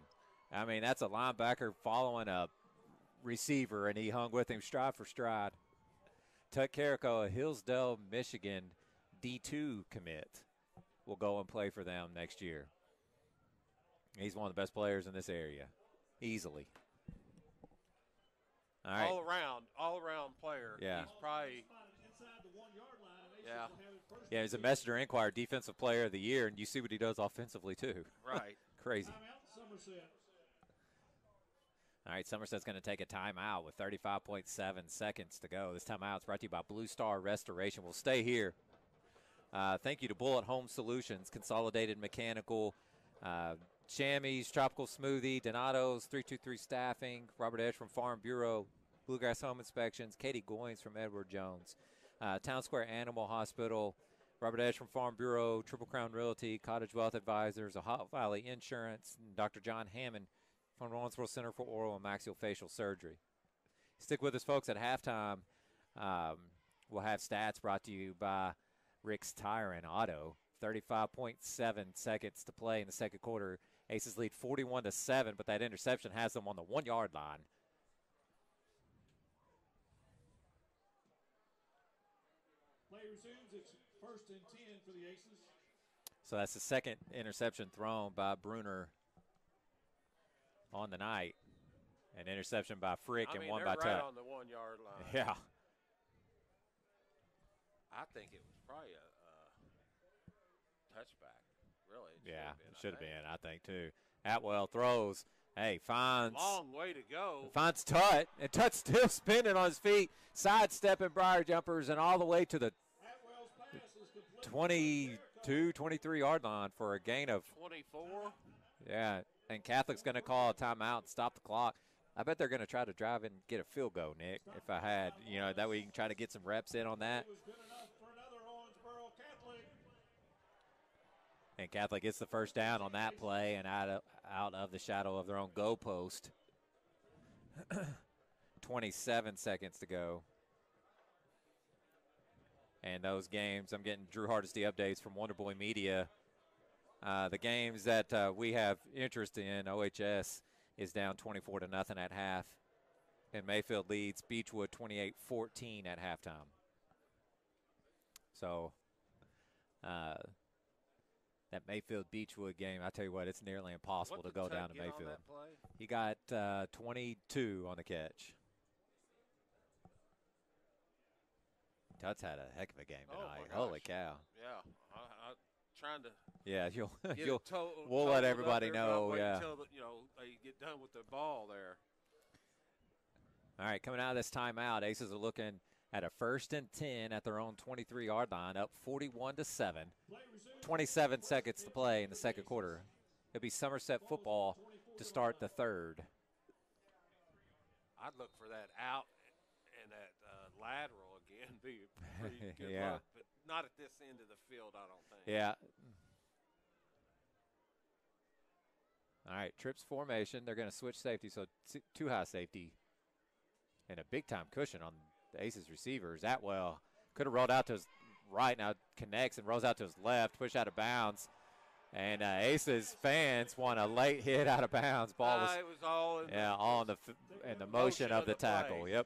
I mean, that's a linebacker following a receiver, and he hung with him stride for stride. Tut Carrico, a Hillsdale, Michigan D2 commit, will go and play for them next year. He's one of the best players in this area, easily. All right. All around, all around player. Yeah. He's probably inside the one yard line. Yeah. will have it first Yeah, he's a Messenger Inquirer Defensive Player of the Year, and you see what he does offensively, too. right. Crazy. All right, Somerset's going to take a timeout with 35.7 seconds to go. This timeout's brought to you by Blue Star Restoration. We'll stay here. Uh, thank you to Bullet Home Solutions, Consolidated Mechanical, uh, Chamois, Tropical Smoothie, Donato's, 323 Staffing, Robert Edge from Farm Bureau, Bluegrass Home Inspections, Katie Goins from Edward Jones. uh, Town Square Animal Hospital, Robert Edge from Farm Bureau, Triple Crown Realty, Cottage Wealth Advisors, Ohio Valley Insurance, Dr. John Hammond from Owensboro Center for Oral and Maxillofacial Surgery. Stick with us, folks. At halftime, um, we'll have stats brought to you by Rick's Tire and Auto. 35.7 seconds to play in the second quarter. Aces lead 41 to 7, but that interception has them on the one yard line. Play resumes. It's first and 10 for the Aces. So that's the second interception thrown by Bruner on the night. An interception by Frick I and mean, one by right Tuck. on the one yard line. Yeah. I think it was probably a, a touchback. Really? It Yeah, should've been, it I should have think. been, I think, too. Atwell throws. Hey, finds Long way to go. finds Tut, and Tut's still spinning on his feet, sidestepping Briar jumpers, and all the way to the Atwell's pass is complete. 22, 23 yard line for a gain of 24. Yeah, and Catholic's going to call a timeout and stop the clock. I bet they're going to try to drive and get a field goal, Nick. If I had, you know, that way you can try to get some reps in on that. And Catholic gets the first down on that play and out of, out of the shadow of their own goal post. 27 seconds to go. And those games, I'm getting Drew Hardesty updates from Wonderboy Media. Uh, the games that uh, we have interest in, OHS is down 24 to nothing at half. And Mayfield leads Beechwood 28 14 at halftime. So, uh, that Mayfield Beechwood game, I tell you what, it's nearly impossible What to go down to Mayfield. He got uh, 22 on the catch. Tuts had a heck of a game Oh, tonight. Holy cow! Yeah, I, I trying to Yeah, you'll you'll we'll let everybody know. Yeah. until the, you know they get done with the ball there. All right, coming out of this timeout, Aces are looking at a first and 10 at their own 23 yard line, up 41 to seven. 27 seconds to play in the second quarter. It'll be Somerset football to start the third. I'd look for that out and that uh, lateral again. Be pretty good Yeah. but not at this end of the field. I don't think. Yeah. All right, trips formation. They're going to switch safety, so two high safety and a big time cushion on the Aces receivers. Atwell could have rolled out to his right, now connects and rolls out to his left, push out of bounds. And uh, Aces fans want a late hit out of bounds. Ball was it was all in yeah, the, all in the in the motion, Motion of of the the tackle. Yep,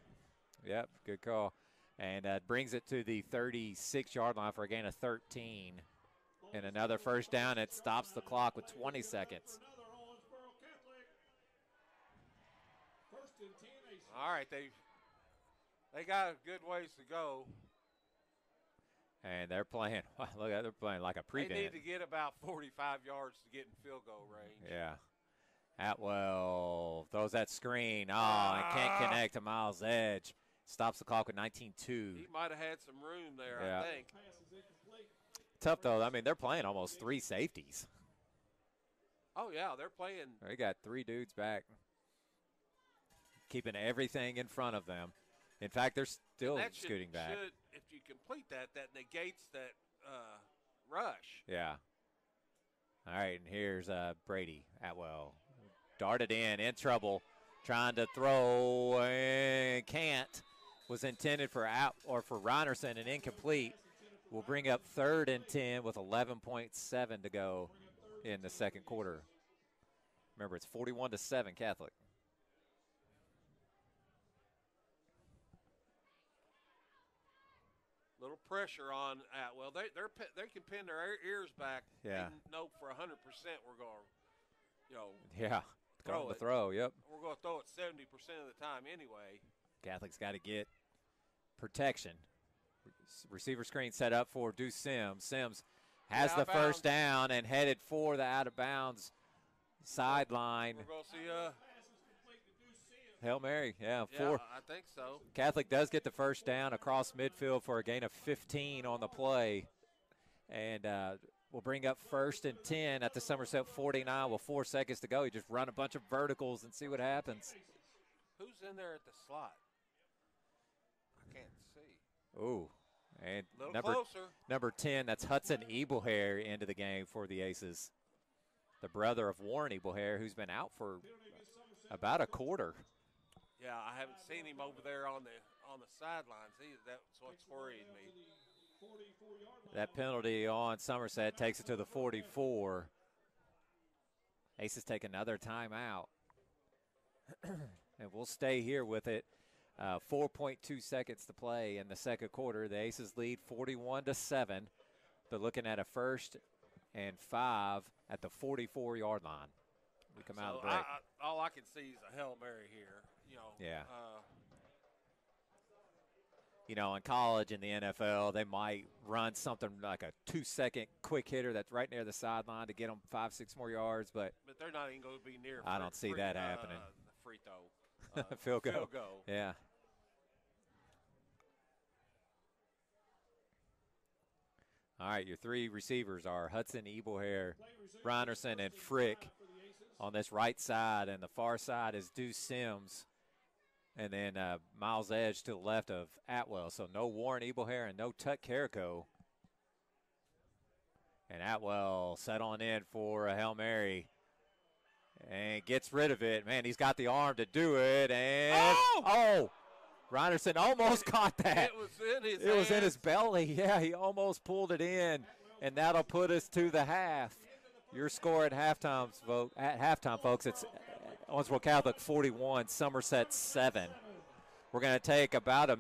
yep, good call. And uh, brings it to the 36 yard line for a gain of 13. And another first down. It stops the clock with 20 seconds. Another Owensboro Catholic. First and 10 Aces. all right. They they got a good ways to go. And they're playing. Look at they're playing like a pre. They need to get about 45 yards to get in field goal range. Yeah. Atwell throws that screen. Oh, and can't connect to Miles Edge. Stops the clock with 19-2. He might have had some room there. Yeah. I think. Pass is incomplete. Tough though. I mean, they're playing almost three safeties. Oh yeah, they're playing. They got three dudes back, keeping everything in front of them. In fact, they're still should, scooting back. Should, if you complete that, that negates that uh, rush. Yeah. All right, and here's uh, Brady Atwell. Darted in, in trouble, trying to throw and can't. Was intended for out or for Reinerson and incomplete. Will bring up third and ten with 11.7 to go in the second quarter. Remember, it's 41 to seven Catholic. Little pressure on uh, Atwell. They they're they can pin their ears back. Yeah. They know for hundred percent we're going. You know, Yeah, Throw going to throw. Yep. we're going to throw it seventy percent of the time anyway. Catholic's got to get protection. Re- Receiver screen set up for Deuce Sims. Sims has the first down and headed for the out of bounds We're sideline. going to see. Uh, Pass is complete to Deuce Sims. Hail Mary. Yeah, yeah, four. I think so. Catholic does get the first down across midfield for a gain of 15 on the play. And uh, will bring up first and 10 at the Somerset 49 with four seconds to go. You just run a bunch of verticals and see what happens. Who's in there at the slot? Ooh. And number closer. number 10, that's Hudson Ebelhair into the game for the Aces. The brother of Warren Ebelhair, who's been out for about a quarter. Yeah, I haven't seen him over there on the on the sidelines. He, that's what's worried me. 44 yard line. That penalty on Somerset takes it to the 44. Aces take another timeout. and we'll stay here with it. Uh, 4.2 seconds to play in the second quarter. The Aces lead 41 to 7. They're looking at a first and five at the 44 yard line. We come out of So the break. I, I, all I can see is a hail mary here. You know. Yeah. Uh, you know, in college in the NFL, they might run something like a two second quick hitter that's right near the sideline to get them five, six more yards. But but they're not even going to be near. I free- don't see free- that uh, happening. free throw. Uh, field goal. Field goal. Yeah. All right, your three receivers are Hudson, Ebelhair, Reinerson, and Frick on this right side, and the far side is Deuce Sims, and then uh, Miles Edge to the left of Atwell. So no Warren Ebelhair and no Tut Carrico. And Atwell set on in for a Hail Mary and gets rid of it. Man, he's got the arm to do it. And Oh! oh, Reinerson almost caught that. It was in his. It was in his belly. Yeah, he almost pulled it in, and that'll put us to the half. Your score at halftime, folks. At halftime, folks, it's uh, Owensboro Catholic 41, Somerset 7. We're going to take about a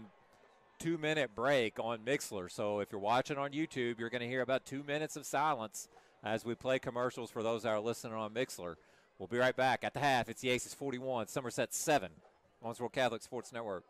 two-minute break on Mixlr. So if you're watching on YouTube, you're going to hear about two minutes of silence as we play commercials for those that are listening on Mixlr. We'll be right back at the half. It's the Aces 41, Somerset 7, Owensboro Catholic Sports Network.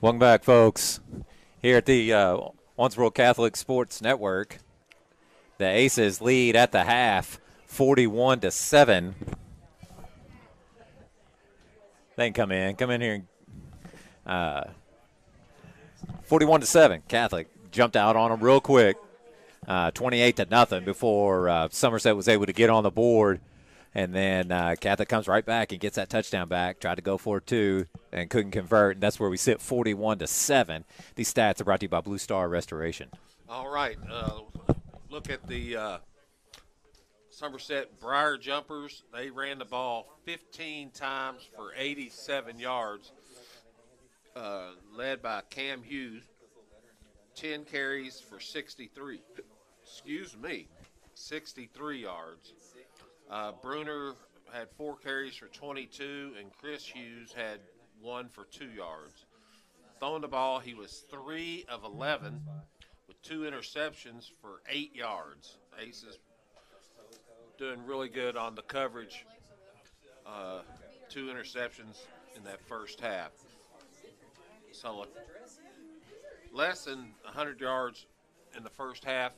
Welcome back, folks. Here at the uh, Owensboro Catholic Sports Network, the Aces lead at the half, 41 to seven. They can come in, come in here. Uh, 41 to seven. Catholic jumped out on them real quick, uh, 28 to nothing before uh, Somerset was able to get on the board. And then uh, comes right back and gets that touchdown back. Tried to go for two and couldn't convert. And that's where we sit 41 to 7. These stats are brought to you by Blue Star Restoration. All right. Uh, look at the uh, Somerset Briar Jumpers. They ran the ball 15 times for 87 yards, uh, led by Cam Hughes. 10 carries for 63. Excuse me, 63 yards. Uh, Bruner had four carries for 22, and Chris Hughes had one for two yards. Throwing the ball, he was three of 11 with two interceptions for eight yards. Aces doing really good on the coverage. Uh, two interceptions in that first half. So less than 100 yards in the first half,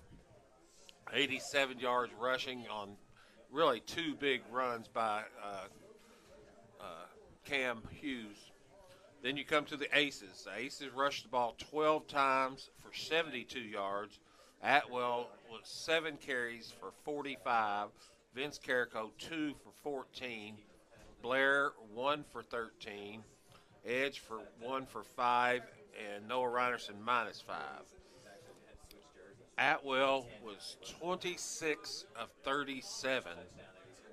87 yards rushing on really two big runs by uh, uh, Cam Hughes. Then you come to the Aces. The Aces rushed the ball 12 times for 72 yards. Atwell was seven carries for 45. Vince Carrico two for 14. Blair one for 13. Edge for one for five, and Noah Reinerson minus five. Atwell was 26 of 37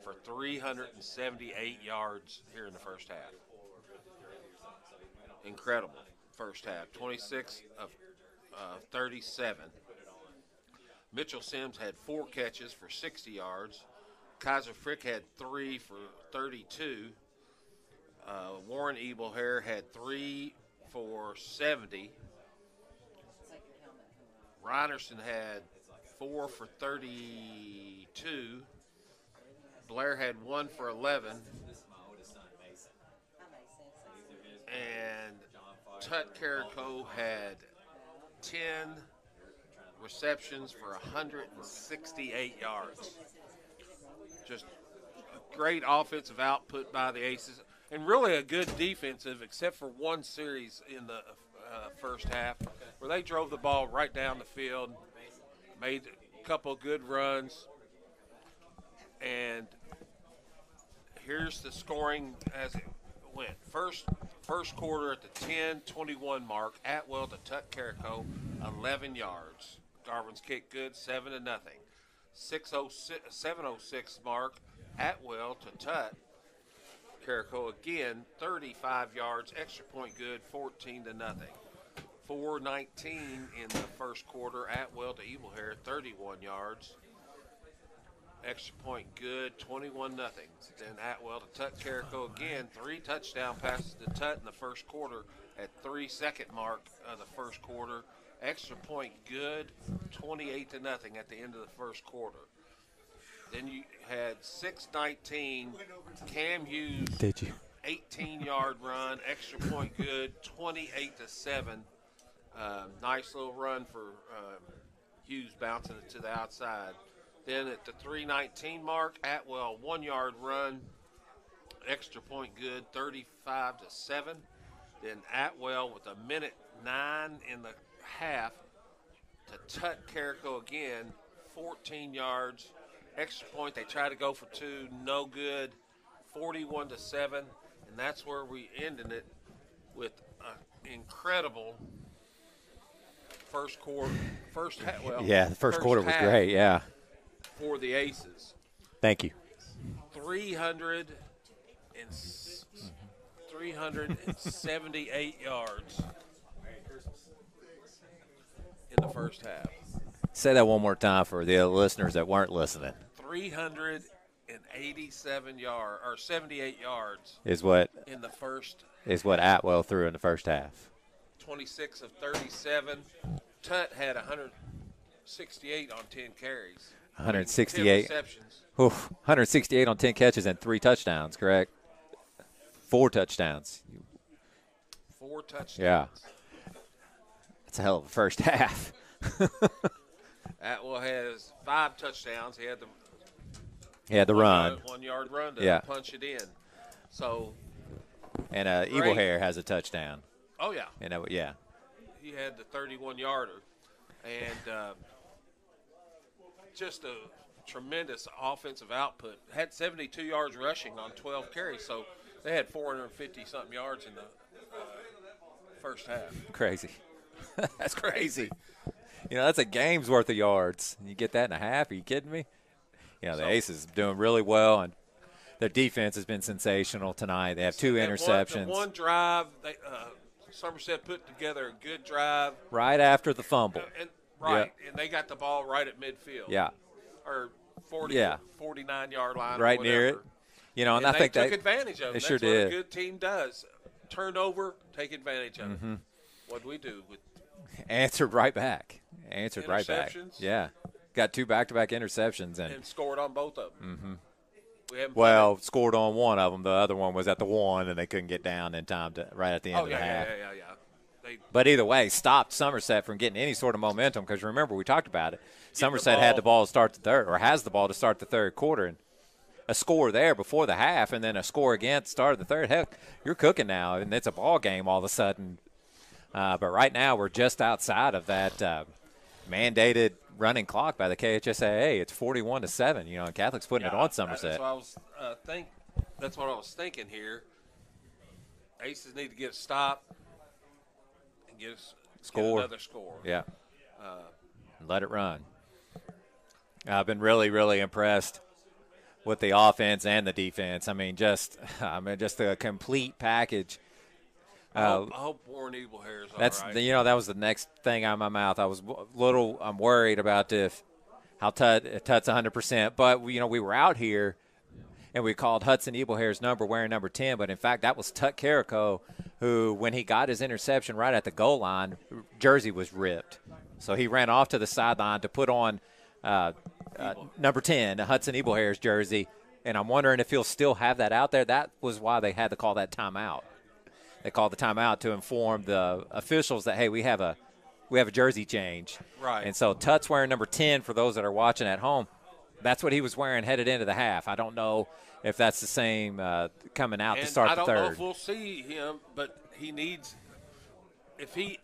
for 378 yards here in the first half. Incredible first half. 26 of uh, 37. Mitchell Sims had four catches for 60 yards. Kaiser Frick had three for 32. Uh, Warren Ebelhair had three for 70. Reinerson had four for 32. Blair had one for 11. And Tut Carrico had 10 receptions for 168 yards. Just great offensive output by the Aces, and really a good defensive, except for one series in the uh, first half where they drove the ball right down the field, made a couple good runs, and here's the scoring as it went. First first quarter at the 10-21 mark, Atwell to Tut Carrico, 11 yards. Garvin's kick good, 7 to nothing. 606, 706 mark, Atwell to Tut. Carrico again, 35 yards, extra point good, 14 to nothing. 419 in the first quarter, Atwell to Ebelhair, 31 yards. Extra point good, 21 nothing. Then Atwell to Tut Carrico again, three touchdown passes to Tut in the first quarter at three second mark of the first quarter. Extra point good, 28 to nothing at the end of the first quarter. Then you had 619, Cam Hughes, Did you? 18 yard run, extra point good, 28 to 7. Um, nice little run for um, Hughes bouncing it to the outside. Then at the 319 mark, Atwell one yard run, extra point good, 35 to 7. Then Atwell with a minute nine in the half to Tut Carrico again, 14 yards, extra point. They try to go for two, no good, 41 to 7. And that's where we ended it with an incredible first quarter, first half. Well, Yeah, the first, quarter was great. Yeah. for the Aces. Thank you. 300 and 378 yards in the first half. Say that one more time for the listeners that weren't listening. 387 yard or 78 yards Is what in the first is what Atwell threw in the first half. 26 of 37. Tut had 168 on 10 carries. 168. 10. Oof, 168 on 10 catches and three touchdowns. Correct. Four touchdowns. Four touchdowns. Yeah. That's a hell of a first half. Atwell has five touchdowns. He had the He had the one run, yard- one yard run to Yeah. punch it in. So, and uh, Ebelhair has a touchdown. oh yeah, You know, yeah. he had the 31 yarder, and uh, just a tremendous offensive output. Had 72 yards rushing on 12 carries, so they had 450 something yards in the uh, first half. Crazy. that's crazy. You know, that's a game's worth of yards. You get that in a half? Are you kidding me? Know, the So- Aces doing really well, and their defense has been sensational tonight. They have two one- interceptions the one drive, they, uh, Somerset put together a good drive, right after the fumble. and right, and they got the ball right at midfield. Yeah, or 40, Yeah. 49 yard line, right near it. You know, and, And I they think took they advantage of it. they sure what did. a good team does. Turnover, take advantage of Mm-hmm. it. What do we do with answered right back. Answered right back. Yeah, got two back-to-back interceptions, and and scored on both of them? Mm-hmm. We well, scored on one of them. The other one was at the one, and they couldn't get down in time to right at the end oh of yeah, the half. yeah, yeah, yeah. They But either way, stopped Somerset from getting any sort of momentum because remember we talked about it. Somerset ball. had the ball to start the third, or has the ball to start the third quarter, and a score there before the half, and then a score again at the start of the third. Heck, you're cooking now, and it's a ball game all of a sudden. Uh, but right now we're just outside of that uh, mandated running clock by the KHSAA. It's 41 to seven. You know, and Catholic's putting it Yeah, on That's Somerset. what I was uh, think. That's what I was thinking here. Aces need to get a stop and get us get Score. another score. Yeah. Let it run. I've been really, really impressed with the offense and the defense. I mean, just, I mean, just a complete package. I, Uh, hope, I hope Warren Ebelhair's all That's right. you know that was the next thing out of my mouth. I was a little I'm worried about if how Tut Tut's 100, percent but you know we were out here and we called Hudson Ebelhair's number wearing number 10, but in fact that was Tut Carrico who when he got his interception right at the goal line, jersey was ripped, so he ran off to the sideline to put on uh, uh, number 10 Hudson Ebelhair's jersey, and I'm wondering if he'll still have that out there. That was why they had to call that timeout they called the timeout to inform the officials that hey, we have a we have a jersey change. Right. And so Tut's wearing number ten for those that are watching at home. That's what he was wearing headed into the half. I don't know if that's the same uh, coming out and to start I the don't know third. if we'll see him, but he needs if he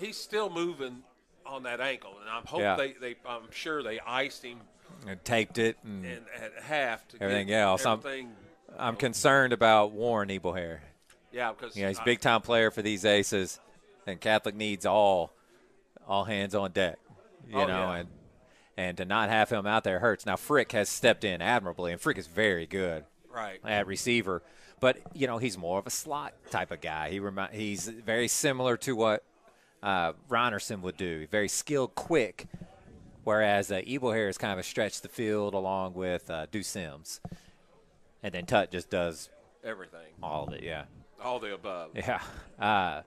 he's still moving on that ankle, and I'm hope Yeah. they, they I'm sure they iced him and taped it. And and at half to Everything get else. I'm- Everything, I'm concerned about Warren Ebelhair. Yeah, because You know, he's a big time player for these aces, and Catholic needs all all hands on deck. You Oh, know, yeah. and and to not have him out there hurts. Now Frick has stepped in admirably, and Frick is very good. right. at receiver. But you know, he's more of a slot type of guy. He remi- he's very similar to what uh, Reinerson would do. Very skilled, quick. Whereas uh, Ebelhair is kind of a stretch the field along with uh, Deuce Sims, and then Tut just does Everything, all of it. Yeah, all the above. yeah. Uh,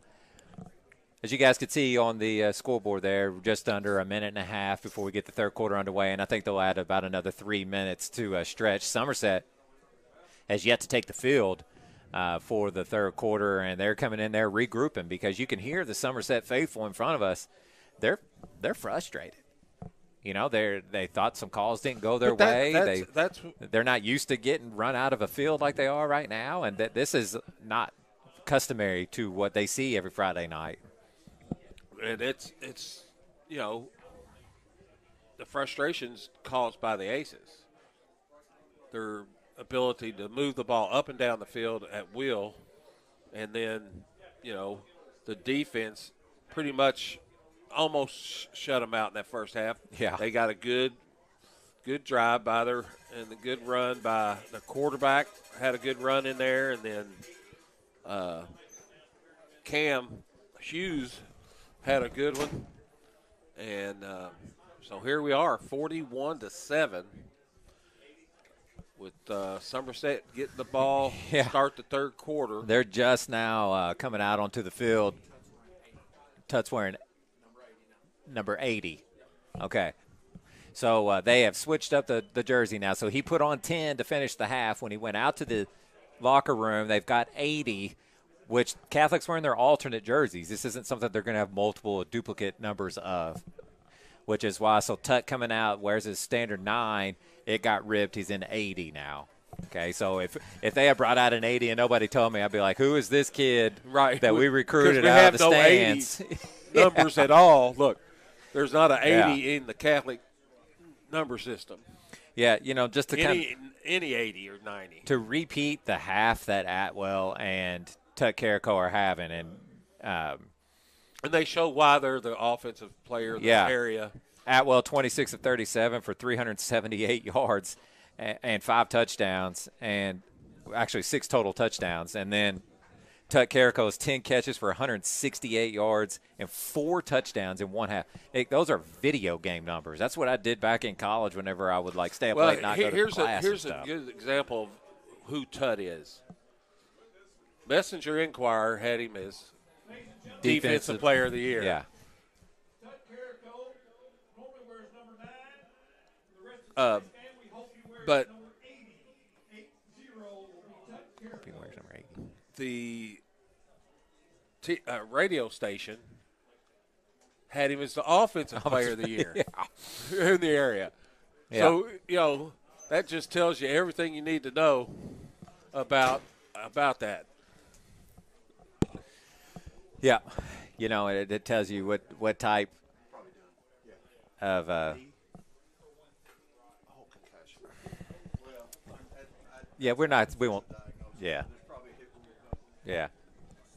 as you guys could see on the uh, scoreboard there, just under a minute and a half before we get the third quarter underway, and I think they'll add about another three minutes to uh, stretch. Somerset has yet to take the field uh, for the third quarter, and they're coming in there regrouping because you can hear the Somerset faithful in front of us. They're they're frustrated. You know, they they thought some calls didn't go their that- way. that's, they that's they're not used to getting run out of a field like they are right now, and that this is not customary to what they see every Friday night. and it's it's you know the frustrations caused by the aces their ability to move the ball up and down the field at will and then you know the defense pretty much almost shut them out in that first half Yeah. they got a good good drive by their and the good run by the quarterback had a good run in there and then uh, Cam Hughes had a good one, and uh, so here we are, forty-one to seven, with uh, Somerset getting the ball, Yeah. start the third quarter. They're just now uh, coming out onto the field. Tut's wearing number 80. Okay. So uh, they have switched up the, the jersey now. So he put on 10 to finish the half. When he went out to the locker room, they've got 80 which Catholics wearing their alternate jerseys. This isn't something they're going to have multiple duplicate numbers of, which is why so Tut coming out wears his standard nine. It got ripped. He's in 80 now. Okay, so if if they had brought out an 80 and nobody told me, I'd be like, who is this kid Right. that we recruited we out of the no 80. stands? Numbers at all. Look, there's not an 80 Yeah. in the Catholic number system. yeah, you know, just to kind of Any any 80 or 90. to repeat the half that Atwell and Tut Carrico are having, and um, And they show why they're the offensive player of the Yeah. area. Atwell 26 of 37 for 378 yards and, and five touchdowns, and actually six total touchdowns. And then Tut Carrico's 10 catches for 168 yards and four touchdowns in one half. Hey, those are video game numbers. That's what I did back in college whenever I would like stay up Well, late night he- go to here's a class here's and a good example of who Tut is. Messenger Inquirer had him as defensive, player of the year. Yeah. Tut Carrico normally wears number nine. The rest of Uh, the game, we hope he wears but number 80. Eight zero will be Tut Carrico. He wears number 80. The t- uh, radio station had him as the offensive player of the year in the area. So you know that just tells you everything you need to know about about that. Yeah, you know, it, it tells you what what type of. Uh, yeah, we're not. We won't. Yeah. Yeah.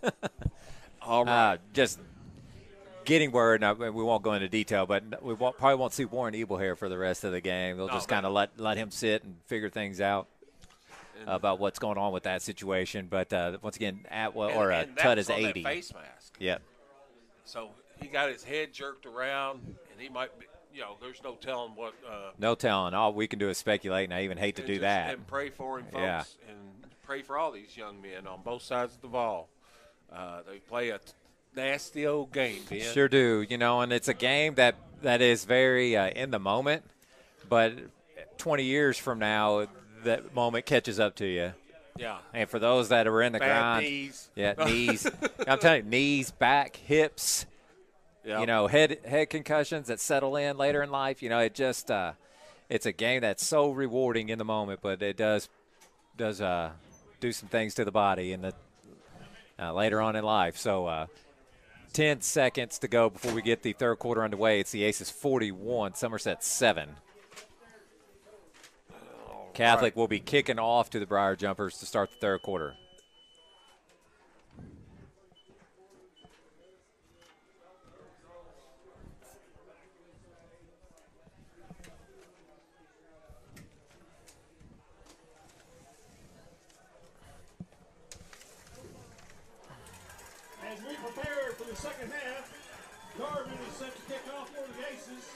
All right. Uh, just getting word. Now, we won't go into detail, but we won't, probably won't see Warren Ebelhair for the rest of the game. They'll just they- kind of let let him sit and figure things out. About what's going on with that situation, but uh, once again, Atwell or uh, and Tut is eighty. face mask. Yep. So he got his head jerked around, and he might be. You know, there's no telling what. Uh, No telling. All we can do is speculate, and I even hate to do just- that. And pray for him, folks, Yeah. and pray for all these young men on both sides of the ball. Uh, they play a nasty old game, Ben. Sure do. You know, and it's a game that that is very uh, in the moment, but 20 years from now, that moment catches up to you. Yeah. And for those that are in the Bad grind, knees. yeah, knees. I'm telling you, knees, back, hips. Yeah. You know, head head concussions that settle in later in life. You know, it just uh, it's a game that's so rewarding in the moment, but it does does uh, do some things to the body in the uh, later on in life. So. Uh, 10 seconds to go before we get the third quarter underway. It's the Aces 41, Somerset 7. Catholic will be kicking off to the Briar Jumpers to start the third quarter. As we prepare for the second half, Garvin is set to kick off for the Aces.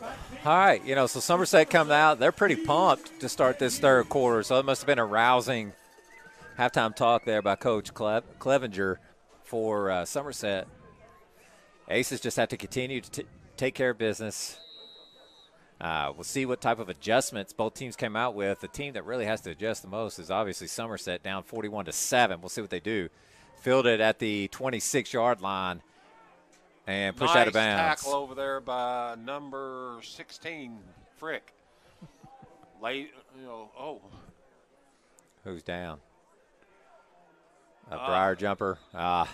Back deep. All right, you know, so Somerset comes out. They're pretty pumped to start this third quarter. So it must have been a rousing halftime talk there by Coach Cle- Clevenger for uh, Somerset. Aces just have to continue to t- take care of business. Uh, we'll see what type of adjustments both teams came out with. The team that really has to adjust the most is obviously Somerset, down 41 to seven. We'll see what they do. Fielded at the 26 yard line and push nice out of bounds. tackle over there by number 16, Frick. Late, you know, oh, Who's down? A Uh, Briar jumper. Ah,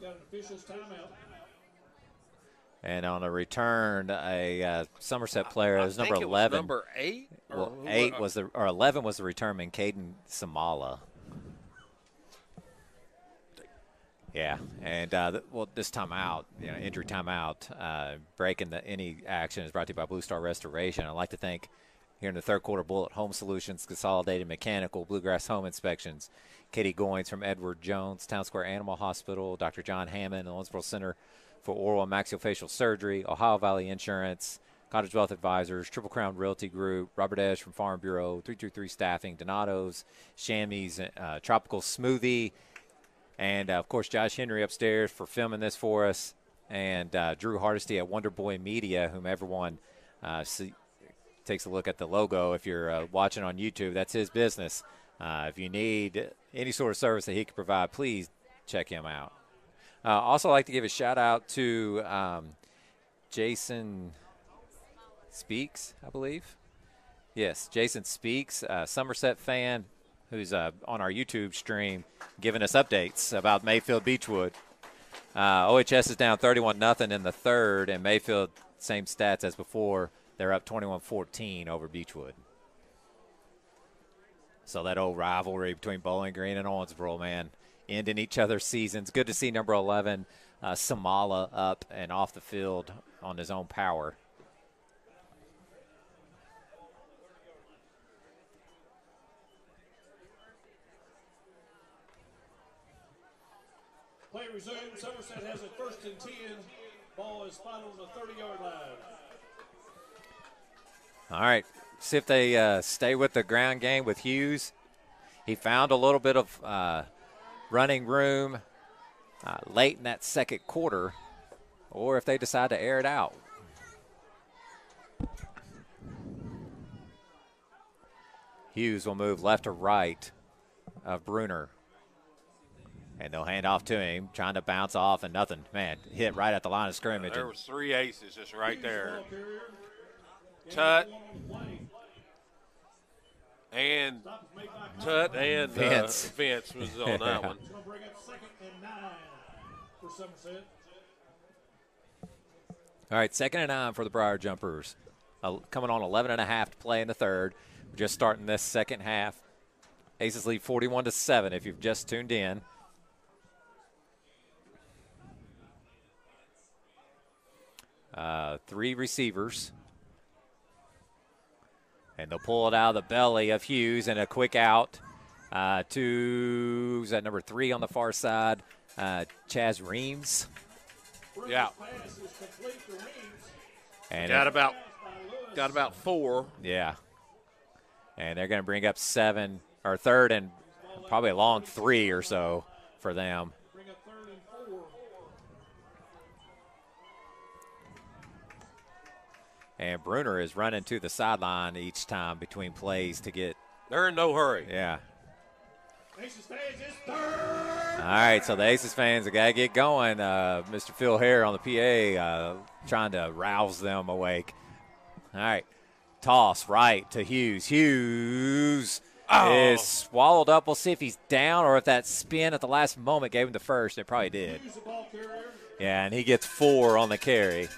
Got an official's timeout. and on a return, a uh, Somerset player I is number think it was 11. number eight. or well, eight was the or 11 was the return returnman, Caden Samala. Yeah, and uh, th- well, this time out, you know, injury timeout, uh, breaking the any action is brought to you by Blue Star Restoration. I'd like to thank here in the third quarter, Bullet Home Solutions, Consolidated Mechanical, Bluegrass Home Inspections, Katie Goins from Edward Jones, Town Square Animal Hospital, Dr. John Hammond, the Owensboro Center for Oral and Maxillofacial Surgery, Ohio Valley Insurance, Cottage Wealth Advisors, Triple Crown Realty Group, Robert Esch from Farm Bureau, 323 Staffing, Donato's, Chamois, uh, Tropical Smoothie, and uh, of course Josh Henry upstairs for filming this for us, and uh, Drew Hardesty at Wonder Boy Media, whom everyone uh, see, takes a look at the logo. If you're uh, watching on YouTube, that's his business. Uh, if you need any sort of service that he could provide, please check him out. Uh, also, like to give a shout out to um, Jason Speaks, I believe. Yes, Jason Speaks, Somerset fan who's uh, on our YouTube stream, giving us updates about Mayfield Beechwood. Uh, OHS is down 31 nothing in the third, and Mayfield same stats as before. They're up 21-14 over Beechwood. So that old rivalry between Bowling Green and Owensboro, man, ending each other's seasons. Good to see number 11, uh, Samala, up and off the field on his own power. Play resumed. Somerset has it first and 10. Ball is spotted on the 30 yard line. All right. See if they uh, stay with the ground game with Hughes. He found a little bit of uh, running room uh, late in that second quarter, or if they decide to air it out. Hughes will move left to right of Bruner. And they'll hand off to him, trying to bounce off, and nothing. Man, hit right at the line of scrimmage. There was three aces just right there. Tut One and Stop is made by Tut and Vince. Uh, Vince was on that one. It's going to bring up second and nine for Somerset. All right, second and nine for the Briar Jumpers. Uh, coming on 11 and a half to play in the third. We're just starting this second half. Aces lead 41 to 7 if you've just tuned in. Uh, three receivers. And they'll pull it out of the belly of Hughes and a quick out uh, to, who's that number three on the far side? Uh, Chaz Reams. Yeah, Pass is complete to Reeves. And got it- about got about four. Yeah. And they're going to bring up seven or third and probably a long three or so for them. Bring up third and four. And Bruner is running to the sideline each time between plays to get, They're in no hurry. yeah. Aces fans is third. All right, so the Aces fans have got to get going. Uh, Mr. Phil Hare on the PA uh, trying to rouse them awake. All right, toss right to Hughes. Hughes Oh. is swallowed up. We'll see if he's down or if that spin at the last moment gave him the first. It probably did. Use the ball carrier. Yeah, and he gets four on the carry.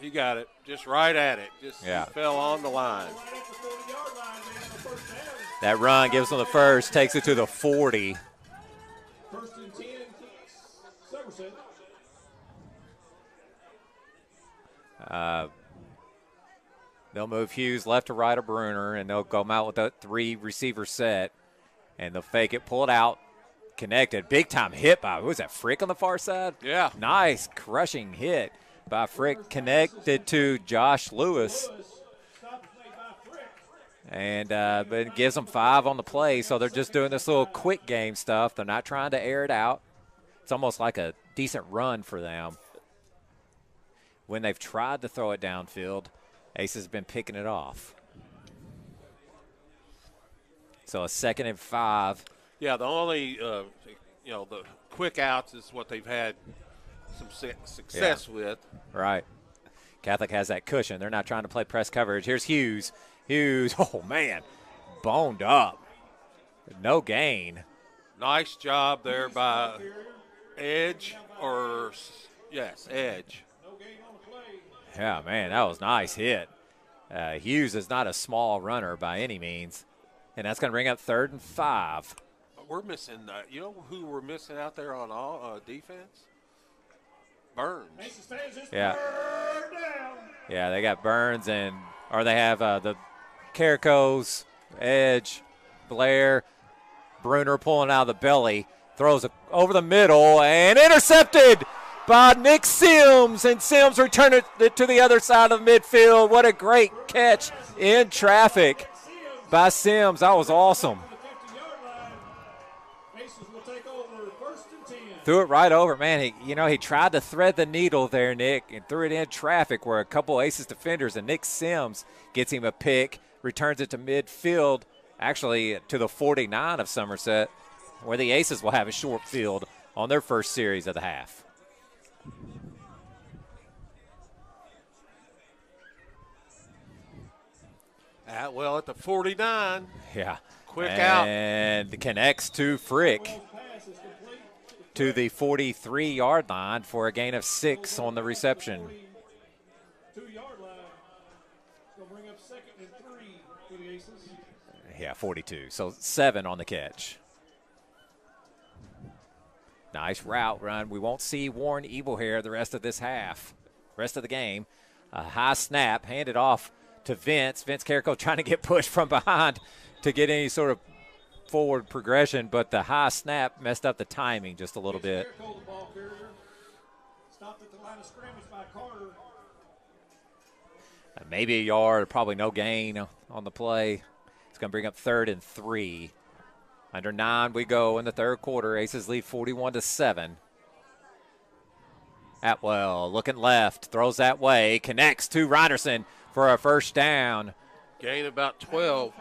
He got it. Just right at it. Just Yeah. fell on the line. Right at the 40 yard line. They have a first down. That run gives him the first, takes it to the 40. First and 10. Somerset. Uh, they'll move Hughes left to right of Bruner, and they'll go out with a three receiver set, and they'll fake it, pull it out, connected. Big time hit by, who was that, Frick on the far side? Yeah. Nice crushing hit by Frick, connected to Josh Lewis. And uh, but it gives them five on the play. So they're just doing this little quick game stuff. They're not trying to air it out. It's almost like a decent run for them. When they've tried to throw it downfield, Ace has been picking it off. So a second and five. Yeah, the only uh, you know the quick outs is what they've had some su- success with. Right. Catholic has that cushion. They're not trying to play press coverage. Here's Hughes. Hughes, oh man, boned up. No gain. Nice job there by Edge or yes, Edge. No gain on the play. Yeah, man, that was nice hit. Uh, Hughes is not a small runner by any means. And that's going to bring up third and five. We're missing. Uh, you know who we're missing out there on all uh, defense? Burns. Aces fans is Yeah. Yeah, they got Burns and, or they have uh, the Carricos, Edge, Blair, Bruner pulling out of the belly, throws it over the middle and intercepted by Nick Sims. And Sims returned it to the other side of midfield. What a great catch in traffic by Sims. That was awesome. Threw it right over, man. He, you know, he tried to thread the needle there, Nick, and threw it in traffic where a couple Aces defenders and Nick Sims gets him a pick, returns it to midfield, actually to the 49 of Somerset, where the Aces will have a short field on their first series of the half. Atwell at the 49. Yeah. Quick out. And the connects to Frick Pass is complete. To the 43 yard line for a gain of six on the reception. Two yard line. Going to bring up second and three for the Aces. Yeah, 42. So seven on the catch. Nice route run. We won't see Warren Evil here the rest of this half, rest of the game. A high snap, handed off to Vince. Vince Carrico trying to get pushed from behind to get any sort of forward progression, but the high snap messed up the timing just a little bit. Maybe a yard, probably no gain on the play. It's going to bring up third and three. Under nine we go in the third quarter. Aces lead 41 to 7. Atwell looking left, throws that way, connects to Reinerson for a first down. Gain about 12.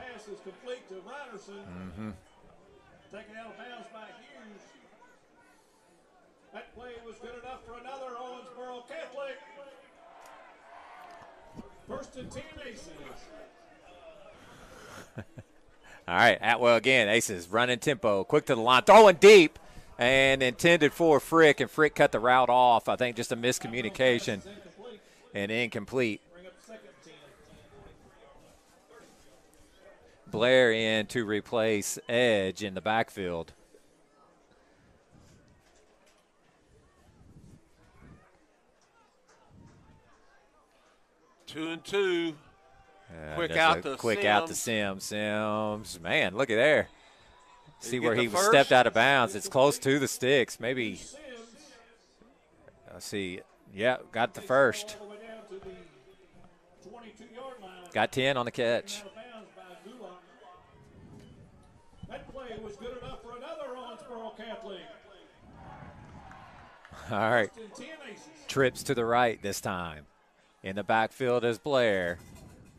To Reinerson. Mm-hmm. Taken out of bounds by Hughes. That play was good enough for another Owensboro Catholic. First and 10 Aces. All right, Atwell again. Aces running tempo, quick to the line, throwing deep, and intended for Frick, and Frick cut the route off. I think just a miscommunication and incomplete. Blair in to replace Edge in the backfield. Two and two. Uh, Quick out to quick out to Sims. Sims. Sims, man, look at there. See where he was first? stepped out of bounds. It's close to the sticks. Maybe. Let's see. Yeah, got the first. all the way down to the 22 yard line. Got ten on the catch. All right. First and 10 Aces. Trips to the right this time. In the backfield is Blair.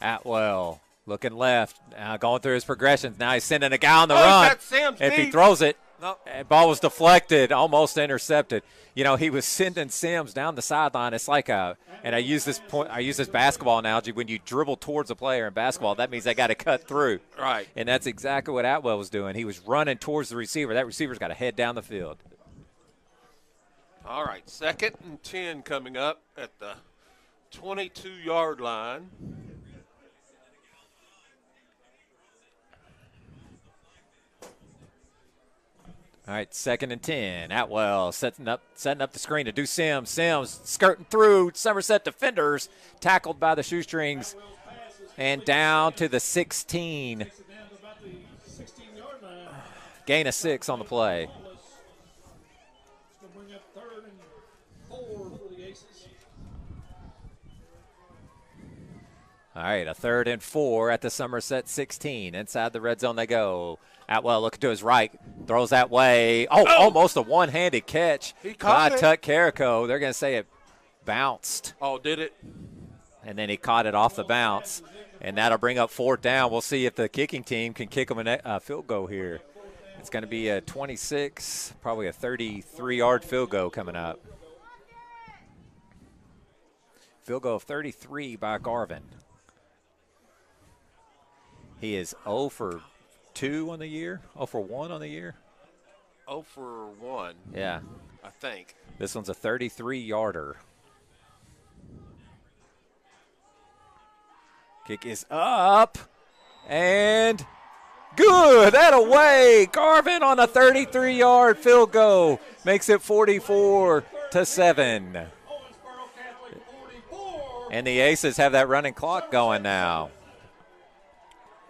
Atwell looking left. Now going through his progressions. Now he's sending a guy on the Oh, run. if he throws it, No. uh, ball was deflected, almost intercepted. You know, he was sending Sims down the sideline. It's like a, and I use this point, I use this basketball analogy. When you dribble towards a player in basketball, that means they got to cut through. Right. And that's exactly what Atwell was doing. He was running towards the receiver. That receiver's got to head down the field. All right. Second and 10 coming up at the 22 yard line. All right, second and ten. Atwell setting up setting up the screen to do Sims. Sims skirting through Somerset defenders, tackled by the shoestrings, and down to the 16. Takes it down to about the 16 yard line. Gain of six on the play. All right, a third and four at the Somerset 16. Inside the red zone they go. Atwell looking to his right, throws that way. Oh, almost a one-handed catch He caught by it. Tut Carrico. They're going to say it bounced. Oh, did it? and then he caught it off the bounce, and that'll bring up fourth down. We'll see if the kicking team can kick them a uh, field goal here. It's going to be a 26, probably a 33-yard field goal coming up. Field goal of 33 by Garvin. He is 0 for 2 on the year, 0 for 1 on the year. 0 for 1, Yeah, I think. this one's a 33-yarder. Kick is up and good. That away. Garvin on a 33-yard field goal makes it 44 to 7. 44. And the Aces have that running clock going now.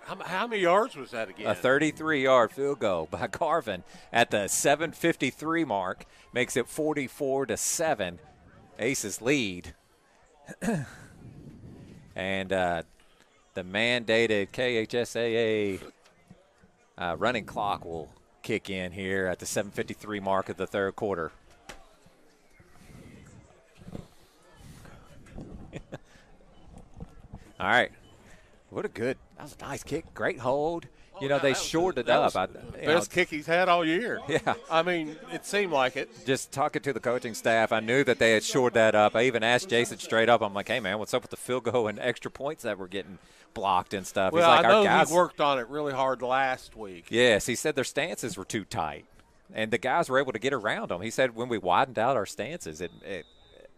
How, how many yards was that again? A 33-yard field goal by Garvin at the 7:53 mark makes it 44 to 7. Aces lead. and uh, the mandated KHSAA uh, running clock will kick in here at the 7:53 mark of the third quarter. All right. What a good. That was a nice kick. Great hold. Oh, you know, yeah, they shored it up. was I, the know, Best kick he's had all year. Yeah. I mean, it seemed like it. just talking to the coaching staff, I knew that they had shored that up. I even asked Jason straight up. I'm like, "Hey, man, what's up with the field goal and extra points that were getting blocked and stuff?" Well, He's like, I know "Our guys." he worked on it really hard last week. yes, he said their stances were too tight, and the guys were able to get around them. He said when we widened out our stances, it it,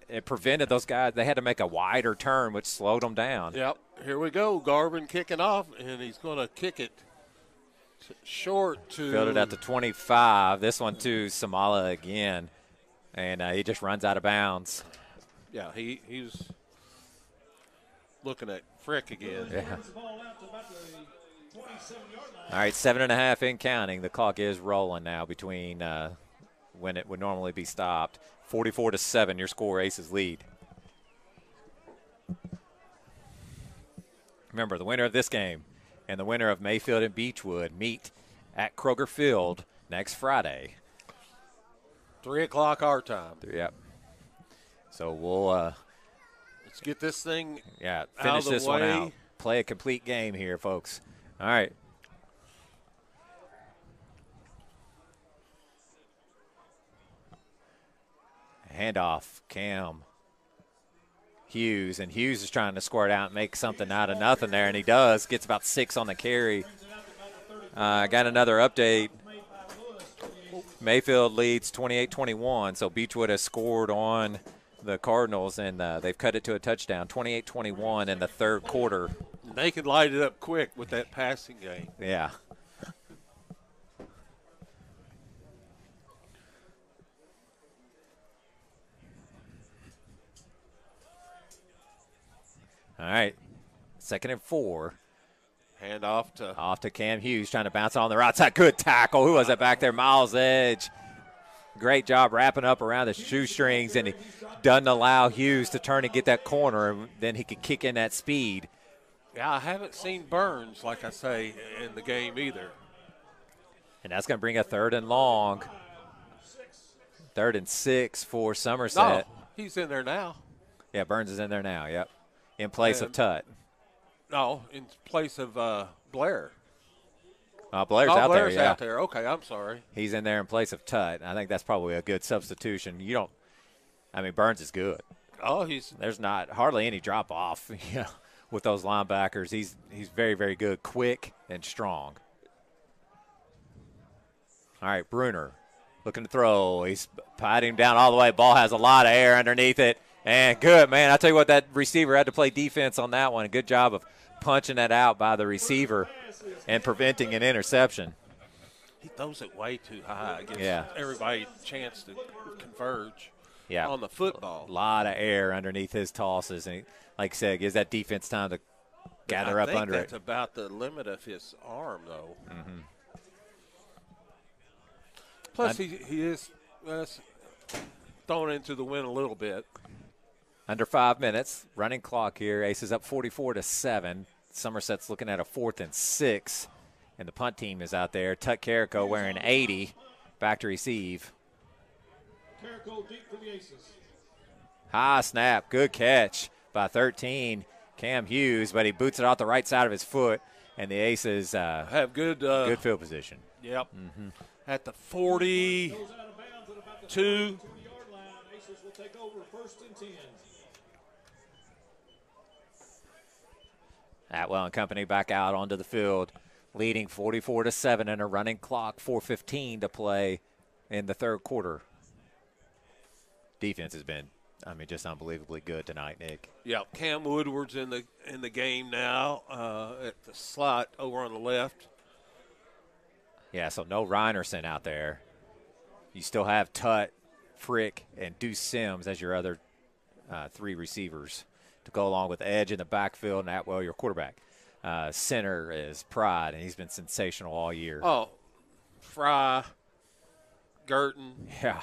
it prevented those guys. They had to make a wider turn, which slowed them down. Yep. Here we go. Garvin kicking off, and he's going to kick it short to. Filled it at the 25. This one to Samala again, and uh, he just runs out of bounds. Yeah, he he's looking at Frick again. Yeah. Runs the ball out to about the 27-yard line. All right, seven and a half in counting. The clock is rolling now between uh, when it would normally be stopped. 44 to seven. Your score, Aces lead. Remember, the winner of this game and the winner of Mayfield and Beechwood meet at Kroger Field next Friday. Three o'clock our time. Yep. So we'll, uh, Let's get this thing. yeah, finish this one out. Play a complete game here, folks. All right. Handoff, Cam Hughes, and Hughes is trying to squirt out and make something out of nothing there, and he does. Gets about six on the carry. I uh, got another update. Mayfield leads 28-21, so Beechwood has scored on the Cardinals, and uh, they've cut it to a touchdown, 28-21 in the third quarter. They can light it up quick with that passing game. Yeah. All right. Second and four. Hand off to Off to Cam Hughes trying to bounce on the right side. Good tackle. Who was that back there? Miles Edge. Great job wrapping up around the shoestrings, and he doesn't allow Hughes to turn and get that corner, and then he could kick in that speed. Yeah, I haven't seen Burns, like I say, in the game either. And that's going to bring a third and long. Third and six for Somerset. No, he's in there now. Yeah, Burns is in there now. Yep. In place of Tut. No, in place of uh, Blair. Uh, Blair's oh, out Blair's there. Yeah. out there. Okay, I'm sorry. He's in there in place of Tut. I think that's probably a good substitution. You don't. I mean, Burns is good. Oh, he's There's not hardly any drop off. You know, with those linebackers, he's he's very very good, quick and strong. All right, Bruner looking to throw. He's patting him down all the way. Ball has a lot of air underneath it, and good man. I tell you what, that receiver had to play defense on that one. Good job of punching that out by the receiver and preventing an interception. he throws it way too high. Gives Yeah. everybody a chance to converge Yeah, on the football. a lot of air underneath his tosses, and he, like I said, gives that defense time to gather I up think under that's it. about the limit of his arm, though. Mm-hmm. Plus, he, he is uh, thrown into the wind a little bit. Under five minutes, running clock here. Aces up 44 to seven. Somerset's looking at a fourth and six, and the punt team is out there. Tut Carrico wearing 80, back to receive. Carrico deep for the Aces. High snap, good catch by 13, Cam Hughes, but he boots it off the right side of his foot, and the Aces uh, Have good, uh, good field position. Yep. Mm-hmm. At the 42. Goes out of bounds at about the 20-yard line. Aces will take over first and 10. Atwell and company back out onto the field, leading 44 to 7 and a running clock, 4:15 to play in the third quarter. Defense has been, I mean, just unbelievably good tonight, Nick. Yeah, Cam Woodward's in the in the game now uh, at the slot over on the left. Yeah, so no Reinerson out there. You still have Tut, Frick, and Deuce Sims as your other uh, three receivers to go along with Edge in the backfield and Atwell, your quarterback. Uh, center is Pride, and he's been sensational all year. Oh, Fry, Girton, Yeah,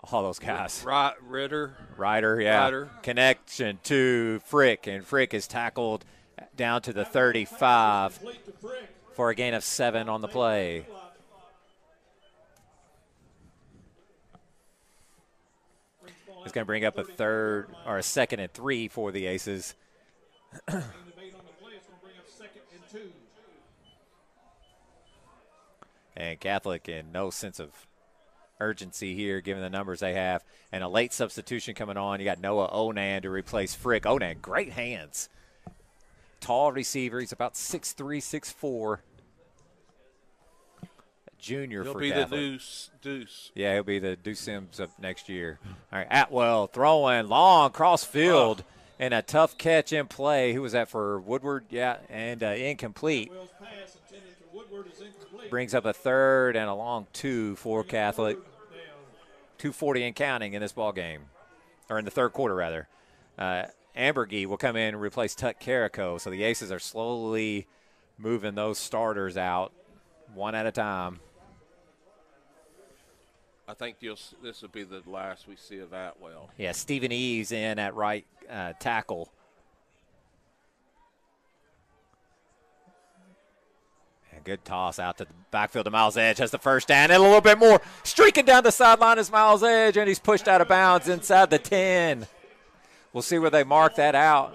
all those guys. Ri- Ritter. Ryder, yeah. Ryder. Connection to Frick, and Frick is tackled down to the 35 Late to Frick. for a gain of seven on the play. Going to bring up a third or a second and three for the Aces. It's. And Catholic in no sense of urgency here, given the numbers they have. And a late substitution coming on. You got Noah Onan to replace Frick. Onan, great hands. Tall receiver. He's about 6'3, 6'4. Junior He'll for be Catholic. the deuce. Deuce. Yeah, he'll be the Deuce Sims of next year. All right, Atwell throwing long cross field and a tough catch in play. Who was that for Woodward? Yeah, and uh, incomplete. Wells pass intended to Woodward is incomplete. Brings up a third and a long two for Catholic. 240 and counting in this ball game, or in the third quarter rather. Uh, Ambergy will come in and replace Tut Carrico. So the Aces are slowly moving those starters out one at a time. I think this will be the last we see of Atwell. Yeah, Stephen Eves in at right uh, tackle. And good toss out to the backfield to Miles Edge. Has the first down and a little bit more. Streaking down the sideline is Miles Edge, and he's pushed out of bounds inside the 10. We'll see where they mark that out.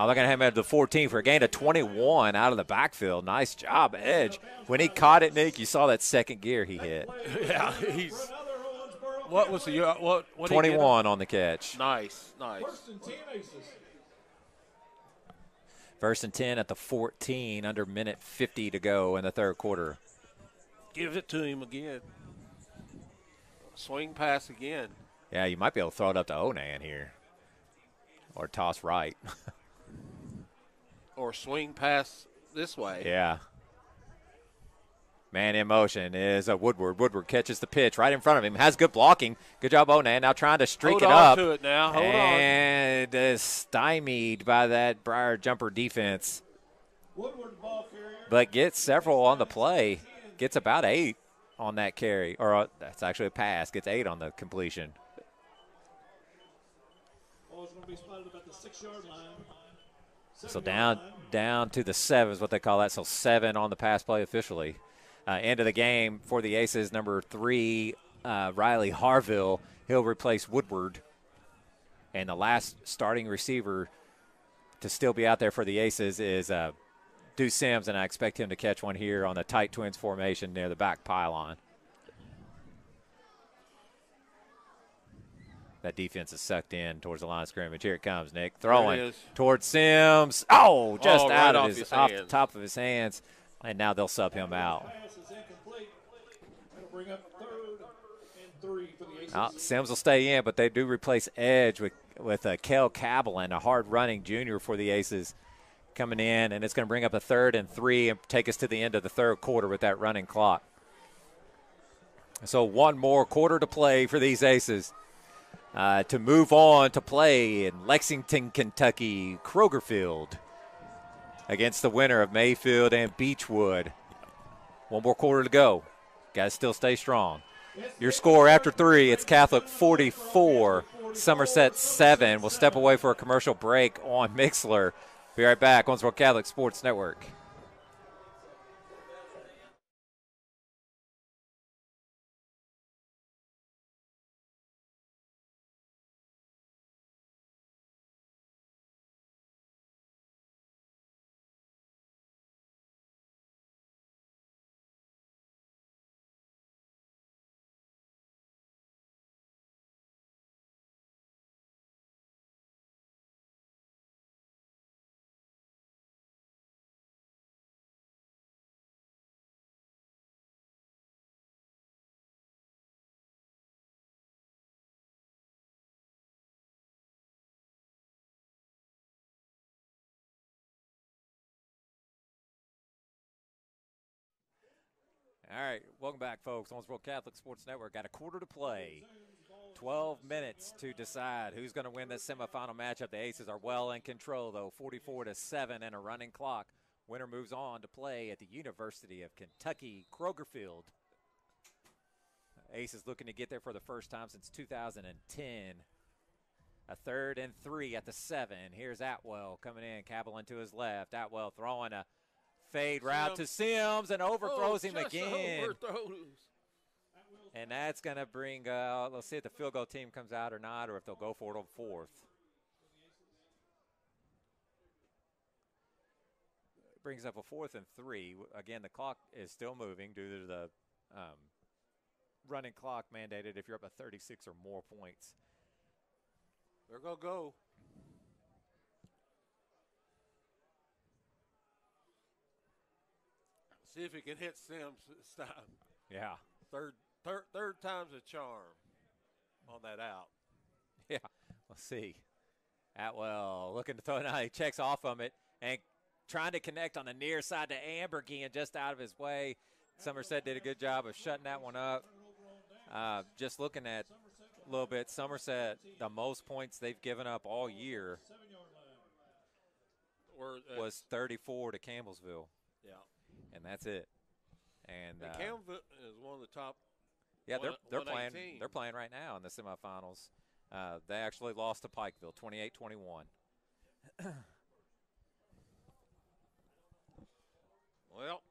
Oh, they're going to have him at the 14 for a gain of 21 out of the backfield. Nice job, Edge. When he caught it, Nick, you saw that second gear he hit. Yeah, he's. What was the uh, what? what did he get? 21 on the catch. Nice, nice. First and ten. First and 10 at the 14, under minute 50 to go in the third quarter. Give it to him again. Swing pass again. Yeah, you might be able to throw it up to Onan here. Or toss right. Or swing pass this way. yeah. Man in motion is a Woodward. Woodward catches the pitch right in front of him. Has good blocking. Good job, Onan. Now trying to streak Hold it on up. to it now. Hold on. and is stymied by that Briar jumper defense. Woodward ball carrier. But gets several on the play. Gets about eight on that carry. Or uh, that's actually a pass. Gets eight on the completion. Ball's going to be spotted about the six yard line. So down down to the seven is what they call that. So seven on the pass play officially. Uh, end of the game for the Aces, number three, uh, Riley Harville. He'll replace Woodward. And the last starting receiver to still be out there for the Aces is uh, Deuce Sims, and I expect him to catch one here on the tight twins formation near the back pylon. That defense is sucked in towards the line of scrimmage. Here it comes, Nick. Throwing towards Sims. Oh, just Oh, right out of off his, his off the hands. top of his hands. And now they'll sub him out. Pass is incomplete. That'll bring up third and three for the aces. Sims will stay in, but they do replace Edge with with uh, Kel Cabalin, a hard running junior for the Aces, coming in, and it's going to bring up a third and three and take us to the end of the third quarter with that running clock. So one more quarter to play for these Aces. Uh, to move on to play in Lexington, Kentucky, Kroger Field against the winner of Mayfield and Beechwood. One more quarter to go. Guys, still stay strong. Your score after three, it's Catholic 44, Somerset 7. We'll step away for a commercial break on Mixlr. Be right back, on Owensboro Catholic Sports Network. Right, welcome back, folks. Owensboro Catholic Sports Network got a quarter to play. 12 minutes to decide who's going to win this semifinal matchup. The Aces are well in control, though, 44 to 7 and a running clock. Winner moves on to play at the University of Kentucky Kroger Field. Aces looking to get there for the first time since 2010. A third and three at the seven. Here's Atwell coming in, Cabalin to his left. Atwell throwing a fade route to Sims and overthrows Oh, him again. overthrows. And that's going to bring, uh, let's see if the field goal team comes out or not, or if they'll go for it on fourth. brings up a fourth and three. Again, the clock is still moving due to the um, running clock mandated if you're up at 36 or more points. They're going to go. See if he can hit Sims this time. Yeah. Third, third, third time's a charm on that out. Yeah. Let's see. Atwell looking to throw it out. He checks off of it and trying to connect on the near side to Ambergy just out of his way. Somerset did a good job of shutting that one up. Uh, just looking at a little bit, Somerset, the most points they've given up all year uh, was 34 to Campbellsville, yeah. And that's it. And, And uh, Campbell is one of the top. yeah, they're they're playing they're playing right now in the semifinals. Uh, they actually lost to Pikeville, 28-21. Well,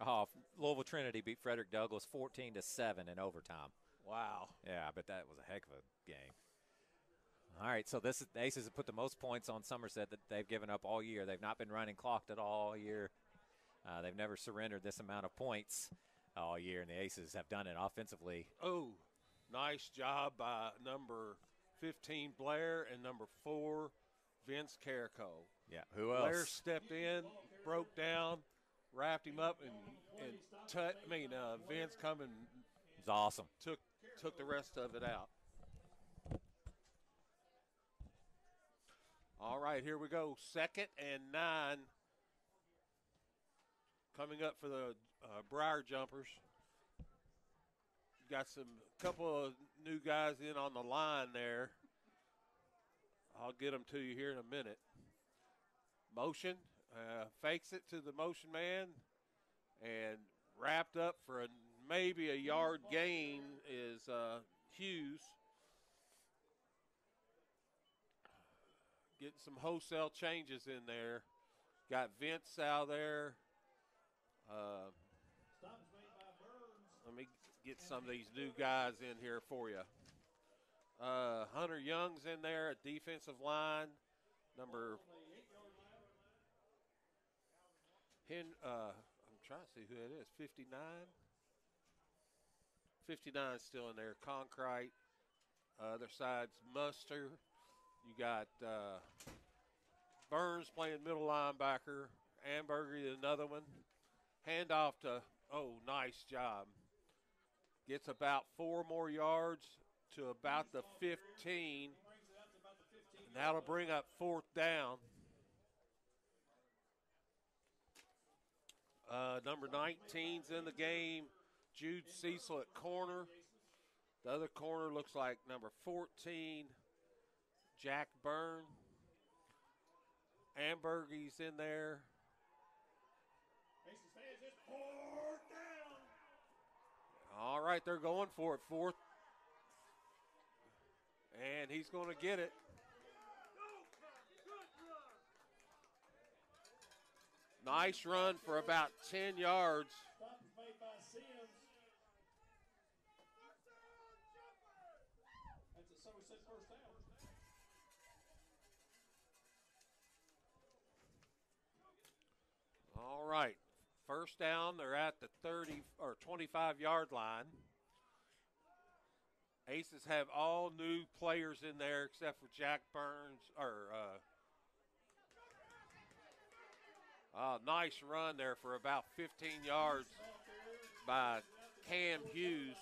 Oh, Louisville Trinity beat Frederick Douglass 14 to 7 in overtime. wow. Yeah, but that was a heck of a game. All right, so this is the Aces have put the most points on Somerset that they've given up all year. They've not been running clocked at all year. Uh, they've never surrendered this amount of points all year, and the Aces have done it offensively. Oh, nice job by number 15 Blair and number four Vince Carrico. Yeah, who else? Blair stepped in, broke down, wrapped him up, and and tut, I mean uh, Vince come and It's awesome. took took the rest of it out. All right, here we go. Second and nine. Coming up for the uh, Briar Jumpers. Got some couple of new guys in on the line there. I'll get them to you here in a minute. Motion, uh, fakes it to the motion man, and wrapped up for a maybe a yard gain is uh, Hughes. Getting some wholesale changes in there. Got Vince out there. Uh, let me get some of these new guys in here for you. Uh, Hunter Young's in there at defensive line. Number Hen, uh, I'm trying to see who it is. 59. 59 still in there. Concrete. Uh, other side's Muster. You got uh, Burns playing middle linebacker. Amberger, another one. Handoff to, oh, nice job. Gets about four more yards to about the 15. Brings it out to about the 15. And that'll bring up fourth down. Uh, number 19's in the game. Jude Cecil at corner. The other corner looks like number 14, Jack Byrne. Ambergy's in there. Aces fans just fourth down. All right, they're going for it. Fourth. And he's going to get it. Nice run for about 10 yards. All right. First down, they're at the 30 or 25 yard line. Aces have all new players in there except for Jack Burns or uh, uh, nice run there for about 15 yards by Cam Hughes.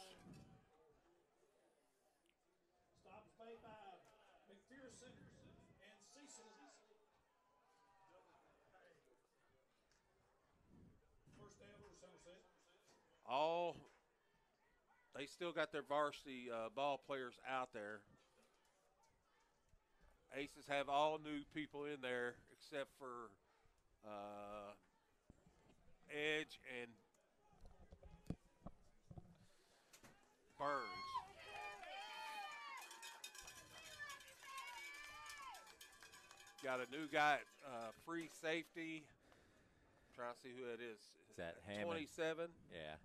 Stop is made by McPherson and Cecil. First down for Somerset. All they still got their varsity uh, ball players out there. Aces have all new people in there except for uh, Edge and Burns. Got a new guy, at, uh, free safety. Trying to see who it is. Is that Hammond? 27. Yeah.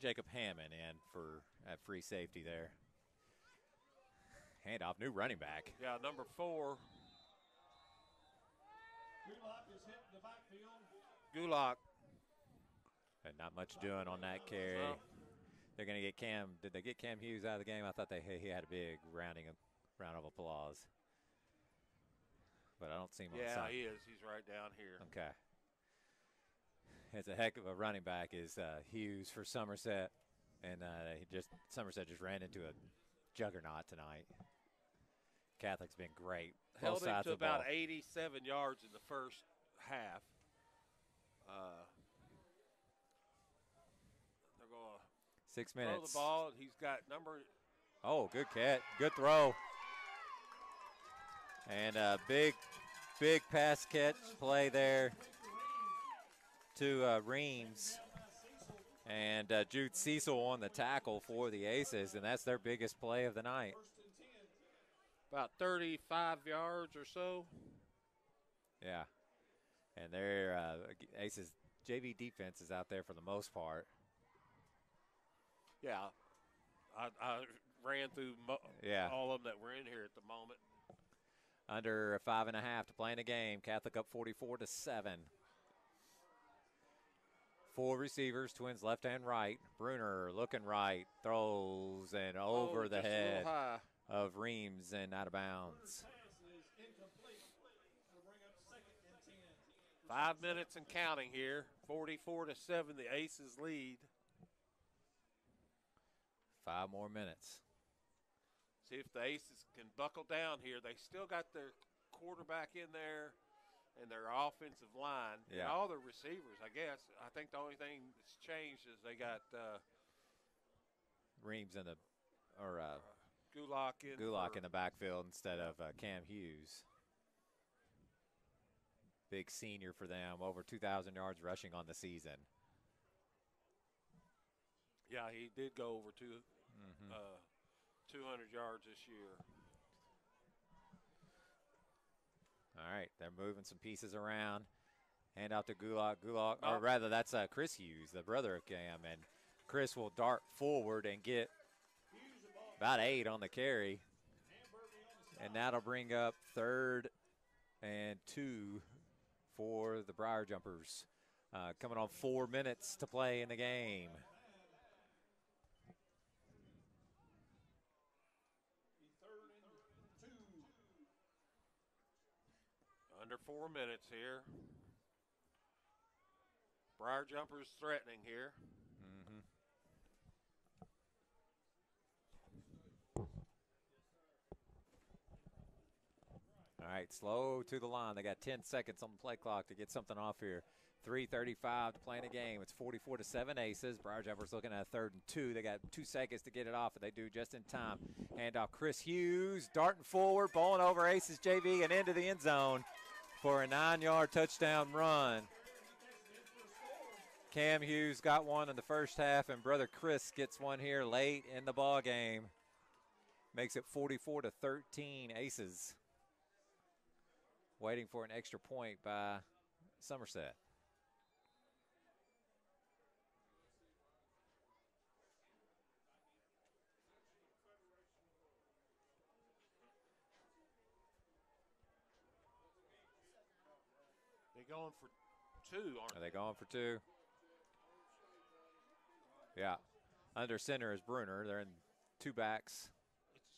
Jacob Hammond in for at free safety there. Handoff, new running back. Yeah, number four, Gulak is hit in the backfield. Gulak. And not much doing on that carry. No. They're going to get Cam. Did they get Cam Hughes out of the game? I thought they he had a big rounding round of applause. But I don't see him on the Yeah, side. he is. He's right down here. Okay. It's a heck of a running back is uh, Hughes for Somerset, and uh, he just Somerset just ran into a juggernaut tonight. Catholic's been great. Held him to about ball. 87 yards in the first half. Uh, they're going to Six throw the minutes. ball. He's got number Oh, good catch. Good throw. And a big, big pass catch play there to uh, Reams. And uh, Jude Cecil on the tackle for the Aces, and that's their biggest play of the night. about 35 yards or so. Yeah. And their uh, Aces JV defense is out there for the most part. Yeah, I, I ran through mo- Yeah. all of them that were in here at the moment. Under a five and a half to play in the game. Catholic up 44 to 7. Four receivers, twins left and right. Bruner looking right, throws and over Oh, the head of Reams and out of bounds. Pass is incomplete. It'll bring up second and 10. Five minutes and counting here. 44 to 7, the Aces lead. Five more minutes. See if the Aces can buckle down here. They still got their quarterback in there and their offensive line and all the receivers, I guess. I think the only thing that's changed is they got uh, Reams in the or uh, Gulak in. Gulak in the backfield instead of uh, Cam Hughes. Big senior for them, over 2,000 yards rushing on the season. Yeah, he did go over two, Mm-hmm. uh, 200 yards this year. All right, they're moving some pieces around. Hand out to Gulak. Gulak, Oh. or rather, that's uh, Chris Hughes, the brother of Cam, and Chris will dart forward and get about eight on the carry, and that'll bring up third and two for the Briar Jumpers. Uh, coming on four minutes to play in the game. Be third and two. Under four minutes here. Briar Jumpers threatening here. Mm-hmm. All right, slow to the line. They got 10 seconds on the play clock to get something off here. 3:35 to play in a game. It's 44 to seven Aces. Briar Jumpers looking at a third and two. They got two seconds to get it off, and they do just in time. Hand off Chris Hughes, darting forward, bowling over Aces JV and into the end zone for a nine-yard touchdown run. Cam Hughes got one in the first half, and brother Chris gets one here late in the ball game. Makes it 44 to 13 Aces waiting for an extra point by Somerset. Going for two, aren't Are they going for two? Yeah. Under center is Bruner. They're in two backs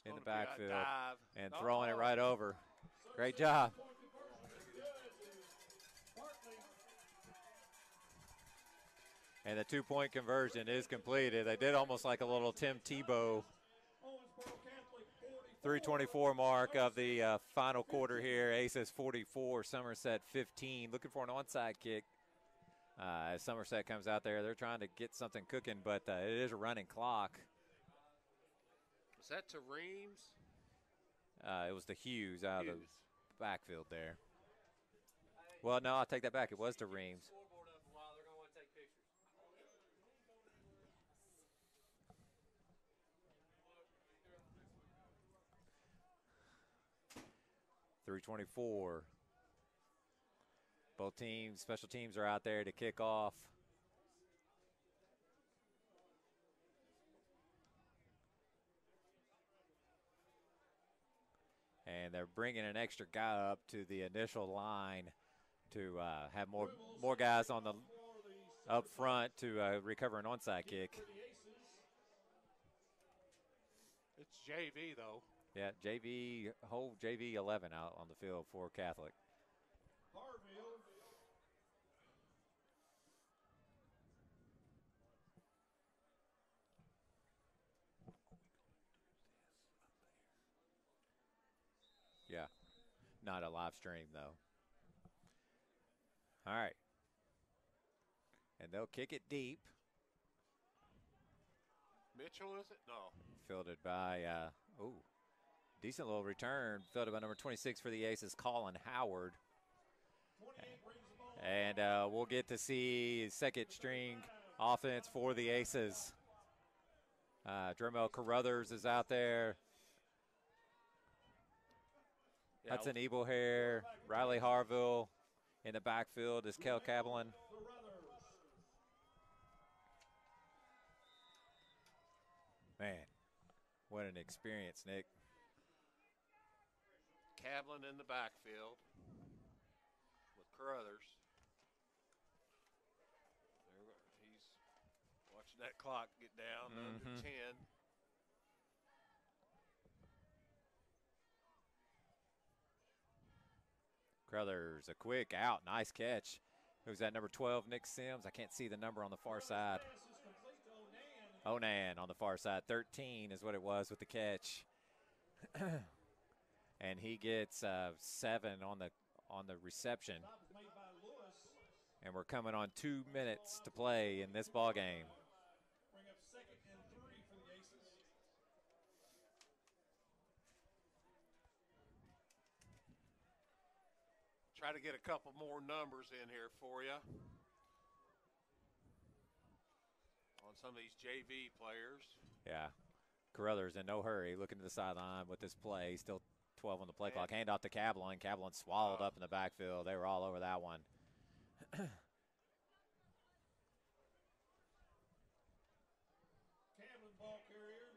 in the gonna be a backfield and Oh. throwing it right over. Great job. Point conversion is good to Bartley. And the two point conversion is completed. They did almost like a little Tim Tebow Owensboro Catholic 44. 324 mark of the uh, final quarter here. Aces 44, Somerset 15. Looking for an onside kick. Uh, as Somerset comes out there, they're trying to get something cooking, but uh, it is a running clock. Was that to Reams? Uh, it was the Hughes out of the backfield there. Well, no, I'll take that back. It was to Reams. 324. Both teams, special teams are out there to kick off. And they're bringing an extra guy up to the initial line to uh, have more more guys on the up front to uh, recover an onside kick. It's JV though. Yeah, JV whole JV 11 out on the field for Catholic. Harville. Yeah, not a live stream though. All right, and they'll kick it deep. Mitchell is it? No. Fielded by, uh, oh, decent little return. Fielded by number 26 for the Aces, Colin Howard. 28 brings the ball. And uh, we'll get to see second string offense for the Aces. Uh, Dremel Carruthers is out there. Yeah, Hudson Ebelhair, Riley Harville. In the backfield is Kel Cablin. Man, what an experience, Nick. Cablin in the backfield with Carruthers. There. He's watching that clock get down under mm-hmm. 10. Carruthers, a quick out, nice catch. Who's that number 12? Nick Sims. I can't see the number on the far side. Pass is complete to Onan. Onan on the far side. 13 is what it was with the catch. and he gets uh, seven on the on the reception. Stop is made by Lewis. And we're coming on two minutes to play in this ball game. Bring up second and three for the Aces. Try to get a couple more numbers in here for you on some of these JV players. Yeah. Carruthers in no hurry, looking to the sideline with this play. Still 12 on the play clock. Hand off to Cablin. Cablin swallowed up in the backfield. They were all over that one. Camlin ball carrier.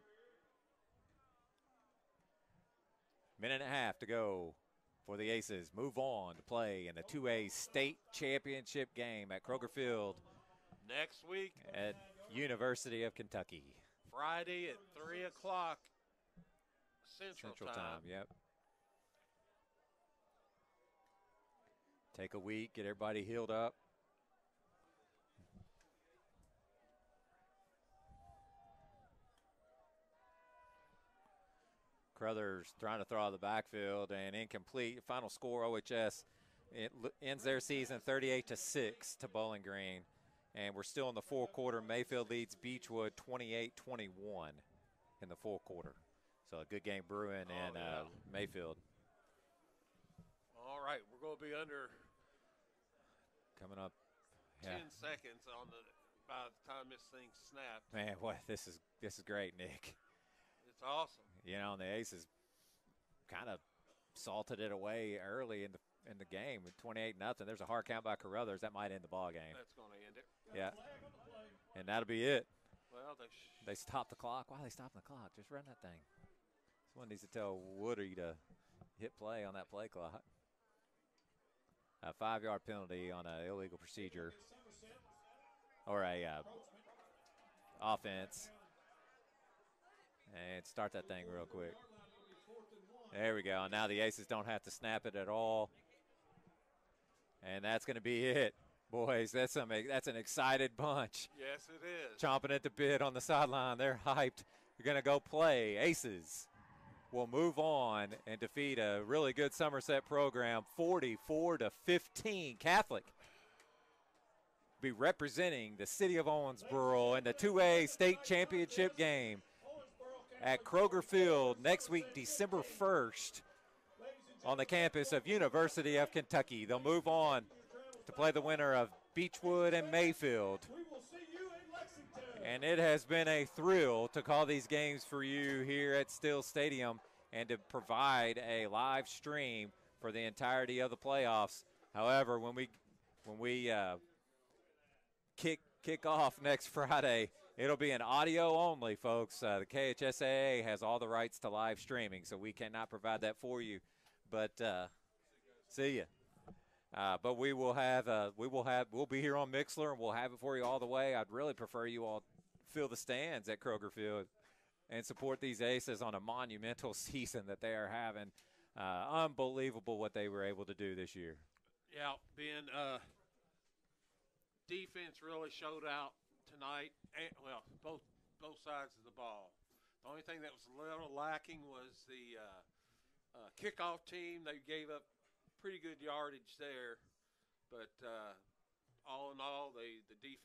Minute and a half to go for the Aces. Move on to play in the 2A state championship game at Kroger Field Next week, at University of Kentucky. Friday at 3 o'clock Central, Central time. Yep. Take a week, get everybody healed up. Crothers trying to throw out of the backfield and incomplete. Final score OHS it ends their season 38 to 6 to Bowling Green. And we're still in the fourth quarter. Mayfield leads Beechwood 28 21 in the fourth quarter. So a good game brewing in uh, Mayfield. All right, we're going to be under Coming up. 10 seconds on the by the time this thing snapped. Man, what this is this is great, Nick. It's awesome. You know, and the Aces kind of salted it away early in the in the game with 28 nothing. There's a hard count by Carruthers that might end the ball game. That's going to end it. Yeah, Flag on the play. and that'll be it. Well, they sh- They stop the clock. Why are they stopping the clock? Just run that thing. Someone needs to tell Woody to hit play on that play clock. A five yard penalty on an illegal procedure or a uh, offense. And start that thing real quick. Yard line, it'll be fourth and one. There we go. Now the Aces don't have to snap it at all. And that's going to be it. Boys, that's some that's an excited bunch. yes, it is. Chomping at the bit on the sideline. They're hyped. They're going to go play. Aces will move on and defeat a really good Somerset program 44 to 15. Catholic be representing the city of Owensboro in the 2A state championship game at Kroger Field next week, December 1st, on the campus of University of Kentucky. They'll move on to play the winner of Beechwood and Mayfield. And it has been a thrill to call these games for you here at Still Stadium and to provide a live stream for the entirety of the playoffs. However, when we when we uh, kick kick off next Friday, It'll be an audio only, folks. Uh, the KHSAA has all the rights to live streaming, so we cannot provide that for you. But uh, see ya. Uh, but we will have uh, we will have we'll be here on Mixlr and we'll have it for you all the way. I'd really prefer you all fill the stands at Kroger Field and support these Aces on a monumental season that they are having. Uh, unbelievable what they were able to do this year. Yeah, Ben. Uh, defense really showed out tonight. And, well, both both sides of the ball. The only thing that was a little lacking was the uh, uh, kickoff team. They gave up pretty good yardage there, but uh, all in all, they the defense.